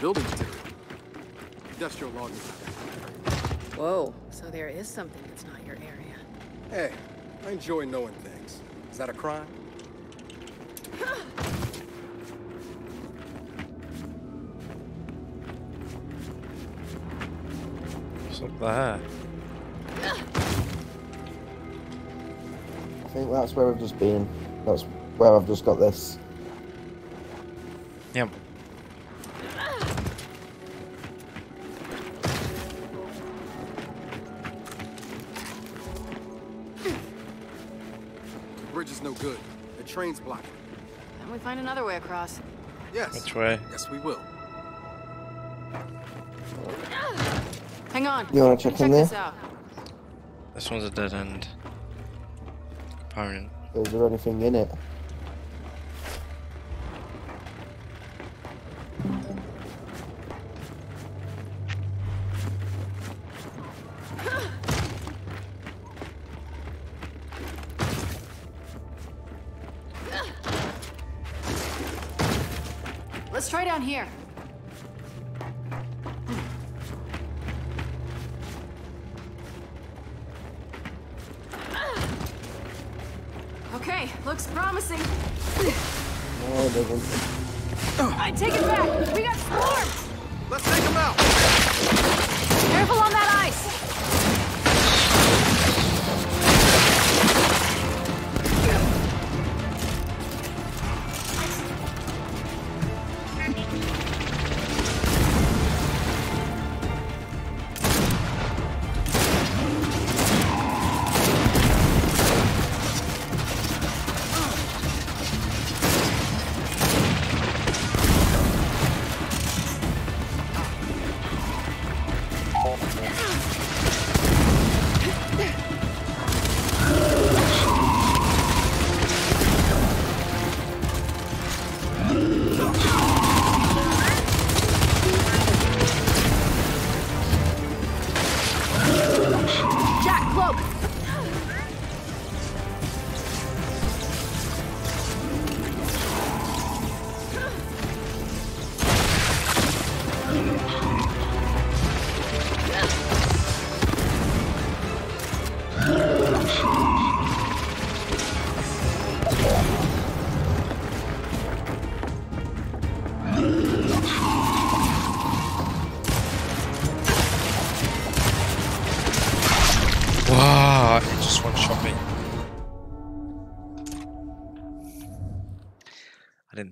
Building material. Industrial logging. Whoa, so there is something that's not your area. Hey, I enjoy knowing things. Is that a crime? What's up there? I think that's where I've just been. That's where I've just got this. The train's blocking. Then we find another way across. Yes. Which way? Yes, we will. Hang on. You wanna check in this there? out. This one's a dead end. Component. Is there anything in it?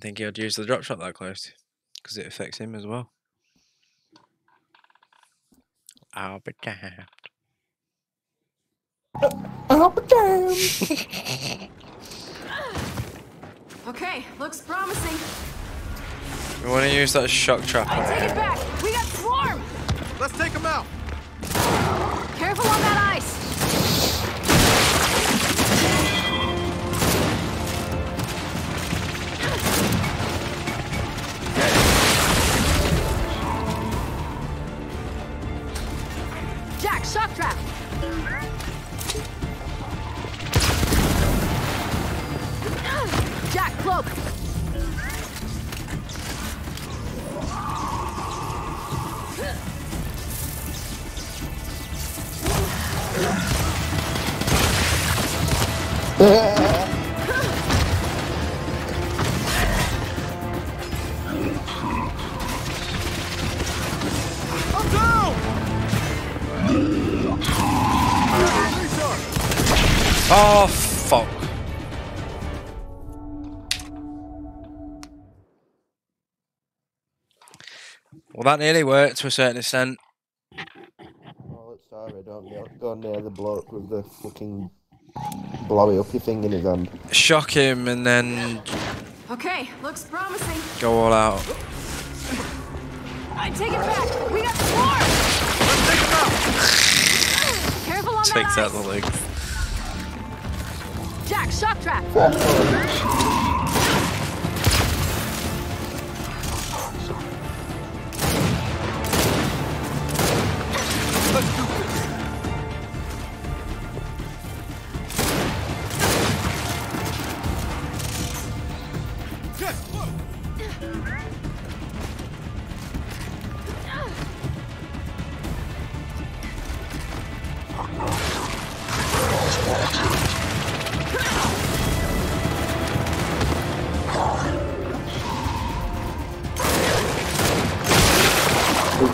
Think he would use the Dropshot that close because it affects him as well. I'll be damned. I'll be damned. Okay, looks promising. We want to use that shock trap on Take it back. That nearly worked to a certain extent. Oh, look, sorry, don't go, go near the bloke with the fucking blowy uppy thing in his hand. Shock him and then Okay, looks promising. go all out. I take it back. We got swarm. Let's take them out. Careful on Takes that out the ice. legs. Jack, shock trap.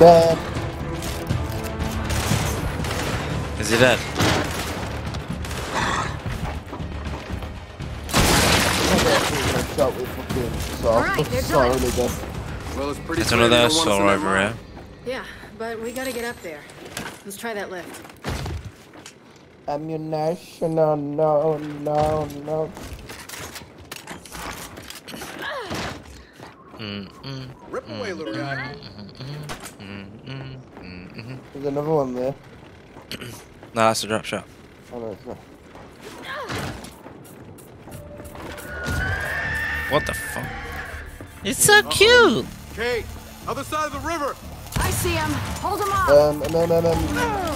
Dead. Is he dead? Shot with fucking saw. Alright, they're Saw done. really good. Well, it's pretty. It's another you don't want us soul in that over mine. here. Yeah, but we gotta get up there. Let's try that lift. Ammunition, oh, no, no, no, no. Rip away, little guy. There's another one there. No, that's a Dropshot. Oh no, it's not. What the fuck? It's so cute. Kait, other side of the river. I see him. Hold him off. Um, no, no, no.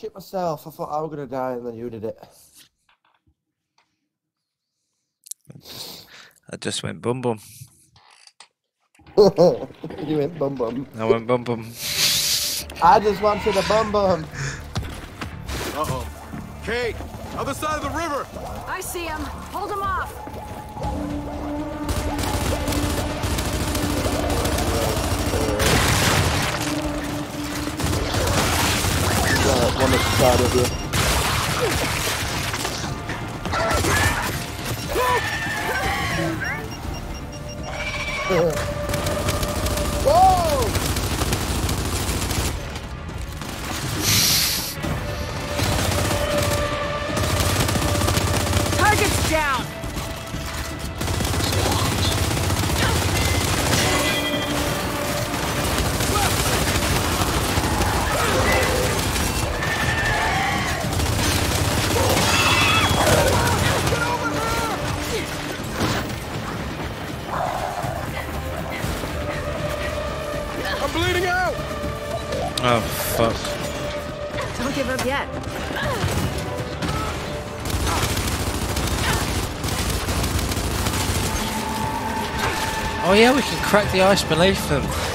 Shit myself. I thought I was gonna die and then you did it. I just went bum bum. you went bum bum. I went bum bum. I just wanted a bum bum. Uh-oh. Kait, other side of the river. I see him. Hold him off. Uh, one at side of you. Target's down. Crack the ice beneath them.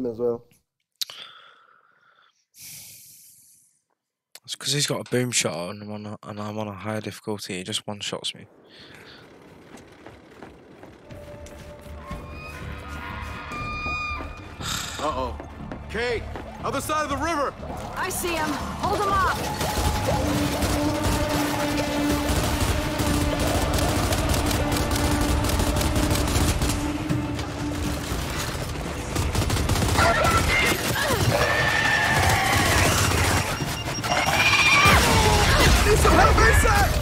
Him as well. It's because he's got a Boomshot and I'm on a, and I'm on a higher difficulty. He just one shots me. Uh-oh. Kait, other side of the river! I see him. Hold him off. Some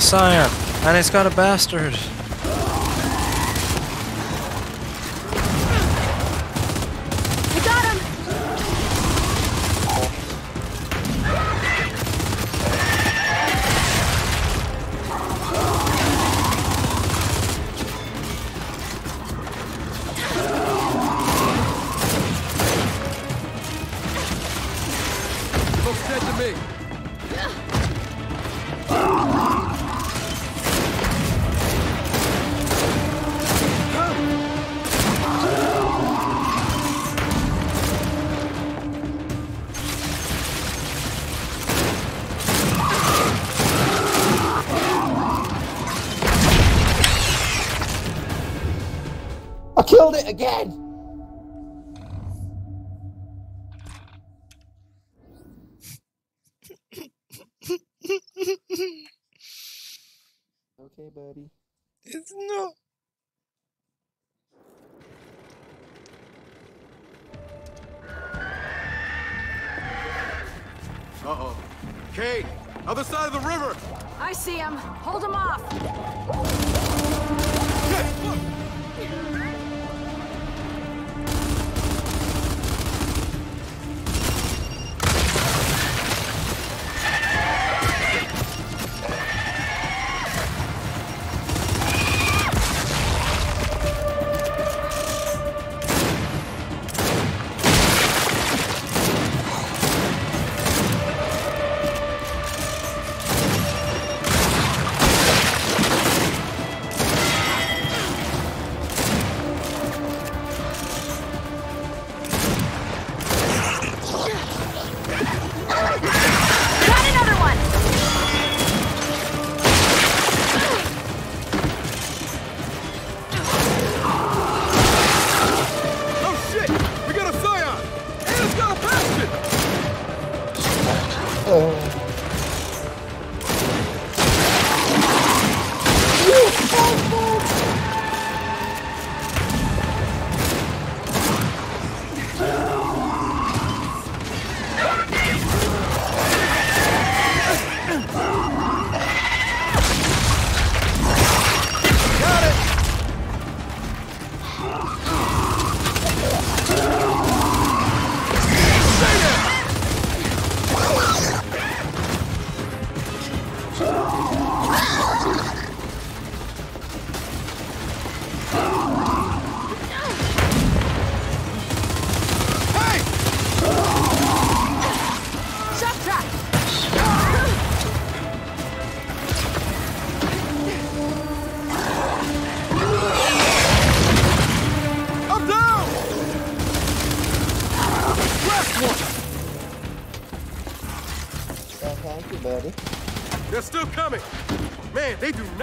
a scion, and it's got a bastard.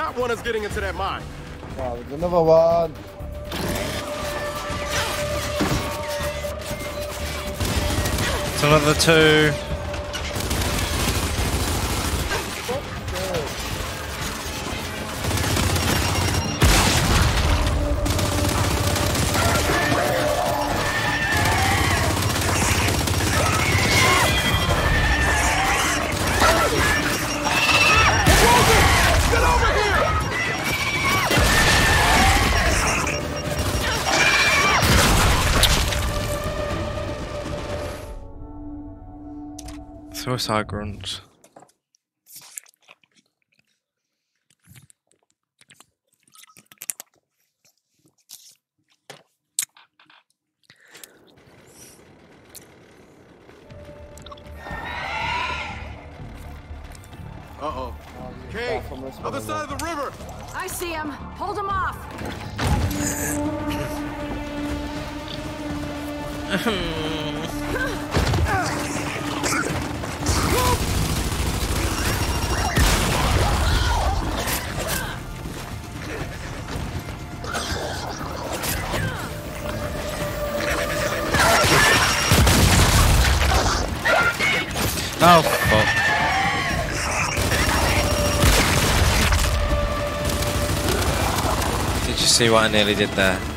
not one is getting into that mine. Wow, another one. It's another two. Cygrons. Oh, fuck. Did you see what I nearly did there?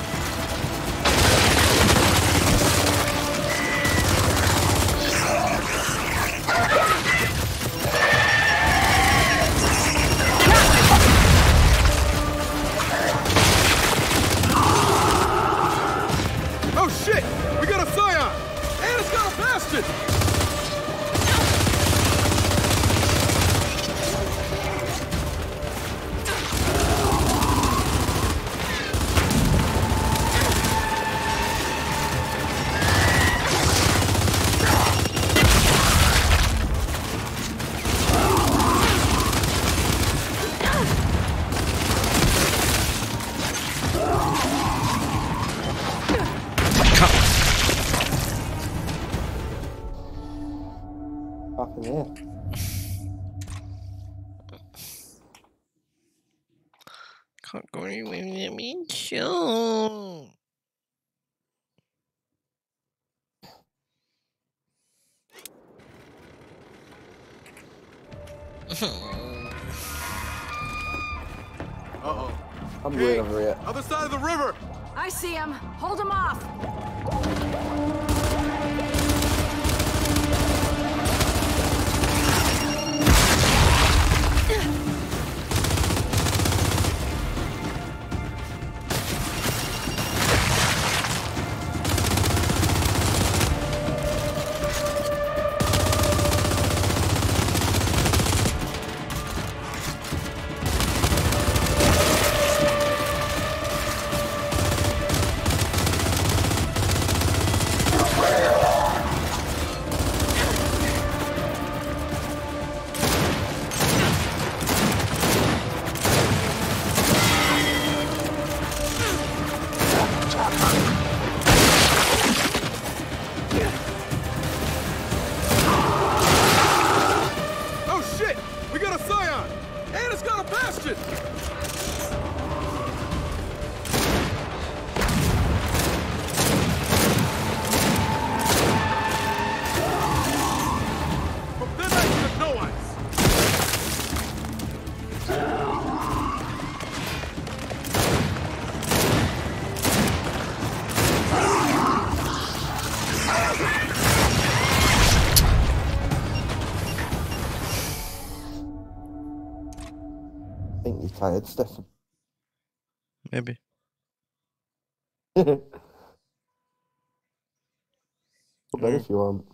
Think Stefan. Maybe. Put bed if you want.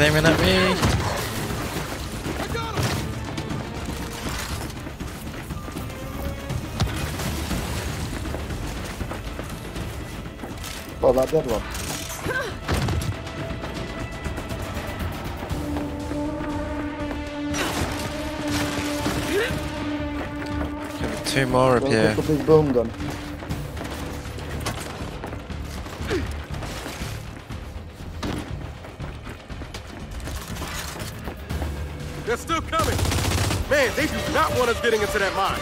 He's aiming at me. Oh, that dead one. Two more up here. his boom gun. Not getting into that mine!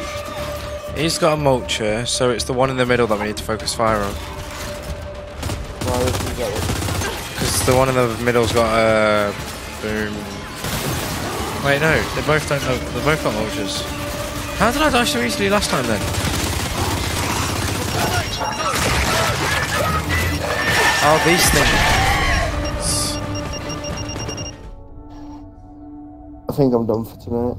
He's got a mulcher, so it's the one in the middle that we need to focus fire on. No, this is that one. Because the one in the middle's got a boom. Wait, no, they both don't. Have, they both got mulchers. How did I die so easily last time then? Oh, these things. I think I'm done for tonight. Yeah.